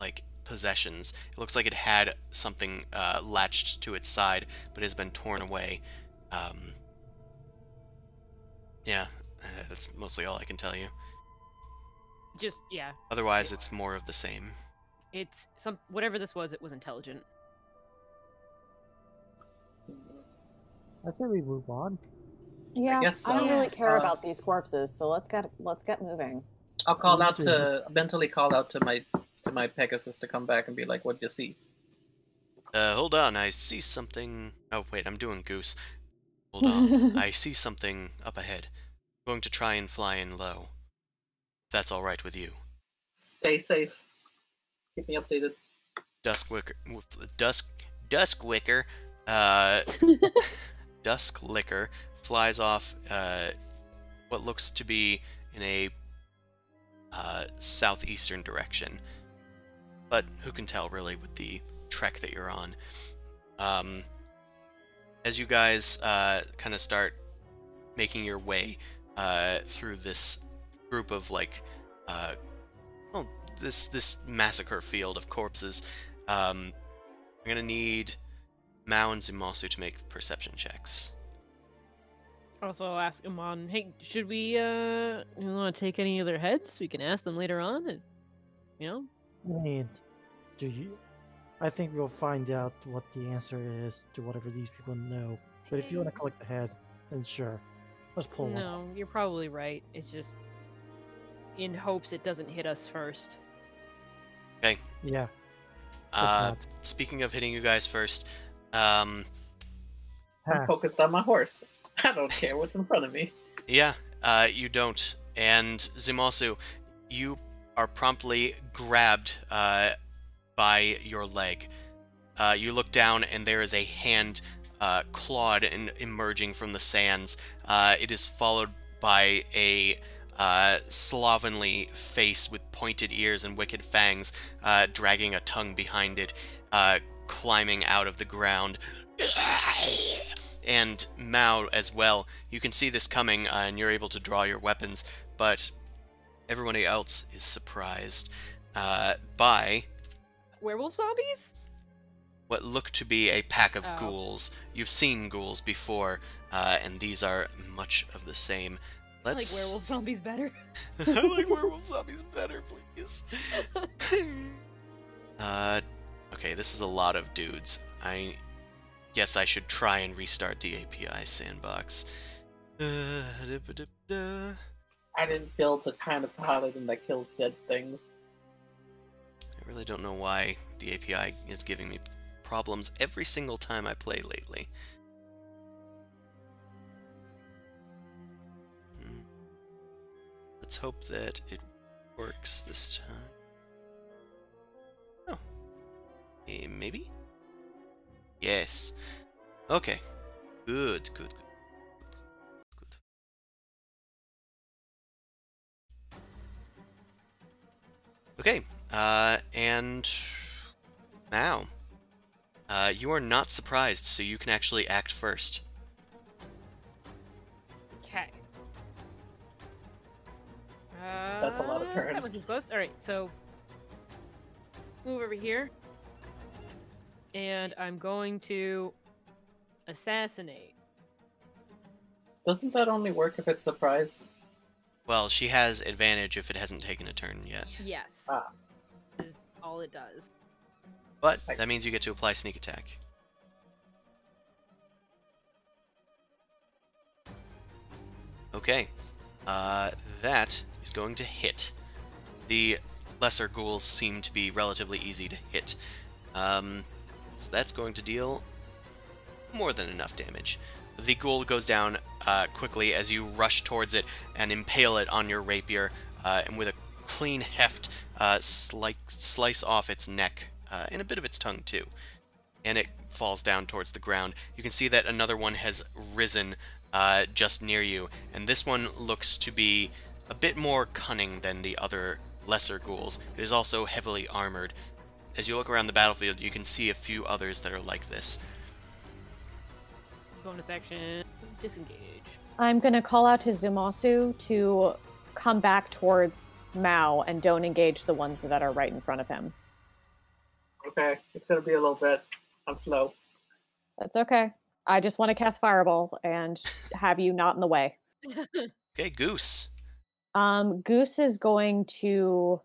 like possessions. It looks like it had something uh, latched to its side, but has been torn away. Um, yeah, uh, that's mostly all I can tell you. Just yeah, Otherwise, it's more of the same. it's some whatever this was. It was intelligent. I say we move on. Yeah, I, guess don't really care Uh, about these corpses, so let's get let's get moving. I'll call Let's out do to mentally call out to my to my Pegasus to come back and be like, "What do you see?" Uh, hold on, I see something. Oh, wait, I'm doing goose. Hold on, I see something up ahead. going to try and fly in low. That's alright with you. Stay safe. Keep me updated. Dusk Wicker. Dusk. Dusk Wicker. Uh. Dusk Licker flies off, uh, what looks to be in a uh, southeastern direction. But who can tell, really, with the trek that you're on? Um, as you guys uh, kind of start making your way uh, through this group of like, uh, well, this this massacre field of corpses, um, I'm gonna need Mao and Zumasu to make perception checks. Also, I'll ask Amon, hey, should we uh, you want to take any of their heads? We can ask them later on. uh, You know, I mean, do you? I think we'll find out what the answer is to whatever these people know. But if you want to collect the head, then sure, let's pull one. no, you're probably right. It's just in hopes it doesn't hit us first. Okay. Yeah, Uh, speaking of hitting you guys first, um, I'm Ha, focused on my horse. I don't care what's in front of me. yeah, uh, you don't. And Zumasu, you are promptly grabbed uh, by your leg. Uh, you look down, and there is a hand uh, clawed and emerging from the sands. Uh, it is followed by a uh, slovenly face with pointed ears and wicked fangs, uh, dragging a tongue behind it, uh, climbing out of the ground. And Mao as well. You can see this coming, and you're able to draw your weapons, but everyone else is surprised by Werewolf zombies? what look to be a pack of Oh. ghouls. You've seen ghouls before, uh, and these are much of the same. I like Let's. werewolf zombies better. I like werewolf zombies better, please. uh, okay, this is a lot of dudes. I guess I should try and restart the API sandbox. Uh, da-ba-da-ba-da. I didn't build the kind of paladin that kills dead things. I really don't know why the API is giving me problems every single time I play lately. Hmm. Let's hope that it works this time. Oh. Eh, maybe? Yes. Okay. Good, good, good. Good. Okay, uh, and now, uh, you are not surprised, so you can actually act first. Okay. That's a lot of Uh, turns. That was close. All right, so move over here, and I'm going to assassinate. Doesn't that only work if it's surprised? Well, she has advantage if it hasn't taken a turn yet. Yes. Ah. Is all it does. But that means you get to apply sneak attack. Okay. Uh, that is going to hit. The lesser ghouls seem to be relatively easy to hit. Um, so that's going to deal more than enough damage. The ghoul goes down uh, quickly as you rush towards it and impale it on your rapier, uh, and with a clean heft, uh, slice, slice off its neck uh, and a bit of its tongue too. And it falls down towards the ground. You can see that another one has risen uh, just near you, and this one looks to be a bit more cunning than the other lesser ghouls. It is also heavily armored. As you look around the battlefield, you can see a few others that are like this. Bonus action. Disengage. I'm going to call out to Zumasu to come back towards Mao and don't engage the ones that are right in front of him. Okay, it's gonna be a little bit. I'm slow. That's okay. I just want to cast Fireball and have you not in the way. Okay, Goose. Um, Goose is going to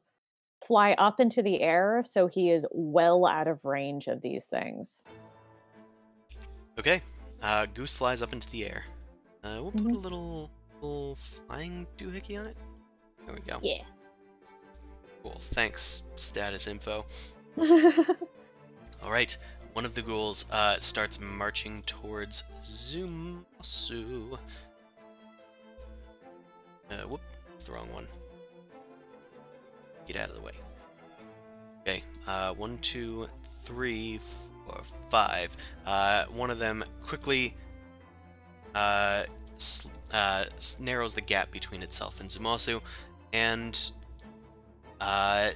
fly up into the air, so he is well out of range of these things. Okay, uh, Goose flies up into the air. Uh, we'll put a Mhm. little, little flying doohickey on it. There we go. Yeah. Cool. Thanks, status info. All right. One of the ghouls uh, starts marching towards Zumasu. Uh, whoop, it's the wrong one. Get out of the way. Okay. Uh, one, two, three, four, five. Uh, one of them quickly uh, sl- uh, narrows the gap between itself and Zumasu, and uh,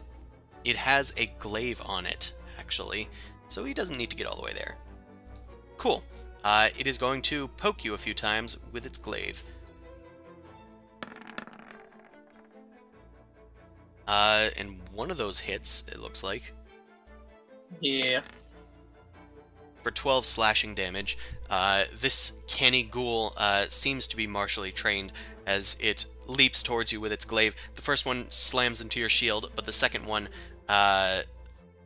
it has a glaive on it, actually, so he doesn't need to get all the way there. Cool. Uh, it is going to poke you a few times with its glaive. Uh, and one of those hits, it looks like, Yeah. for 12 slashing damage. Uh, this canny ghoul uh, seems to be martially trained as it leaps towards you with its glaive. The first one slams into your shield, but the second one uh,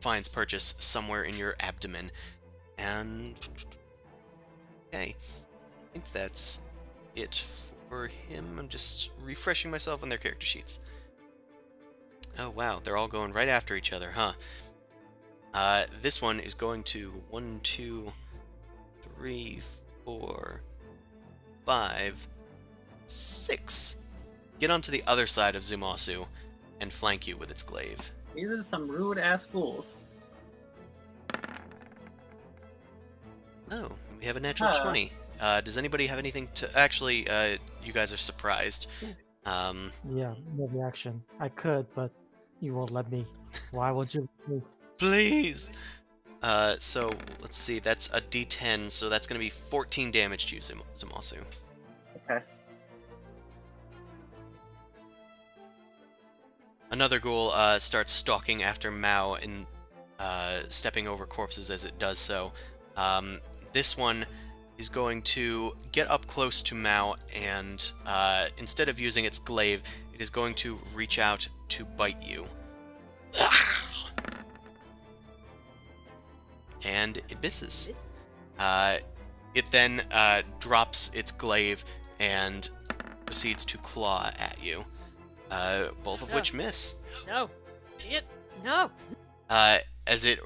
finds purchase somewhere in your abdomen. And. Okay. I think that's it for him. I'm just refreshing myself on their character sheets. Oh, wow. They're all going right after each other, huh? Uh, this one is going to one, two, three, four, five, six. Get onto the other side of Zumasu and flank you with its glaive. These are some rude ass fools. Oh, we have a natural Huh. 20. Uh, does anybody have anything to. Actually, uh, you guys are surprised. Um, Yeah, no reaction. I could, but you won't let me. Why would you? please! Uh, so, let's see, that's a d10, so that's going to be 14 damage to you, Zum- Zumasu. Okay. Another ghoul uh, starts stalking after Mao and uh, stepping over corpses as it does so. Um, this one is going to get up close to Mao and uh, instead of using its glaive, it is going to reach out to bite you. And it misses. Uh, it then uh, drops its glaive and proceeds to claw at you, uh, both of which miss. No. Shit. No. Uh, as it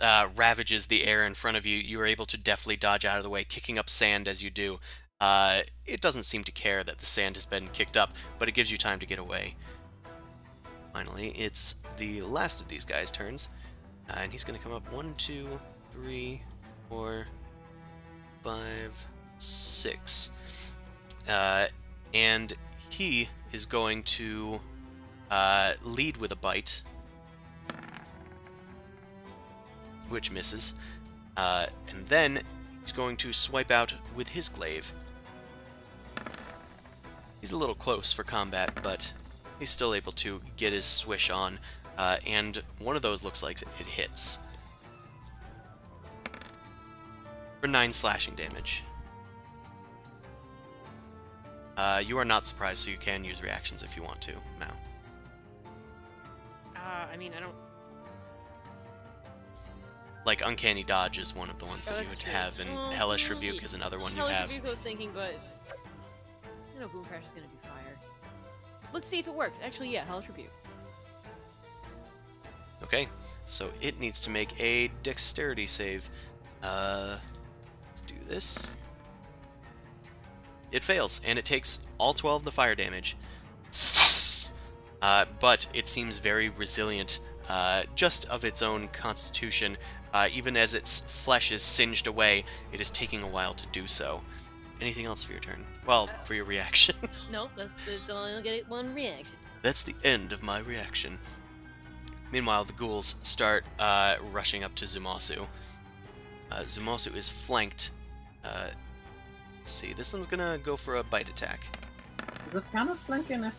uh, ravages the air in front of you, you are able to deftly dodge out of the way, kicking up sand as you do. Uh, it doesn't seem to care that the sand has been kicked up, but it gives you time to get away. Finally, it's the last of these guys' turns, uh, and he's going to come up one, two, three, four, five, six, uh, and he is going to uh, lead with a bite which misses. Uh, and then he's going to swipe out with his glaive. He's a little close for combat, but he's still able to get his swish on, uh, and one of those looks like it hits. For 9 slashing damage. Uh, you are not surprised, so you can use reactions if you want to, Mao. Uh, I mean, I don't. Like Uncanny Dodge is one of the ones Oh, that you would true. have, and Well, Hellish Rebuke is another one you Hellish have. Rebuke I was thinking, but I know Boom Crash is gonna be fire. Let's see if it works. Actually, yeah, Hellish Rebuke. Okay, so it needs to make a dexterity save. Uh, let's do this. It fails, and it takes all 12 the fire damage. Uh, but it seems very resilient, uh, just of its own constitution. Uh, even as its flesh is singed away, it is taking a while to do so. Anything else for your turn? Well, for your reaction. No, that's, that's only gonna get one reaction. That's the end of my reaction. Meanwhile, the ghouls start uh, rushing up to Zumasu. Uh, Zumasu is flanked. Uh, let's see, this one's gonna go for a bite attack. Does this count as flanking if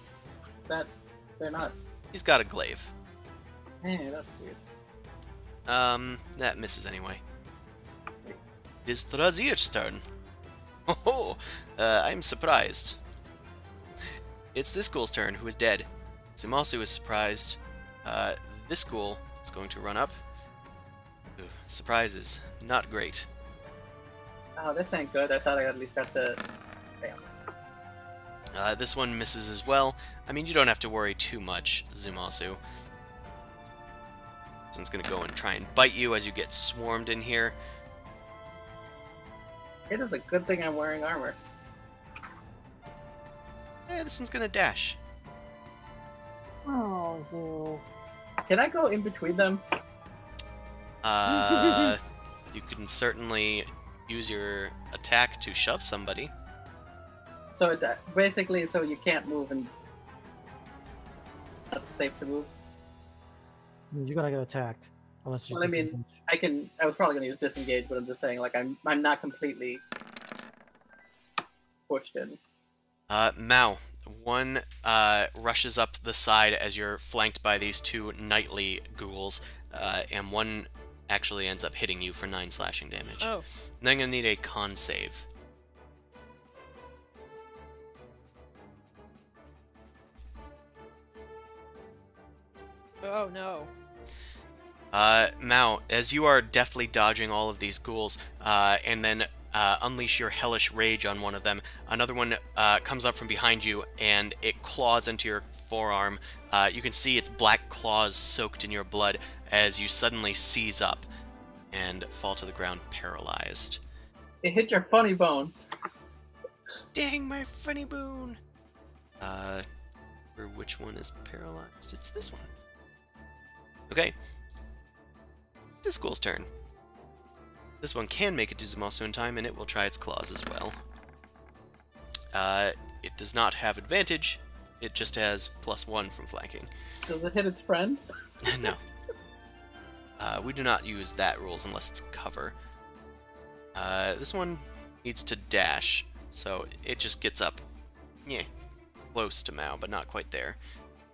that they're not? He's got a glaive. Hey, that's weird. Um, that misses anyway. It is Thrazir's turn. Oh, uh, I'm surprised. It's this ghoul's turn, who is dead. Zumasu is surprised. Uh, this ghoul is going to run up. Ooh, surprise is not great. Oh, this ain't good. I thought I at least got the. Damn. Uh, this one misses as well. I mean, you don't have to worry too much, Zumasu. This one's gonna go and try and bite you as you get swarmed in here. It is a good thing I'm wearing armor. Eh, this one's gonna dash. Oh, Zoo. Can I go in between them? Uh, you can certainly use your attack to shove somebody. So it, uh, basically, so you can't move and not safe to move. You're gonna get attacked unless you. Well, I mean. I can. I was probably gonna use disengage, but I'm just saying, like, I'm I'm not completely pushed in. Uh, Mao, one uh, rushes up the side as you're flanked by these two knightly ghouls, uh, and one actually ends up hitting you for nine slashing damage. Oh, And then I'm gonna need a con save. oh no. Uh, Mao, as you are deftly dodging all of these ghouls, uh, and then uh, unleash your hellish rage on one of them, another one uh, comes up from behind you and it claws into your forearm. Uh, you can see its black claws soaked in your blood as you suddenly seize up and fall to the ground paralyzed. It hit your funny bone. Dang, my funny bone! Uh, or which one is paralyzed? It's this one. Okay. This ghoul's turn. This one can make it to Zumasu in time, and it will try its claws as well. Uh, it does not have advantage. It just has plus one from flanking. Does it hit its friend? no. Uh, we do not use that rules unless it's cover. Uh, this one needs to dash, so it just gets up, yeah, close to Mao, but not quite there.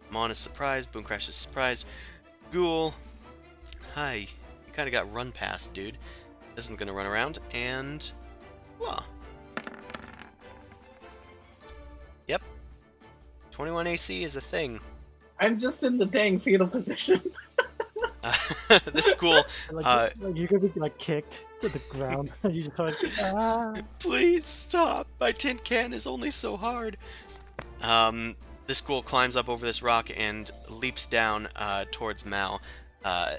Mon is surprised, Boom Crash is surprised. Ghoul, hi, you kind of got run past, dude. This one's gonna run around and, wow. Yep. 21 AC is a thing. I'm just in the dang fetal position. Uh, this ghoul like, uh, like you're gonna be like kicked to the ground. you just like ah. Please stop. My tin can is only so hard. Um, this ghoul climbs up over this rock and leaps down uh, towards Mao. Uh,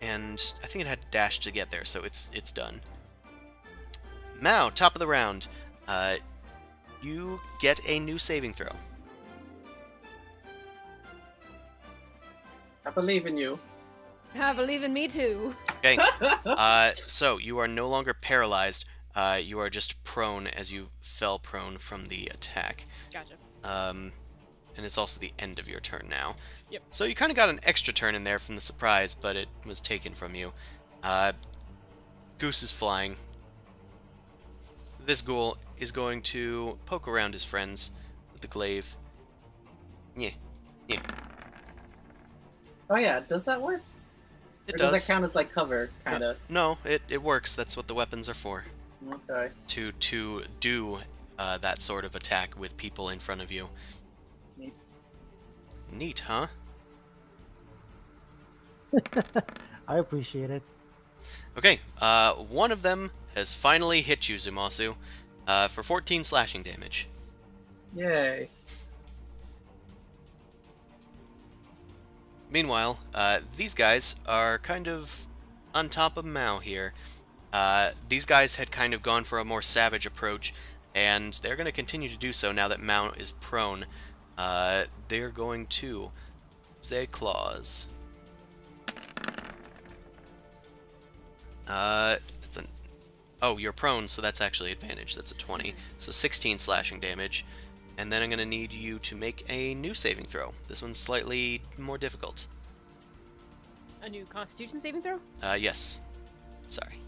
and I think it had dash to get there, so it's it's done. Mao, top of the round. Uh, you get a new saving throw. I believe in you. I believe in me too. Okay. Uh, so you are no longer paralyzed. Uh, you are just prone as you fell prone from the attack. Gotcha. Um, and it's also the end of your turn now. Yep. So you kind of got an extra turn in there from the surprise, but it was taken from you. Uh, Goose is flying. This ghoul is going to poke around his friends with the glaive. Yeah, yeah, Oh yeah, does that work? it or does. does that count as like cover, kind of? No, it, it works. That's what the weapons are for. Okay. to to do uh, that sort of attack with people in front of you. Neat. Neat, huh? I appreciate it. Okay, uh, one of them has finally hit you, Zumasu, uh, for 14 slashing damage. Yay. Meanwhile, uh, these guys are kind of on top of Mao here. Uh, these guys had kind of gone for a more savage approach, and they're going to continue to do so now that Mao is prone. Uh, they're going to their claws. Uh, it's an. Oh, you're prone, so that's actually advantage. That's a 20. So 16 slashing damage. And then I'm going to need you to make a new saving throw. This one's slightly more difficult. A new Constitution saving throw? Uh, yes. Sorry.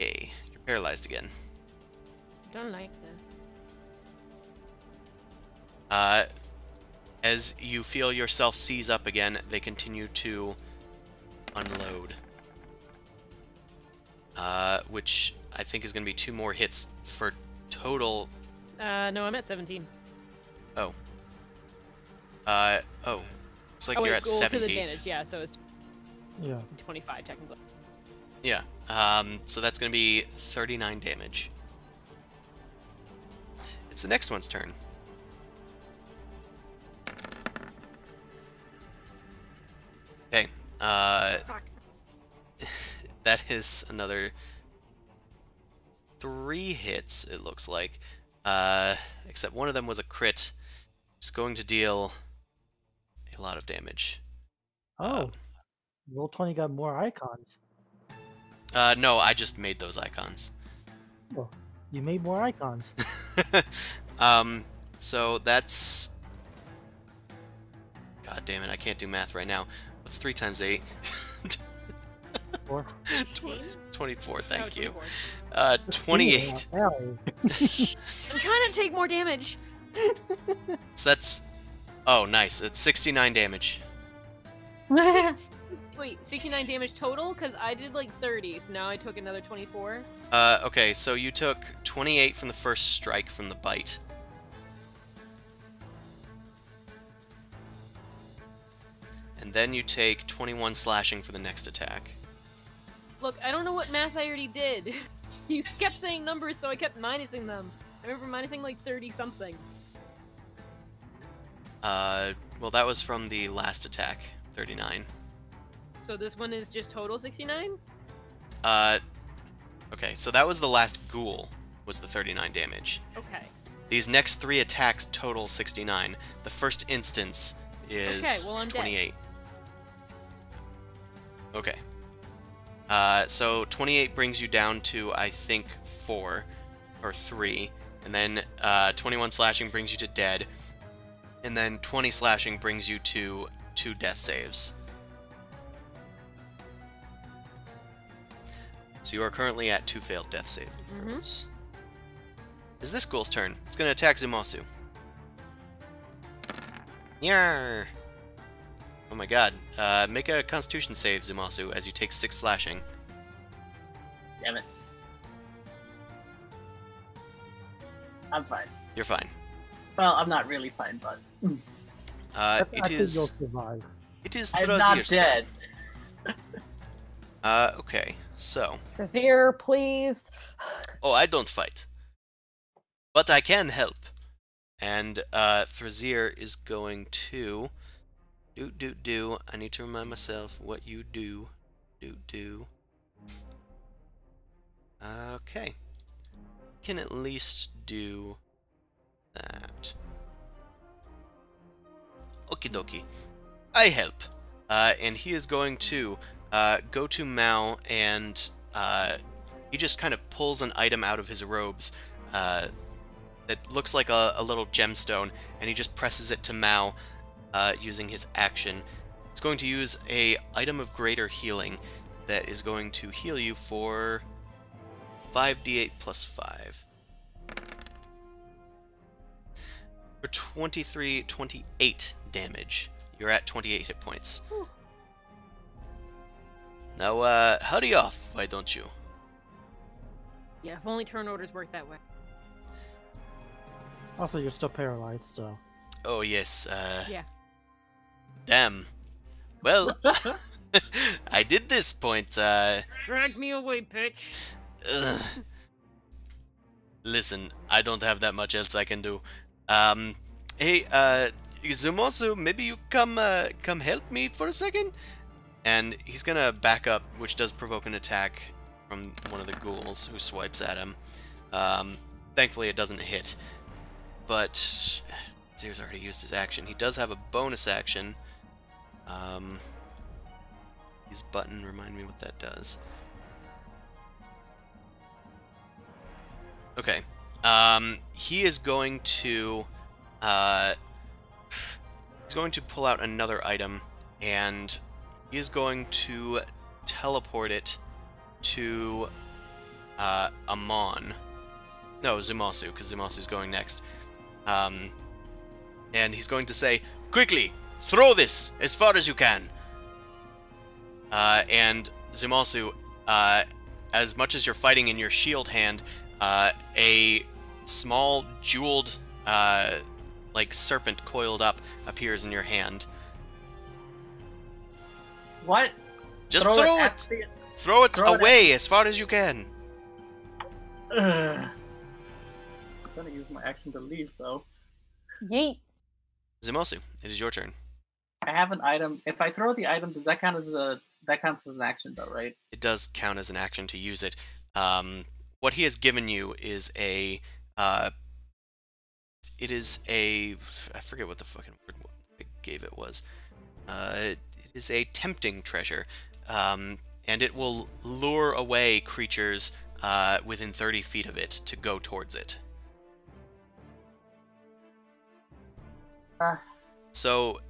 Okay, you're paralyzed again. Don't like this. Uh, as you feel yourself seize up again, they continue to unload. Uh, which I think is going to be two more hits for total. Uh, no, I'm at 17. Oh. Uh, oh. Looks like oh, you're wait, at go to the 70. advantage. Yeah, so it's Yeah. 25 technically. Yeah. Um, so that's going to be 39 damage. It's the next one's turn. Uh, that is another three hits, it looks like. Uh, except one of them was a crit. It's going to deal a lot of damage. Oh, Um, Roll20 got more icons. Uh, no, I just made those icons. You made more icons. um, so that's. God damn it, I can't do math right now. What's 3 times 8? Or 24, thank Oh, you. Uh, 28. I'm trying to take more damage. So that's. Oh, nice. It's 69 damage. Wait, 69 damage total? Because I did like 30, so now I took another 24. Uh, okay, so you took 28 from the first strike from the bite. And then you take 21 slashing for the next attack. Look, I don't know what math I already did. you kept saying numbers, so I kept minusing them. I remember minusing like 30 something. Uh, well, that was from the last attack, 39. So this one is just total 69? Uh, okay, so that was the last ghoul, was the 39 damage. Okay. These next three attacks total 69. The first instance is Okay, well, I'm dead. 28. Okay. Uh, so 28 brings you down to, I think, 4 or 3. And then uh, 21 slashing brings you to dead. And then 20 slashing brings you to 2 death saves. So you are currently at 2 failed death saving Mhm. Is this ghoul's turn? It's gonna attack Zumasu. Yarr! Oh my god. Uh, make a constitution save, Zumasu, as you take 6 slashing. Damn it. I'm fine. You're fine. Well, I'm not really fine, but Uh, I, I it think you'll is. survive. It is I'm not turn. dead. Uh, okay. So. Thrazir, please. Oh, I don't fight. But I can help. And uh, Thrazir is going to. Do, do, do. I need to remind myself what you do. Do, do. Okay. Can at least do that. Okie dokie. I help. Uh, and he is going to uh, go to Mao and uh, he just kind of pulls an item out of his robes uh, that looks like a, a little gemstone, and he just presses it to Mao uh, using his action. He's going to use a item of greater healing that is going to heal you for 5d8 plus 5. For 23, 28 damage. You're at 28 hit points. Now, uh, hurry off, why don't you? Yeah, if only turn orders work that way. Also, you're still paralyzed, so. Oh, yes, uh, Yeah. Damn. Well, I did this point, uh, Drag me away, bitch. ugh. Listen, I don't have that much else I can do. Um, hey, uh, Zumasu, maybe you come, uh, come help me for a second? And he's gonna back up, which does provoke an attack from one of the ghouls who swipes at him. Um, thankfully it doesn't hit. But, Zir's already used his action. He does have a bonus action. Um, his button, remind me what that does. Okay. Um, he is going to, uh, he's going to pull out another item, and he is going to teleport it to, uh, Amon. No, Zumasu, because Zumasu's going next. Um, and he's going to say, Quickly, throw this as far as you can. Uh, and Zumasu, uh, as much as you're fighting in your shield hand, uh, a small jeweled, uh, like serpent coiled up appears in your hand. What? Just throw, it, at the- throw it throw it away as far as you can. Ugh. I'm gonna use my action to leave though. Yeet. Zumasu, it is your turn. I have an item. If I throw the item, does that count as a that counts as an action though, right? It does count as an action to use it. Um, what he has given you is a, uh, it is a, I forget what the fucking word I gave it was. Uh, it is a tempting treasure, um, and it will lure away creatures uh, within 30 feet of it to go towards it. Ah. So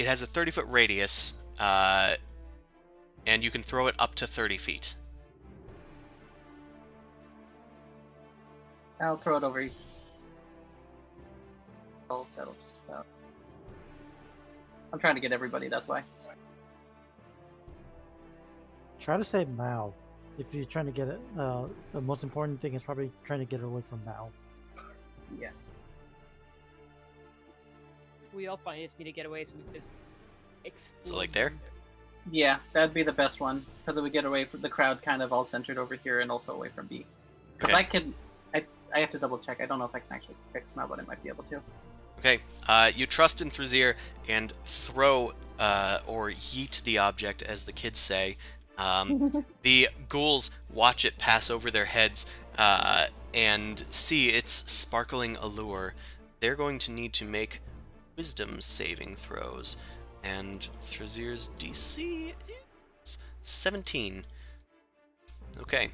it has a 30 foot radius, uh, and you can throw it up to 30 feet. I'll throw it over. Oh, that'll just about. I'm trying to get everybody. That's why. Try to say Mao. If you're trying to get it, uh, the most important thing is probably trying to get it away from Mao. Yeah. We all probably just need to get away so we can just explode. So, like there? Yeah, that'd be the best one because it would get away from the crowd, kind of all centered over here, and also away from B. Because Okay. I can, I, I have to double check. I don't know if I can actually fix now, but I might be able to. Okay, uh, you trust in Thrazir and throw uh, or yeet the object, as the kids say. Um, the ghouls watch it pass over their heads uh, and see its sparkling allure. They're going to need to make wisdom saving throws, and Thrazir's DC is 17. Okay.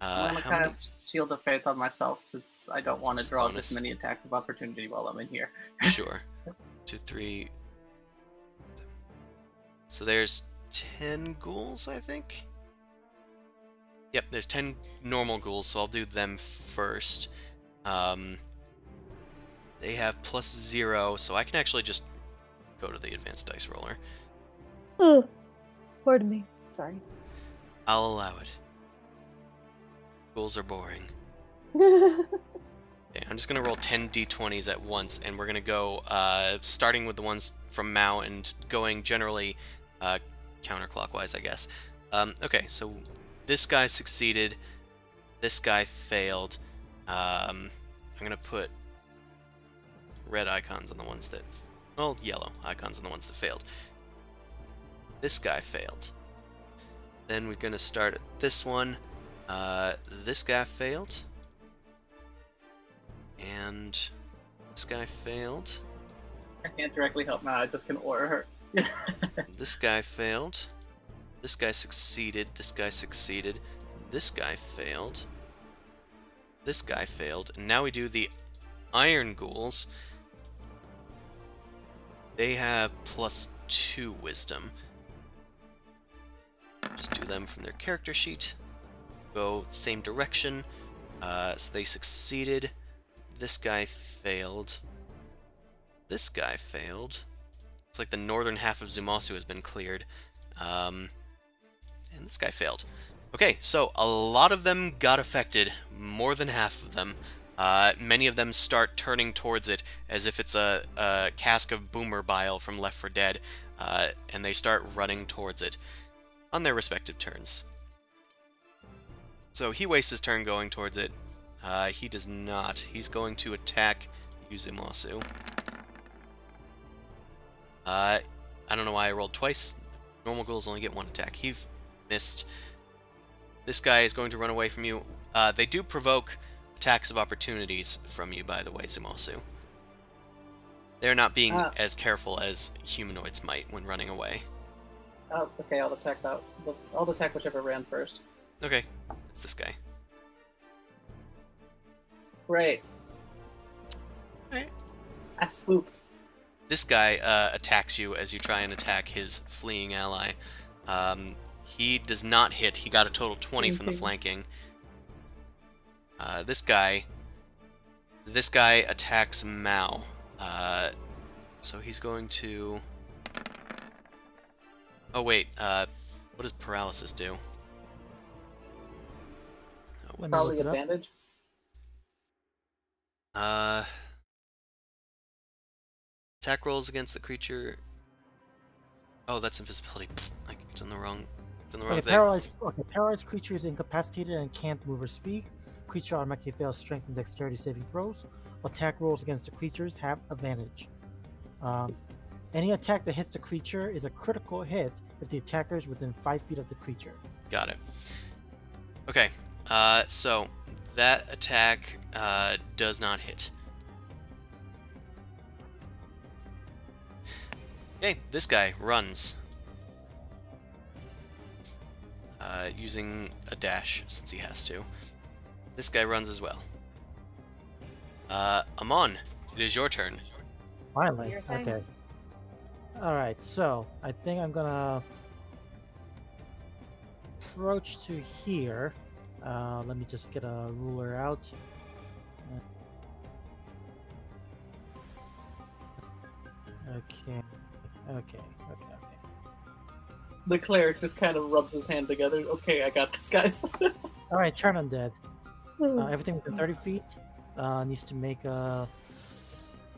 Uh, I'm gonna cast Shield of Faith on myself since I don't want to draw bonus. this many attacks of opportunity while I'm in here. Sure. Two, three. So there's 10 ghouls, I think? Yep, there's 10 normal ghouls, so I'll do them first. Um, they have plus zero, so I can actually just go to the advanced dice roller. Oh, pardon me. Sorry. I'll allow it. Rules are boring. Okay, I'm just gonna roll 10 d20s at once, and we're gonna go uh, starting with the ones from Mao and going generally uh, counterclockwise, I guess. Um, okay, so this guy succeeded. This guy failed. Um, I'm gonna put red icons on the ones that, well, yellow icons on the ones that failed. This guy failed. Then we're gonna start at this one. Uh, this guy failed. And this guy failed. I can't directly help now. I just can order her. This guy failed. This guy succeeded. This guy succeeded. This guy failed. This guy failed. And now we do the Iron Ghouls. They have plus two wisdom. Just do them from their character sheet. Go same direction. Uh, so they succeeded. This guy failed. This guy failed. It's like the northern half of Zumasu has been cleared. Um, And this guy failed. Okay, so a lot of them got affected, more than half of them. Uh, many of them start turning towards it as if it's a, a cask of boomer bile from Left 4 Dead, uh, and they start running towards it on their respective turns. So he wastes his turn going towards it. Uh, he does not. He's going to attack Yuzumasu. Uh, I don't know why I rolled twice. Normal ghouls only get one attack. He missed. This guy is going to run away from you. Uh, they do provoke attacks of opportunities from you, by the way, Zumasu. They're not being Ah. as careful as humanoids might when running away. Oh, okay, I'll attack that. I'll attack whichever ran first. Okay, it's this guy. Great. Alright. I spooked. This guy uh, attacks you as you try and attack his fleeing ally. Um, he does not hit. He got a total 20 from the flanking. Uh, this guy. This guy attacks Mao. Uh, so he's going to. Oh wait. Uh, what does paralysis do? Oh, Let me Probably look it up. advantage. Uh, attack rolls against the creature. Oh, that's invisibility. Pfft, I clicked on the wrong, on the wrong Okay, thing. paralyzed, okay, paralyzed creature is incapacitated and can't move or speak. Creature automatically fails strength and dexterity saving throws. Attack rolls against the creatures have advantage. Um, any attack that hits the creature is a critical hit if the attacker is within 5 feet of the creature. Got it. Okay, uh, so that attack uh, does not hit. Okay, this guy runs. Uh, using a dash, since he has to. This guy runs as well. Uh, Amon, it is your turn. Finally. Your. Okay. Alright, so I think I'm gonna approach to here. Uh, let me just get a ruler out. Okay. Okay, okay, okay. The cleric just kind of rubs his hand together. Okay, I got this, guys. Alright, turn undead. Uh, everything within 30 feet uh, needs to make a.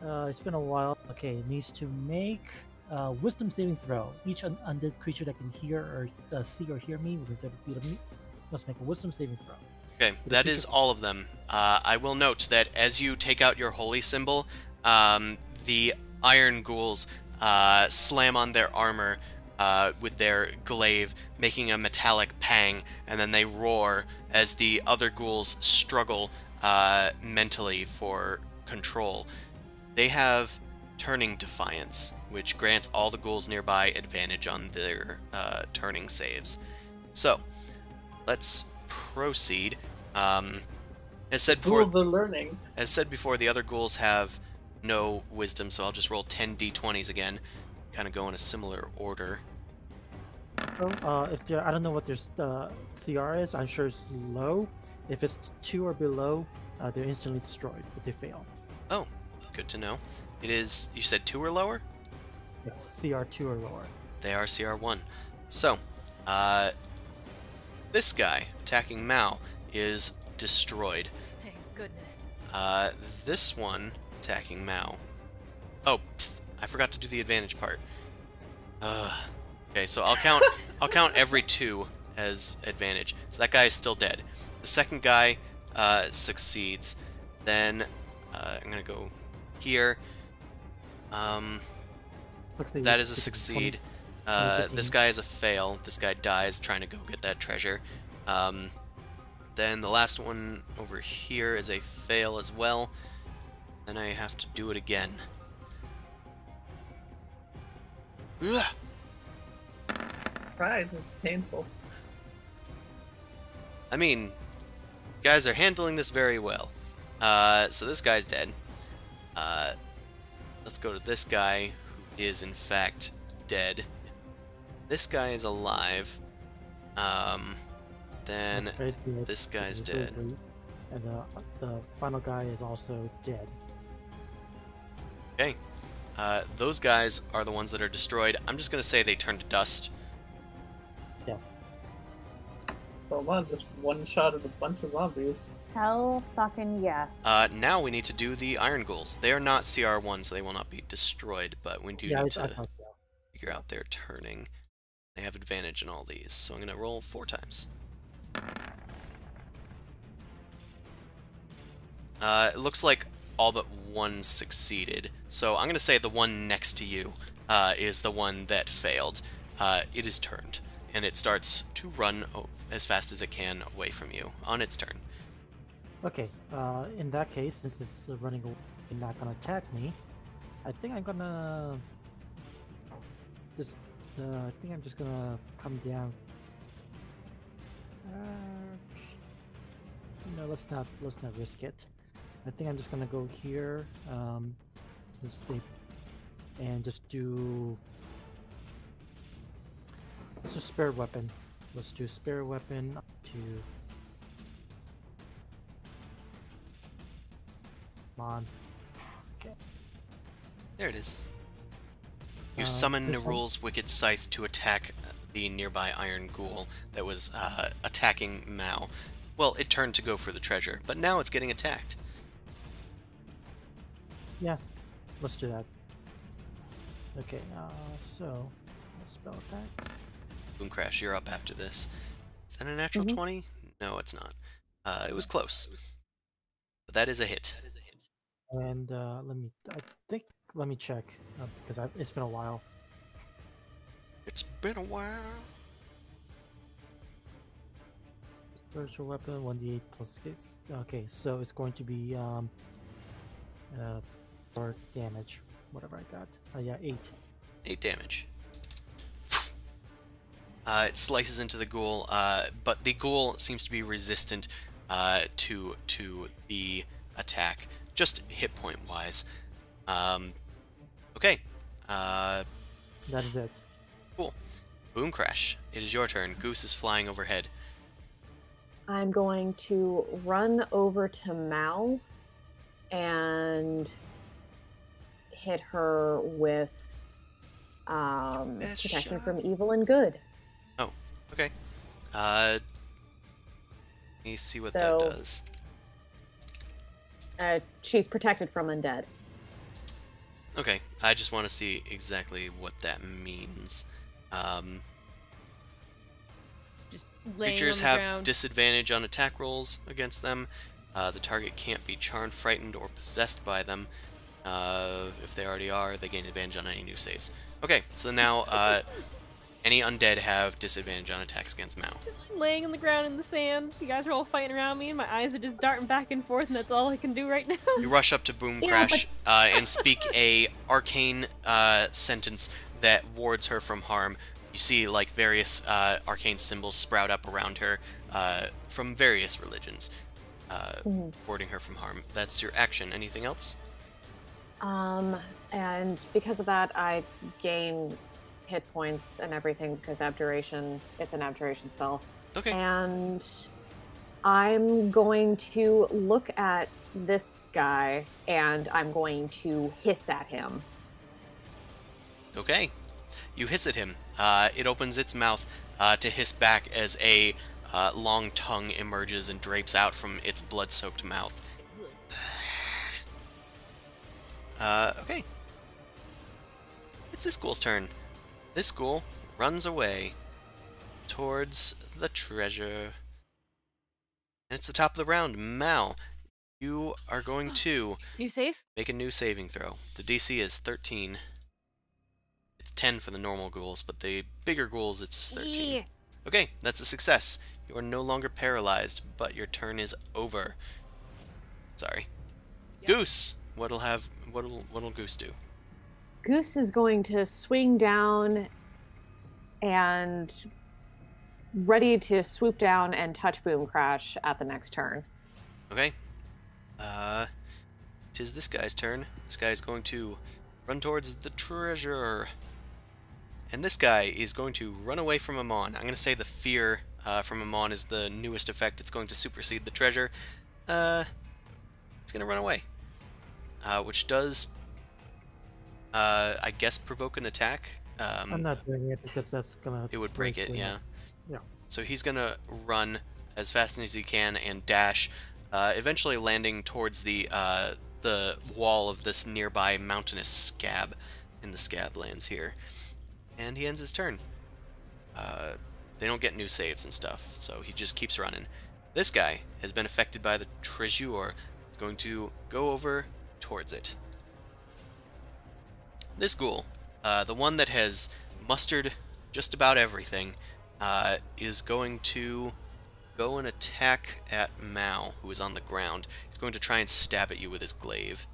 Uh, it's been a while. Okay, it needs to make a wisdom saving throw. Each un- undead creature that can hear or uh, see or hear me within 30 feet of me must make a wisdom saving throw. Okay, that is all of them. Uh, I will note that as you take out your holy symbol, um, the iron ghouls uh, slam on their armor uh, with their glaive, making a metallic pang, and then they roar as the other ghouls struggle uh, mentally for control. They have Turning Defiance, which grants all the ghouls nearby advantage on their uh, turning saves. So, let's proceed. Um, as said before, Ghouls are learning. as said before, the other ghouls have no wisdom, so I'll just roll 10 d20s again, kind of go in a similar order. Uh, if they're, I don't know what their uh, CR is, I'm sure it's low. If it's two or below, uh, they're instantly destroyed if they fail. Oh, good to know. It is, you said 2 or lower? It's CR two or lower. They are CR1. So, uh, this guy attacking Mao is destroyed. Thank goodness. Uh, this one attacking Mao. Oh, pff, I forgot to do the advantage part. Uh, okay, so I'll count. I'll count every two as advantage. So that guy is still dead. The second guy uh, succeeds. Then uh, I'm gonna go here. Um, that a did 20 succeed. Uh, this guy is a fail. This guy dies trying to go get that treasure. Um, then the last one over here is a fail as well. Then I have to do it again. Ugh. Surprise is painful. I mean, you guys are handling this very well. Uh, so this guy's dead. Uh, let's go to this guy, who is in fact dead. This guy is alive. Um, then That's basically it, this guy's dead. And uh, the final guy is also dead. Okay. Uh, those guys are the ones that are destroyed. I'm just gonna say they turn to dust. So on, just one shot at a bunch of zombies. Hell fucking yes. Uh, now we need to do the iron ghouls. They are not CR1s, they will not be destroyed, but we do yeah, need I, I to thought so. figure out their turning. They have advantage in all these, so I'm gonna roll four times. Uh, it looks like all but one succeeded, so I'm gonna say the one next to you uh, is the one that failed. Uh, it is turned, and it starts to run as fast as it can away from you on its turn. Okay, uh, in that case, since it's running away and not gonna attack me, I think I'm gonna just. Uh, I think I'm just gonna come down. Uh, no, let's not. Let's not risk it. I think I'm just gonna go here. Um, since they and just do. Let's just spare weapon. Let's do spare weapon to Come on. There it is. You Uh, summon this? Nerull's Wicked Scythe to attack the nearby Iron Ghoul that was uh, attacking Mao. Well, it turned to go for the treasure, but now it's getting attacked. Yeah, let's do that. Okay, uh, so spell attack. Boom Crash, you're up after this. Is that a natural Mhm. 20? No, it's not. Uh, it was close. But that is a hit. And uh, let me, I think, let me check uh, because i it's been a while. It's been a while. Spiritual weapon, 1d8 plus 6. Okay, so it's going to be um, uh, or damage, whatever I got. Uh, yeah, 8. 8 damage. Uh, it slices into the ghoul, uh, but the ghoul seems to be resistant uh, to to the attack, just hit point wise. Um, okay, uh, That is it. Cool. boom crash. It is your turn. Goose is flying overhead. I'm going to run over to Mal and hit her with um, protection shot. from evil and good. Okay. Uh, let me see what So- that does. Uh, she's protected from undead. Okay, I just want to see exactly what that means. Um, Just Creatures have ground. disadvantage on attack rolls against them. Uh, the target can't be charmed, frightened, or possessed by them. Uh, if they already are, they gain advantage on any new saves. Okay, so now uh, any undead have disadvantage on attacks against Mao. just laying on the ground in the sand. You guys are all fighting around me, and my eyes are just darting back and forth, and that's all I can do right now. You rush up to Boom Yeah, Crash uh, and speak a arcane uh, sentence that wards her from harm. You see like various uh, arcane symbols sprout up around her uh, from various religions, uh, Mhm. warding her from harm. That's your action. Anything else? Um, and because of that, I gain hit points and everything because abjuration. It's an abjuration spell. Okay. And I'm going to look at this guy and I'm going to hiss at him. Okay. You hiss at him. Uh, it opens its mouth uh, to hiss back as a uh, long tongue emerges and drapes out from its blood-soaked mouth. Uh, okay. It's this ghoul's turn. This ghoul runs away towards the treasure. And it's the top of the round. Mal, you are going to You safe? Make a new saving throw. The DC is 13. It's 10 for the normal ghouls, but the bigger ghouls it's 13. Yeah. Okay, that's a success. You are no longer paralyzed, but your turn is over. Sorry. Yep. Goose. What'll have what'll what'll Goose do? Goose is going to swing down and ready to swoop down and touch Boom Crash at the next turn. Okay. Uh tis this guy's turn. This guy is going to run towards the treasure. And this guy is going to run away from Amon. I'm going to say the fear uh, from Amon is the newest effect. It's going to supersede the treasure. Uh, he's going to run away. Uh, which does, uh, I guess, provoke an attack. Um, I'm not doing it because that's gonna. it would break it, yeah. Yeah. so he's gonna run as fast as he can and dash, uh, eventually landing towards the uh, the wall of this nearby mountainous scab in the scab lands here. And he ends his turn. Uh, they don't get new saves and stuff, so he just keeps running. This guy has been affected by the Treasure. He's going to go over towards it. This ghoul, uh, the one that has mustered just about everything, uh, is going to go and attack at Mao, who is on the ground. He's going to try and stab at you with his glaive.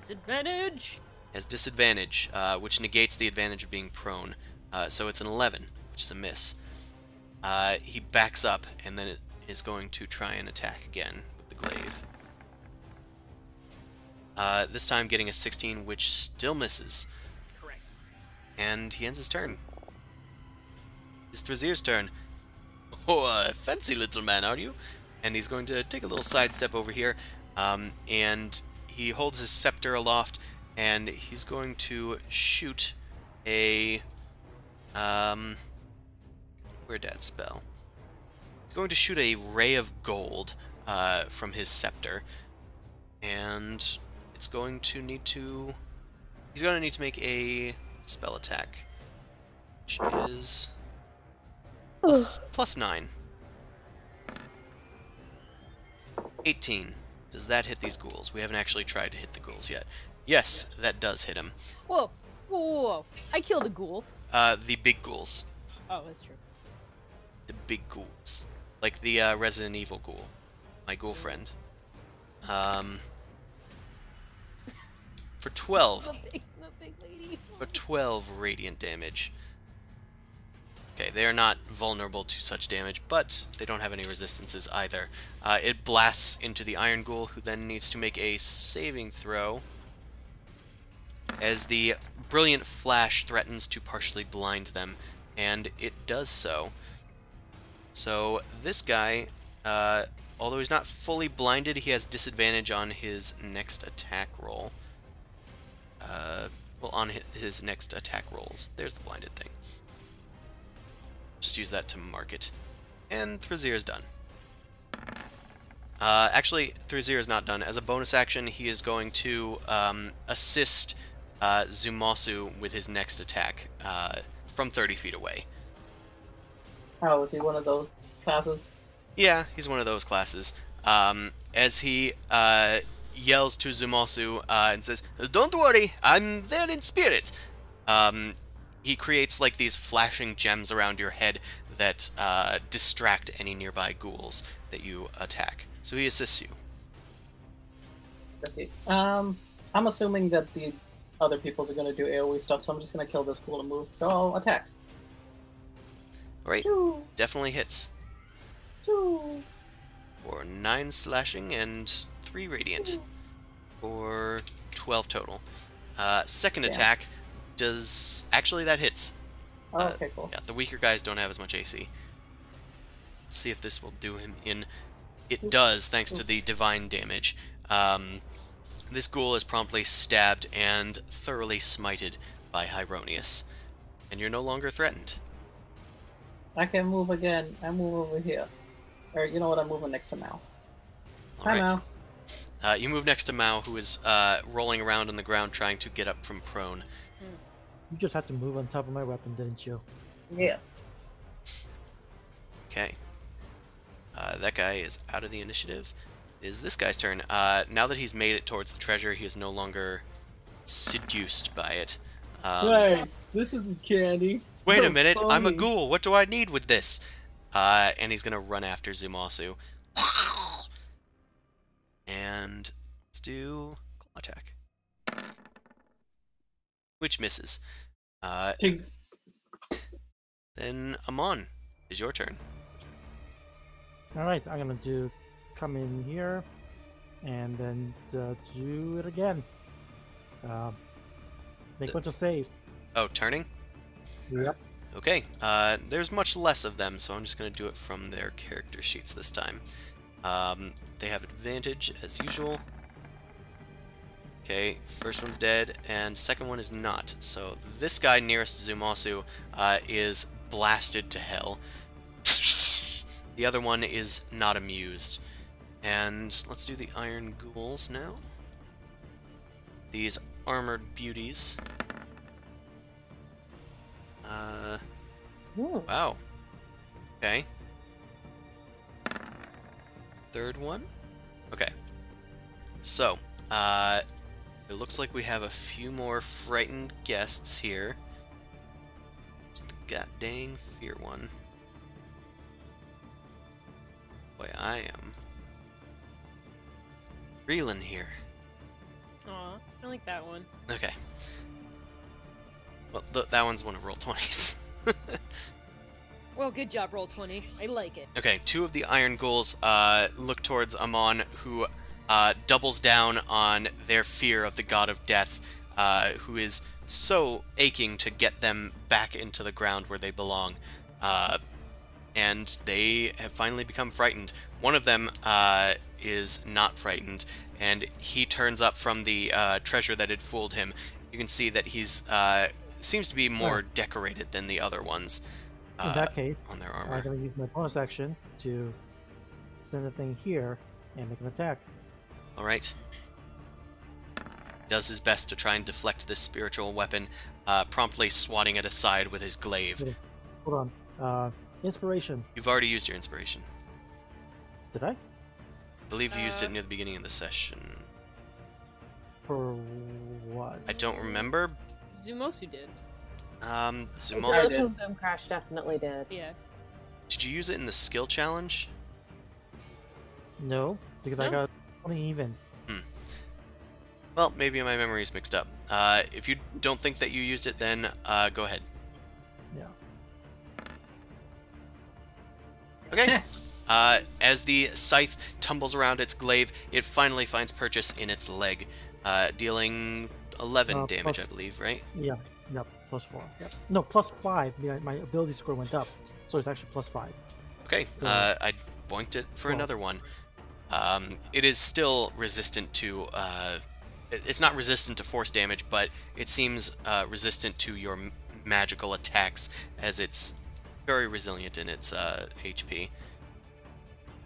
Disadvantage. Has disadvantage, uh, which negates the advantage of being prone. Uh, so it's an 11, which is a miss. Uh, he backs up and then it is going to try and attack again with the glaive. Uh, this time getting a 16, which still misses. Correct. And he ends his turn. It's Thrazir's turn. Oh, uh, fancy little man, are you? And he's going to take a little sidestep over here, um, and he holds his scepter aloft, and he's going to shoot a, um, where'd that spell? He's going to shoot a ray of gold uh, from his scepter, and it's going to need to, he's going to need to make a spell attack, which is plus, plus 9. 18. Does that hit these ghouls? We haven't actually tried to hit the ghouls yet. Yes, that does hit him. Whoa. Whoa, whoa, whoa. I killed a ghoul. Uh, the big ghouls. Oh, that's true. The big ghouls. Like the uh, Resident Evil ghoul. My ghoul friend. Um, for 12. The big, the big lady. For 12 radiant damage. Okay, they are not vulnerable to such damage, but they don't have any resistances either. Uh, it blasts into the Iron Ghoul, who then needs to make a saving throw as the brilliant flash threatens to partially blind them, and it does so. So this guy, uh, although he's not fully blinded, he has disadvantage on his next attack roll. Uh, well, on his next attack rolls. There's the blinded thing. Just use that to mark it. And Thrazir is done. Uh, actually, Thrazir is not done. As a bonus action, he is going to um, assist uh, Zumasu with his next attack uh, from 30 feet away. Oh, is he one of those classes? Yeah, he's one of those classes. Um, as he uh, yells to Zumasu uh, and says, "Don't worry, I'm there in spirit." Um, he creates like these flashing gems around your head that uh, distract any nearby ghouls that you attack. So he assists you. Okay. Um, I'm assuming that the other peoples are going to do AoE stuff, so I'm just going to kill this ghoul and move. So I'll attack. All right, Choo, definitely hits choo. for nine slashing and three radiant Or twelve total. Uh, second Yeah. attack does actually that hits. Oh, Uh, okay, cool. Yeah, the weaker guys don't have as much AC. Let's see if this will do him in. It does, thanks to the divine damage. Um, this ghoul is promptly stabbed and thoroughly smited by Hyronius. And you're no longer threatened. I can move again. I move over here. Or you know what? I'm moving next to Mal. Hi, Alright. Mal. Uh, you move next to Mao, who is uh, rolling around on the ground trying to get up from prone. You just had to move on top of my weapon, didn't you? Yeah. Okay. Uh, that guy is out of the initiative. It Is this guy's turn. Uh, now that he's made it towards the treasure, he is no longer seduced by it. Um, Hey, this is candy. Wait a You're minute, I'm a ghoul. What do I need with this? Uh, and he's gonna run after Zumasu. And let's do claw attack, which misses. Uh, then Amon, is your turn. All right, I'm gonna do come in here, and then uh, do it again. Uh, make a bunch of saves. Oh, turning. Yep. Okay, uh, there's much less of them, so I'm just going to do it from their character sheets this time. Um, they have advantage, as usual. Okay, first one's dead, and second one is not. So this guy nearest Zumasu uh, is blasted to hell. The other one is not amused. And let's do the iron ghouls now. These armored beauties. Uh, Hmm. wow. Okay. Third one? Okay. So, uh, it looks like we have a few more frightened guests here. It's the god dang fear one. Boy, I am reeling here. Aw, I like that one. Okay. Well, th- that one's one of Roll20's. Well, good job, Roll20. I like it. Okay, two of the Iron Ghouls uh, look towards Amon, who uh, doubles down on their fear of the God of Death, uh, who is so aching to get them back into the ground where they belong. Uh, and they have finally become frightened. One of them uh, is not frightened, and he turns up from the uh, treasure that had fooled him. You can see that he's uh, seems to be more decorated than the other ones In uh, that case, on their I'm going to use my bonus action to send a thing here and make an attack. All right. Does his best to try and deflect this spiritual weapon, uh, promptly swatting it aside with his glaive. Hold on. Uh, inspiration. You've already used your inspiration. Did I? I believe you used Uh, it near the beginning of the session. For what? I don't remember. Zumasu did. Um, I Zumasu, did. Also, Boom Crash definitely did. Yeah. did you use it in the skill challenge? No, because I got 20 even. Hmm. Well, maybe my memory is mixed up. Uh, if you don't think that you used it, then uh, go ahead. Yeah. Okay. uh, as the scythe tumbles around its glaive, it finally finds purchase in its leg, uh, dealing 11 Uh, damage, plus- I believe, right? Yeah. Yep. Plus four. Yep. No, plus five. My, my ability score went up, so it's actually plus five. Okay, Yeah. uh, I boinked it for Cool. another one. Um, it is still resistant to. Uh, it's not resistant to force damage, but it seems uh, resistant to your m- magical attacks, as it's very resilient in its uh, HP.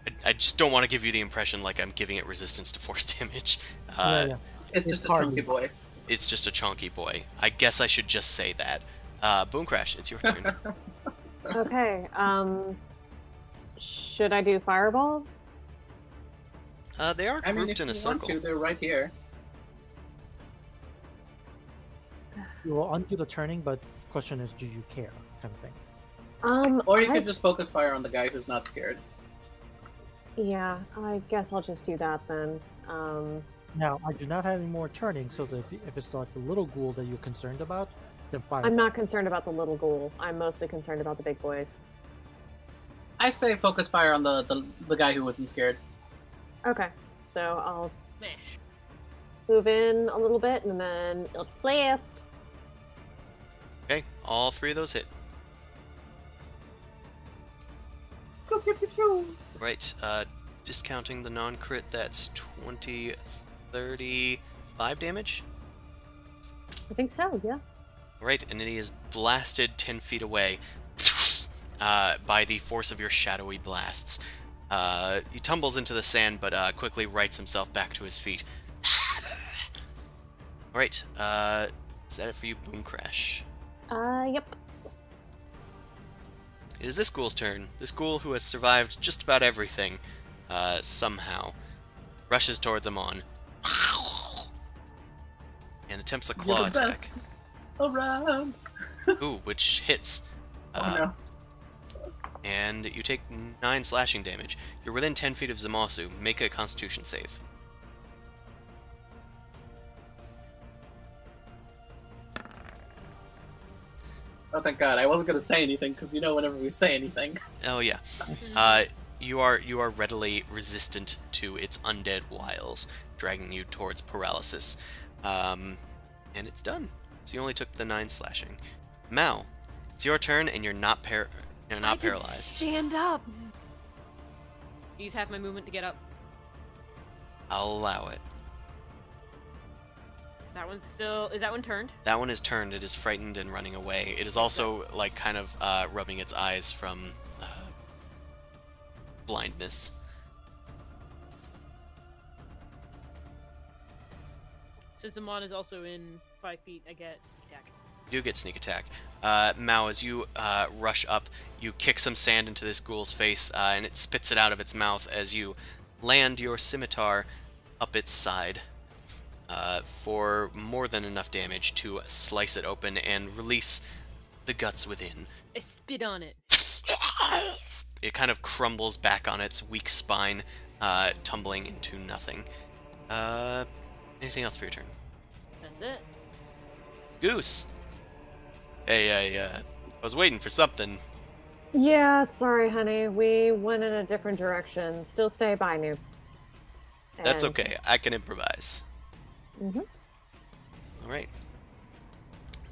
I, I just don't want to give you the impression like I'm giving it resistance to force damage. Uh, yeah, yeah. It's It's just a hard. chunky boy. It's just a chunky boy. I guess I should just say that. Uh, Boom Crash, it's your turn. Okay. Um, should I do Fireball? uh, they are I mean, grouped if in you a want circle. to, they're right here. You will undo the turning, but question is, do you care? Kind of thing. Um, Or you I- could just focus fire on the guy who's not scared. Yeah, I guess I'll just do that then. Um, Now, I do not have any more turning, so that if, if it's like the little ghoul that you're concerned about, then fire. I'm not concerned about the little ghoul. I'm mostly concerned about the big boys. I say focus fire on the, the, the guy who wasn't scared. Okay, so I'll Smash. move in a little bit and then Eldritch Blast. Okay, all three of those hit. Right, uh, discounting the non crit, that's 20, 35 damage. I think so, yeah. Right, and he is blasted 10 feet away uh, by the force of your shadowy blasts. Uh, he tumbles into the sand, but uh, quickly rights himself back to his feet. Alright, uh, is that it for you, Boom Crash? Uh, yep. It is this ghoul's turn. This ghoul who has survived just about everything, uh, somehow, rushes towards Amon and attempts a You're claw the attack. best around. Ooh, which hits. Oh Uh, no. And you take 9 slashing damage. You're within 10 feet of Zumasu. Make a constitution save. Oh, thank God. I wasn't going to say anything because you know whenever we say anything. Oh, yeah. Uh, you are you are readily resistant to its undead wiles, dragging you towards paralysis. Um, and it's done. So you only took the 9 slashing. Mal, it's your turn, and you're not par- you're not can paralyzed. Stand up. Use half my movement to get up. I'll allow it. That one's still. Is that one turned? That one is turned. It is frightened and running away. It is also like kind of uh, rubbing its eyes from uh, blindness. Since Amon is also in five feet, I get sneak attack. You do get sneak attack. Uh, Mao, as you uh, rush up, you kick some sand into this ghoul's face, uh, and it spits it out of its mouth as you land your scimitar up its side uh, for more than enough damage to slice it open and release the guts within. I spit on it. It kind of crumbles back on its weak spine, uh, tumbling into nothing. Anything else for your turn? That's it. Goose. Hey, I, uh, I was waiting for something. Yeah, sorry, honey. We went in a different direction. Still stay by me. That's okay. I can improvise. Mhm. All right.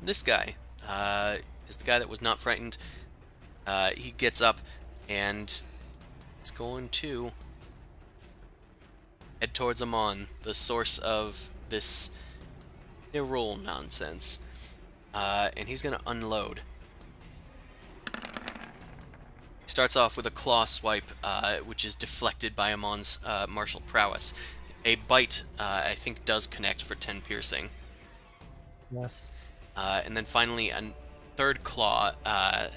This guy uh, is the guy that was not frightened. Uh, he gets up and is going to head towards Amon, the source of this Hyrule nonsense. Uh, and he's going to unload. He starts off with a claw swipe, uh, which is deflected by Amon's uh, martial prowess. A bite, uh, I think, does connect for 10 piercing. Yes. Uh, and then finally, a third claw, uh,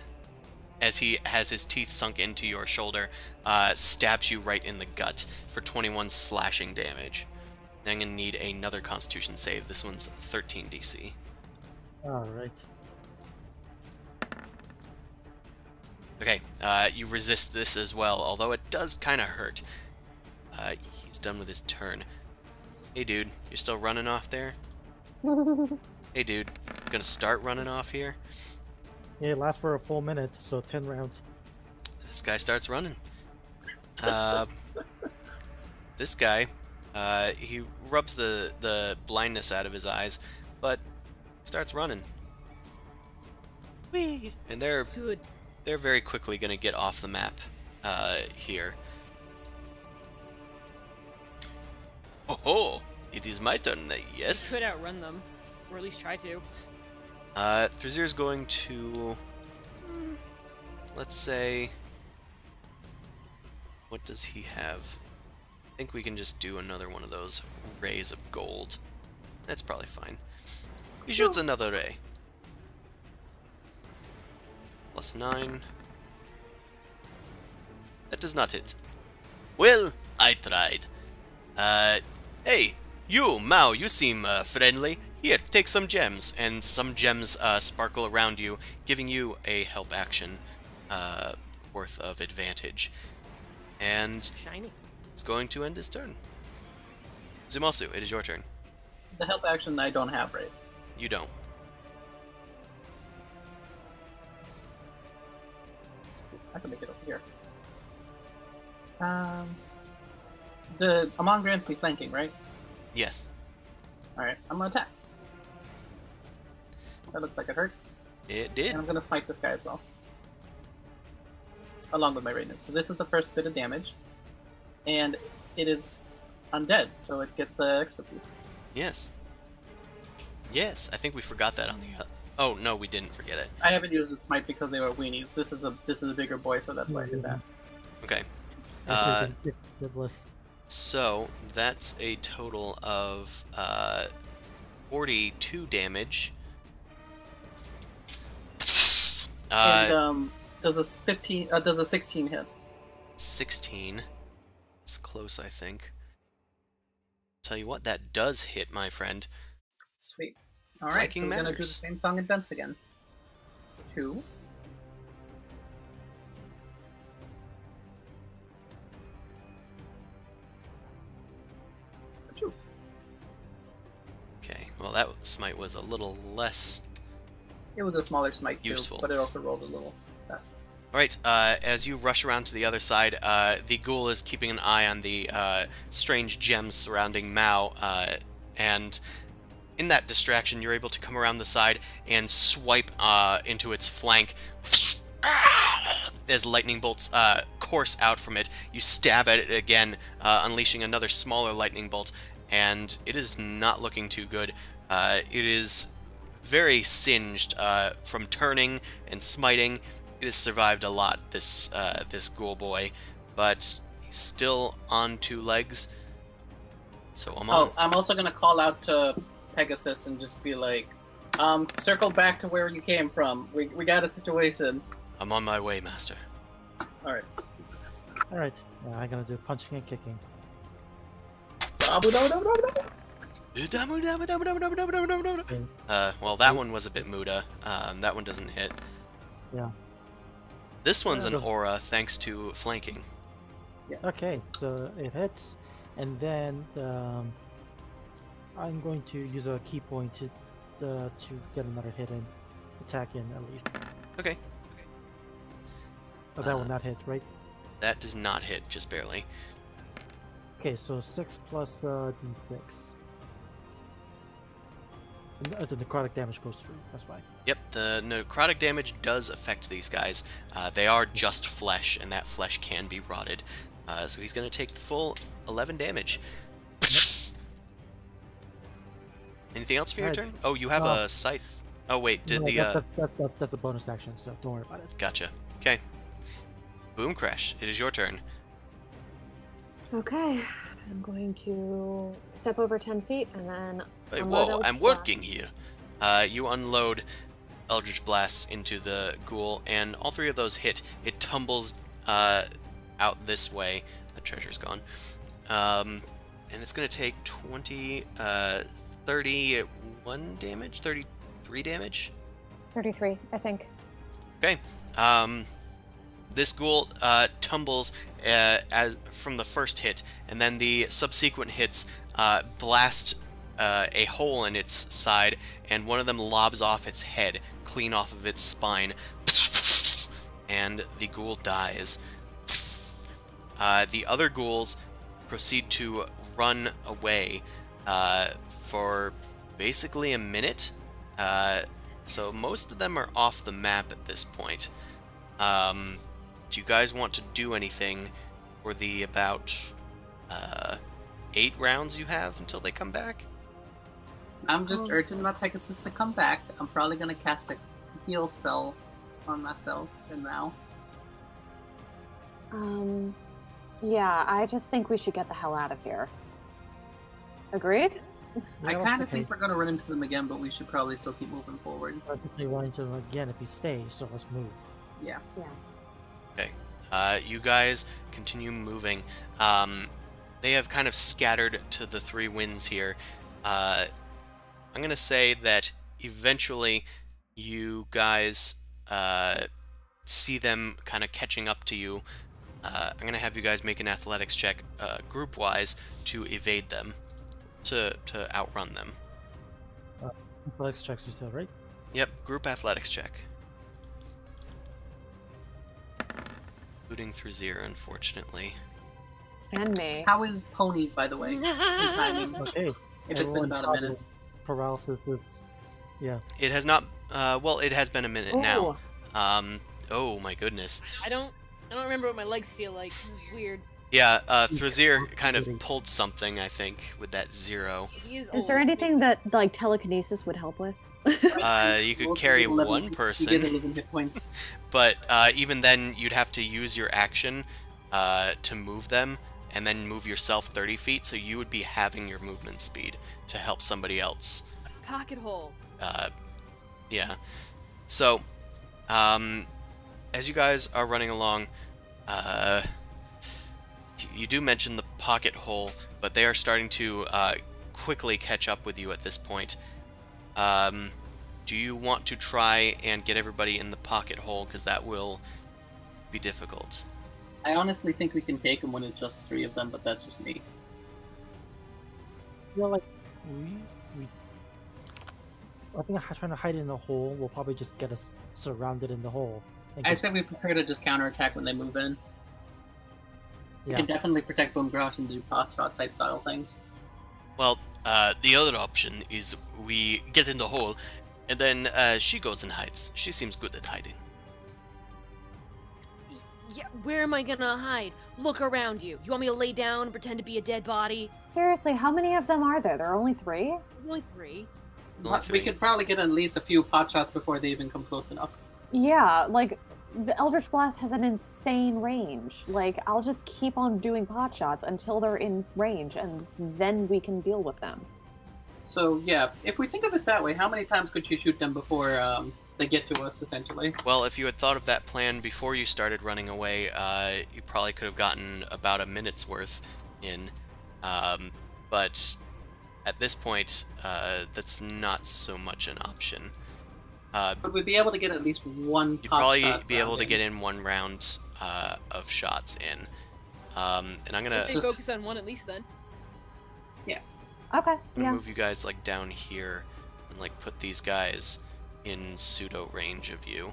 as he has his teeth sunk into your shoulder, uh, stabs you right in the gut for 21 slashing damage. Then I'm going to need another constitution save. This one's 13 DC. All right. Okay, uh, you resist this as well, although it does kind of hurt. Uh, he's done with his turn. Hey, dude, you're still running off there? Hey, dude, gonna start running off here? Yeah, it lasts for a full minute, so ten rounds. This guy starts running. Uh, this guy, uh, he rubs the, the blindness out of his eyes, but starts running. Whee! And they're Good. they're very quickly gonna get off the map uh, here. Oh! It is my turn, yes. Could outrun them, or at least try to. Uh, is going to, let's say, what does he have? I think we can just do another one of those rays of gold. That's probably fine. He shoots another ray. Plus nine. That does not hit. Well, I tried. Uh, hey, you, Mao, you seem uh, friendly. Here, take some gems. And some gems uh, sparkle around you, giving you a help action uh, worth of advantage. And Shiny. it's going to end his turn. Zumasu, it is your turn. The help action I don't have right. You don't. I can make it up here. Um, the Amon grants me flanking, right? Yes. All right, I'm gonna attack. That looks like it hurt, It did. and I'm gonna smite this guy as well, along with my radiance. So this is the first bit of damage, and it is undead, so it gets the extra piece. Yes. Yes, I think we forgot that on the. Uh, oh no, we didn't forget it. I haven't used this smite because they were weenies. This is a this is a bigger boy, so that's why I did that. Okay. Uh, it's it's. So that's a total of uh, 42 damage. And Uh, um, does a 15? Uh, does a 16 hit? 16. It's close, I think. Tell you what, that does hit, my friend. Sweet. All right, Flanking so we're gonna do the same song and dance again. Two. Two. Okay, well, that smite was a little less. It was a smaller smite too, Useful. but it also rolled a little faster. Alright, uh, as you rush around to the other side, uh, the ghoul is keeping an eye on the uh, strange gems surrounding Mao, uh, and in that distraction, you're able to come around the side and swipe uh, into its flank. As lightning bolts uh, course out from it, you stab at it again, uh, unleashing another smaller lightning bolt, and it is not looking too good. Uh, it is very singed uh, from turning and smiting. It has survived a lot, this uh, this ghoul boy, but he's still on two legs. So I'm Oh. I'm also gonna call out to Pegasus and just be like, um, circle back to where you came from. We, we got a situation. I'm on my way, Master. Alright. All right, uh, I'm gonna do punching and kicking. Uh, well, that one was a bit Muda. Um, that one doesn't hit. Yeah. This one's an aura thanks to flanking. Yeah. Okay, so it hits, and then um, I'm going to use a ki point to uh, to get another hit in, attack in at least. Okay. Oh, that Uh, will not hit, right? That does not hit, just barely. Okay, so six plus uh, d6. And, uh, the necrotic damage goes through. That's why. Yep, the necrotic damage does affect these guys. Uh, they are just flesh, and that flesh can be rotted. Uh, so he's going to take the full 11 damage. Anything else for your Alright. turn? Oh, you have Uh, a scythe. Oh, wait, did No, the. that- Uh... that- that- that- that's a bonus action, so don't worry about it. Gotcha. Okay. Boom Crash, it is your turn. Okay, I'm going to step over 10 feet and then. Wait, whoa, I'm working here. Uh, you unload Eldritch Blasts into the ghoul, and all three of those hit. It tumbles uh, out this way. The treasure's gone. Um, and it's going to take 20, uh, 31 damage? 33 damage? 33, I think. Okay. Um, this ghoul uh, tumbles uh, as from the first hit, and then the subsequent hits uh, blast uh, a hole in its side, and one of them lobs off its head, clean off of its spine, and the ghoul dies. Uh, the other ghouls proceed to run away uh, for basically a minute. Uh, so most of them are off the map at this point. Um, do you guys want to do anything for the about uh, eight rounds you have until they come back? I'm just Oh. urging my Pegasus to come back. I'm probably gonna cast a heal spell on myself and now. Um, yeah, I just think we should get the hell out of here. Agreed? I kind of think we're gonna run into them again, but we should probably still keep moving forward. I'll definitely run into him again if he stays, so let's move. Yeah. Yeah. Uh, you guys continue moving. Um, they have kind of scattered to the three winds here. Uh, I'm gonna say that eventually you guys uh, see them kind of catching up to you. Uh, I'm gonna have you guys make an athletics check, uh, group-wise, to evade them, to to outrun them. Athletics checks you said, right? Yep, group athletics check. Shooting through zero, unfortunately. And me. How is Pony, by the way? Okay. If it's been about a minute. Paralysis is. Yeah. It has not. Uh, well, it has been a minute now. Um. Oh my goodness. I don't. I don't remember what my legs feel like. This is weird. Yeah. Uh, Thrazir kind of pulled something, I think, with that zero. Is, Is there anything that like telekinesis would help with? Uh, you could Well, carry 11 one person, 11 hit points. but uh, even then, you'd have to use your action uh, to move them, and then move yourself 30 feet. So you would be having your movement speed to help somebody else. Pocket hole. uh, yeah. So, um, as you guys are running along, uh, you do mention the pocket hole, but they are starting to uh, quickly catch up with you at this point. Um, do you want to try and get everybody in the pocket hole? Because that will be difficult. I honestly think we can take them when it's just three of them, but that's just me. Well, like we we. I think trying to hide in the hole will probably just get us surrounded in the hole. I said we prepare to just counterattack when they move in. We can definitely protect Boom Garage and do pot shot type style things. Well, uh, the other option is we get in the hole, and then uh, she goes and hides. She seems good at hiding. Yeah, where am I gonna hide? Look around you. You want me to lay down and pretend to be a dead body? Seriously, how many of them are there? There are only three? Only three. Only We could probably get at least a few pot shots before they even come close enough. Yeah, like the Eldritch Blast has an insane range. Like, I'll just keep on doing pot shots until they're in range, and then we can deal with them. So yeah, if we think of it that way, how many times could you shoot them before um, they get to us? Essentially. Well, if you had thought of that plan before you started running away, uh, you probably could have gotten about a minute's worth in. Um, but at this point, uh, that's not so much an option. Uh, Would we be able to get at least one? you'd probably shot be able round to in? get in one round uh, of shots in. Um, and I'm gonna, They Just- focus on one at least then. Yeah. Okay, I'm gonna yeah. move you guys like down here and like put these guys in pseudo range of you.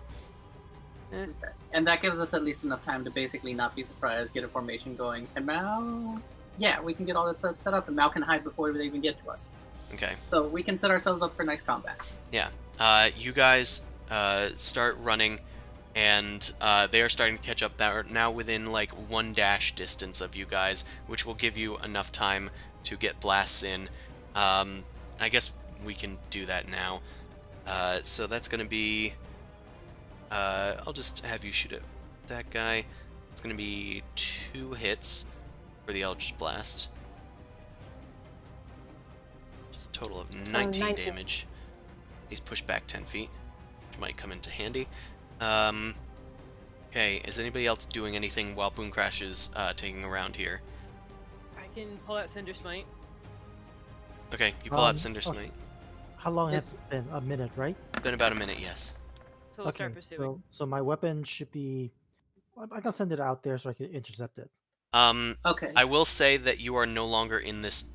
And that gives us at least enough time to basically not be surprised, get a formation going, and now, Yeah, we can get all that stuff set up, and Mao can hide before they even get to us. Okay. So we can set ourselves up for nice combat. Yeah. Uh, you guys uh, start running, and uh, they are starting to catch up. They're now within like one dash distance of you guys, which will give you enough time to get blasts in. Um, I guess we can do that now. Uh, so that's going to be. Uh, I'll just have you shoot at that guy. It's going to be two hits for the Eldritch Blast. Total of 19, 19. damage. He's pushed back 10 feet, which might come into handy. Um, okay, is anybody else doing anything while Boom Crash is uh, taking around here? I can pull out Cinder Smite. Okay, you pull Um, out Cinder okay. Smite. How long It's- has it been? A minute, right? Been about a minute, yes. So let's okay, start pursuing. so so my weapon should be. I- I can send it out there so I can intercept it. Um, Okay. I will say that you are no longer in this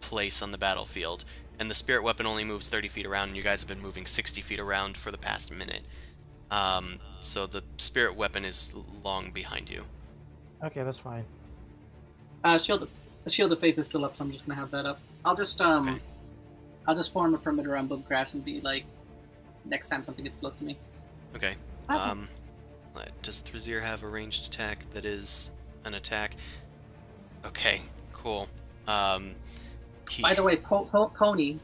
place on the battlefield, and the spirit weapon only moves 30 feet around, and you guys have been moving 60 feet around for the past minute. Um, so the spirit weapon is long behind you. Okay, that's fine. Uh, shield, the shield of faith is still up, so I'm just gonna have that up. I'll just um, Okay. I'll just form a perimeter around Boom Crash and be like, next time something gets close to me. Okay. Okay. Um, does Thrazir have a ranged attack that is an attack? Okay, cool. Um, he, By the way, po- po- Pony,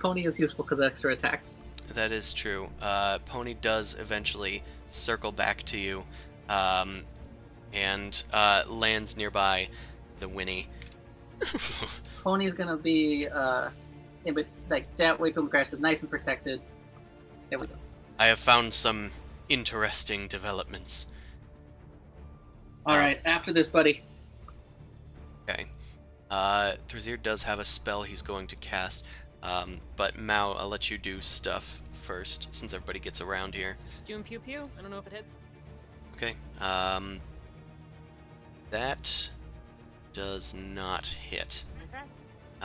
Pony is useful because extra attacks. That is true. Uh, Pony does eventually circle back to you, um, and uh, lands nearby the Winnie. Pony is gonna be uh, yeah, but like that way, Boom Crash is nice and protected. There we go. I have found some interesting developments. All Um, right, after this, buddy. Okay. Uh, Thrazir does have a spell he's going to cast, um, but Mao, I'll let you do stuff first, since everybody gets around here. Just doing pew pew. I don't know if it hits. Okay. Um, that does not hit. Okay.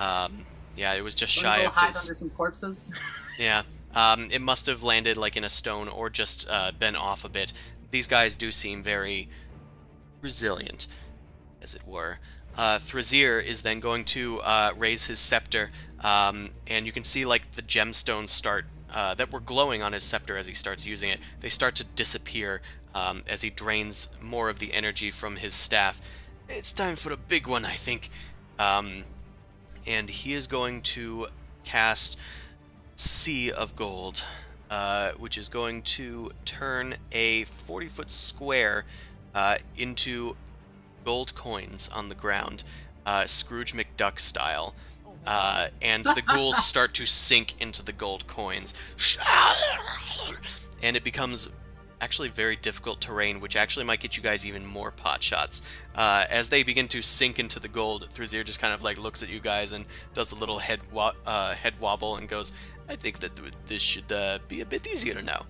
Um, yeah, it was just Wanna shy go of hide his. under some corpses. Yeah, um, it must have landed like in a stone or just uh, been off a bit. These guys do seem very resilient, as it were. Uh, is then going to uh, raise his scepter, um, and you can see like the gemstones start uh, that were glowing on his scepter as he starts using it. They start to disappear um, as he drains more of the energy from his staff. It's time for a big one, I think. Um, and he is going to cast Sea of Gold, uh, which is going to turn a 40 foot square uh, into gold coins on the ground, uh, Scrooge McDuck style. Uh, and the ghouls start to sink into the gold coins. And it becomes actually very difficult terrain, which actually might get you guys even more pot shots. Uh, as they begin to sink into the gold, Thrazir just kind of like looks at you guys and does a little head wa- uh, head wobble and goes, "I think that th- this should uh, be a bit easier now."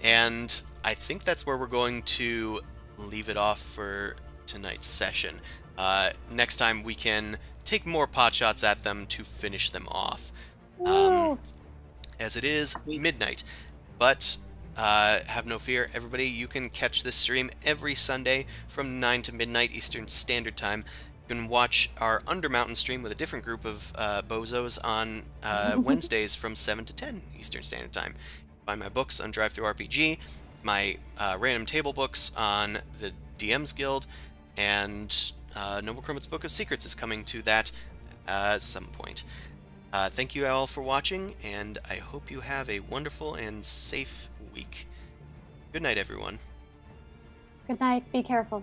And I think that's where we're going to leave it off for tonight's session. Uh, next time we can take more pot shots at them to finish them off. Um, as it is midnight. But uh, have no fear, everybody. You can catch this stream every Sunday from 9 to midnight Eastern Standard Time. You can watch our Undermountain stream with a different group of uh, bozos on uh, Wednesdays from 7 to 10 Eastern Standard Time. Buy my books on DriveThruRPG, my uh, random table books on the DM's Guild, and uh, Noblecrumpet's Book of Secrets is coming to that at some point. Uh, thank you all for watching, and I hope you have a wonderful and safe week. Good night, everyone. Good night. Be careful.